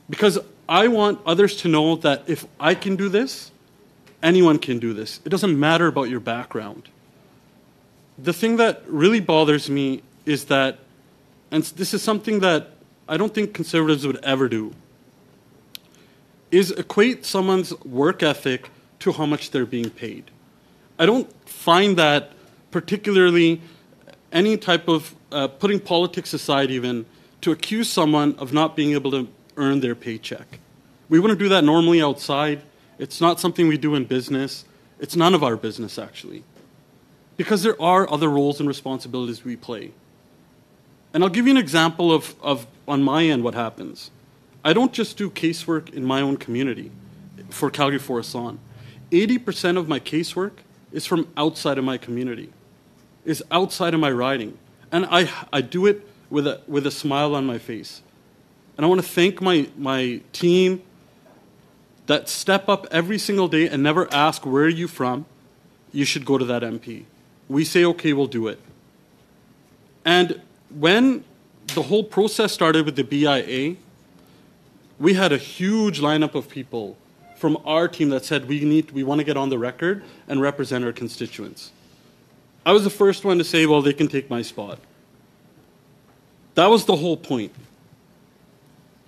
Because I want others to know that if I can do this, anyone can do this. It doesn't matter about your background. The thing that really bothers me is that, and this is something that I don't think conservatives would ever do, is equate someone's work ethic to how much they're being paid. I don't find that particularly any type of uh, putting politics aside, even to accuse someone of not being able to earn their paycheck. We wouldn't do that normally outside. It's not something we do in business. It's none of our business, actually. Because there are other roles and responsibilities we play. And I'll give you an example of, of on my end what happens. I don't just do casework in my own community for Calgary Forest Lawn. 80% of my casework is from outside of my community, is outside of my riding. And I, I do it with a, with a smile on my face. And I want to thank my, my team that step up every single day and never ask, where are you from? You should go to that MP. We say, okay, we'll do it. And when the whole process started with the BIA, we had a huge lineup of people from our team that said we need we want to get on the record and represent our constituents. I was the first one to say, well, they can take my spot. That was the whole point.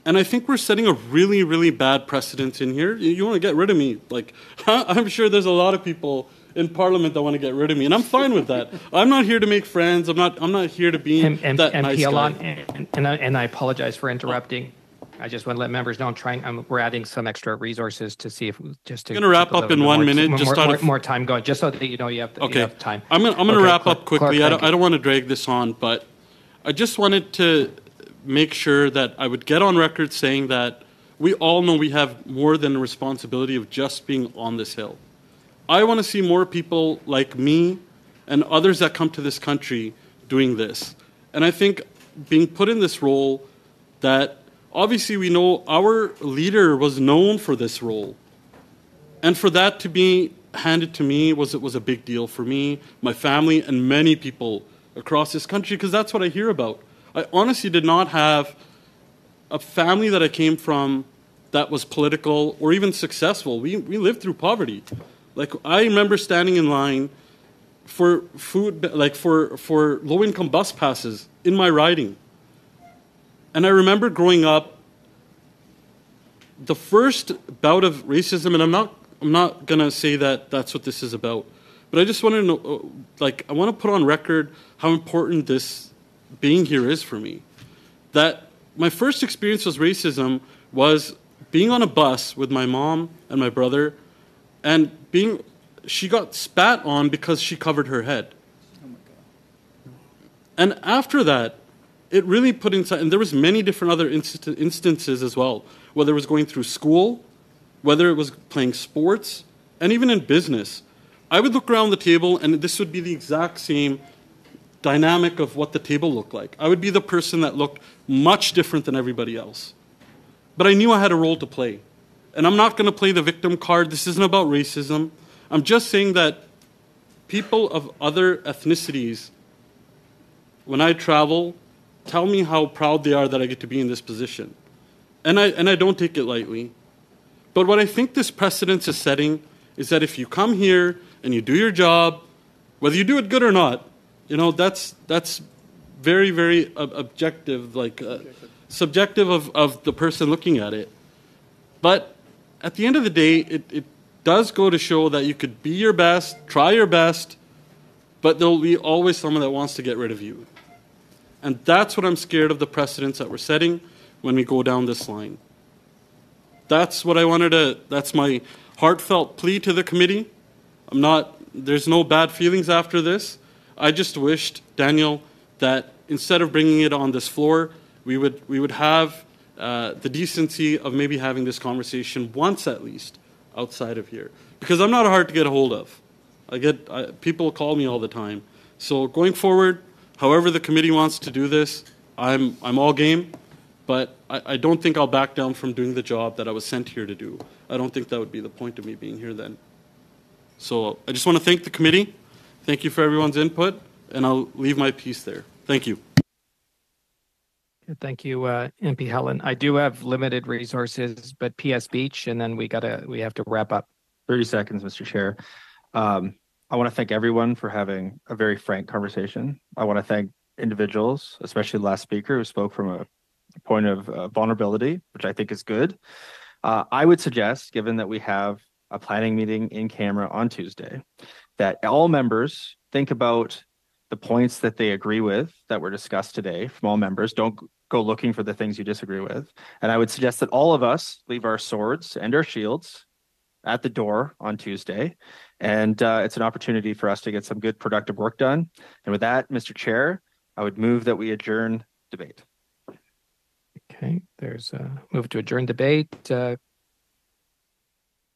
And I think we're setting a really, really bad precedent in here. You, you want to get rid of me? Like, I'm sure there's a lot of people in Parliament that want to get rid of me, and I'm fine with that. I'm not here to make friends. I'm not. I'm not here to be and, and, that nice guy. and, and, I, and I apologize for interrupting. I just want to let members know I'm trying. I'm, we're adding some extra resources to see if just to. I'm gonna wrap up in one minute, just out more, of- more time going, just so that you know you have, you Okay. have time. I'm gonna, I'm gonna Okay, wrap up quickly. I, thank don't, you. I don't want to drag this on, but I just wanted to make sure that I would get on record saying that we all know we have more than a responsibility of just being on this hill. I want to see more people like me and others that come to this country doing this. And I think being put in this role that obviously we know our leader was known for this role. And for that to be handed to me was it was a big deal for me, my family, and many people across this country because that's what I hear about. I honestly did not have a family that I came from that was political or even successful. We we lived through poverty. Like I remember standing in line for food like for for low income bus passes in my riding. And I remember growing up the first bout of racism and I'm not I'm not going to say that that's what this is about. But I just want to know uh, like I want to put on record how important this being here is for me. That my first experience with racism was being on a bus with my mom and my brother and being she got spat on because she covered her head. And after that, it really put inside, and there was many different other inst- instances as well, whether it was going through school, whether it was playing sports, and even in business. I would look around the table, and this would be the exact same dynamic of what the table looked like. I would be the person that looked much different than everybody else. But I knew I had a role to play. And I'm not going to play the victim card. This isn't about racism. I'm just saying that people of other ethnicities, when I travel, tell me how proud they are that I get to be in this position. And I, and I don't take it lightly. But what I think this precedence is setting is that if you come here and you do your job, whether you do it good or not, you know, that's, that's very, very ob- objective, like uh, subjective of, of the person looking at it. But at the end of the day, it, it does go to show that you could be your best, try your best, but there'll be always someone that wants to get rid of you. And that's what I'm scared of the precedents that we're setting when we go down this line. That's what I wanted to, that's my heartfelt plea to the committee. I'm not, there's no bad feelings after this. I just wished, Daniel, that instead of bringing it on this floor, we would, we would have uh, the decency of maybe having this conversation once at least outside of here. Because I'm not hard to get a hold of. I get, I, people call me all the time. So going forward, however the committee wants to do this, I'm, I'm all game. But I, I don't think I'll back down from doing the job that I was sent here to do. I don't think that would be the point of me being here then. So I just want to thank the committee. Thank you for everyone's input, and I'll leave my piece there. Thank you. Thank you, uh, MP Hallan. I do have limited resources, but PS Beech, and then we gotta, we have to wrap up. 30 seconds, Mr. Chair. Um, I want to thank everyone for having a very frank conversation. I want to thank individuals, especially the last speaker who spoke from a point of uh, vulnerability, which I think is good. Uh, I would suggest, given that we have a planning meeting in camera on Tuesday, that all members think about the points that they agree with that were discussed today from all members. Don't go looking for the things you disagree with. And I would suggest that all of us leave our swords and our shields at the door on Tuesday. And uh, it's an opportunity for us to get some good productive work done. And with that, Mr. Chair, I would move that we adjourn debate. Okay, there's a move to adjourn debate. Uh,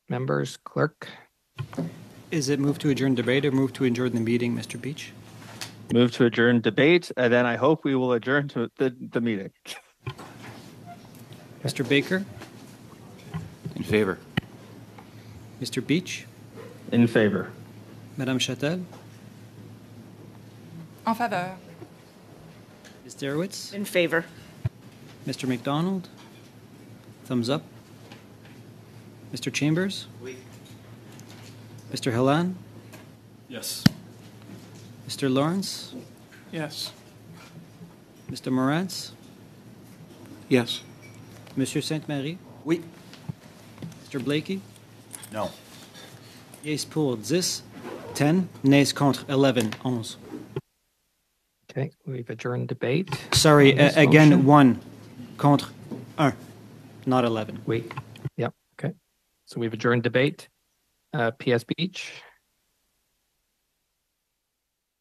Members, clerk, Is it move to adjourn debate or move to adjourn the meeting, Mr. Beech? Move to adjourn debate, and then I hope we will adjourn to the, the meeting. Mr. Baker? In favor. Mr. Beech? In favor. Madame Chatel? En faveur. Ms. Dzerowicz? In favor. Mr. MacDonald? Thumbs up. Mr. Chambers? Mr. Hallan? Yes. Mr. Lawrence? Yes. Mr. Morantz? Yes. Monsieur Ste-Marie? Oui. Mr. Blaikie? No. Yes pour 10, 10, nays contre 11, 11. okay, we've adjourned debate. Sorry, on again, motion. 1 contre 1, not 11. Wait, yep, okay. So we've adjourned debate. Uh, PS Beech,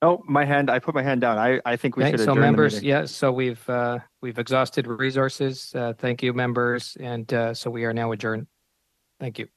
Oh, my hand, I put my hand down. I, I think we okay, should so adjourn the members, meeting. yeah, so we've, uh, we've exhausted resources. Uh, thank you, members, and, uh, so we are now adjourned. Thank you.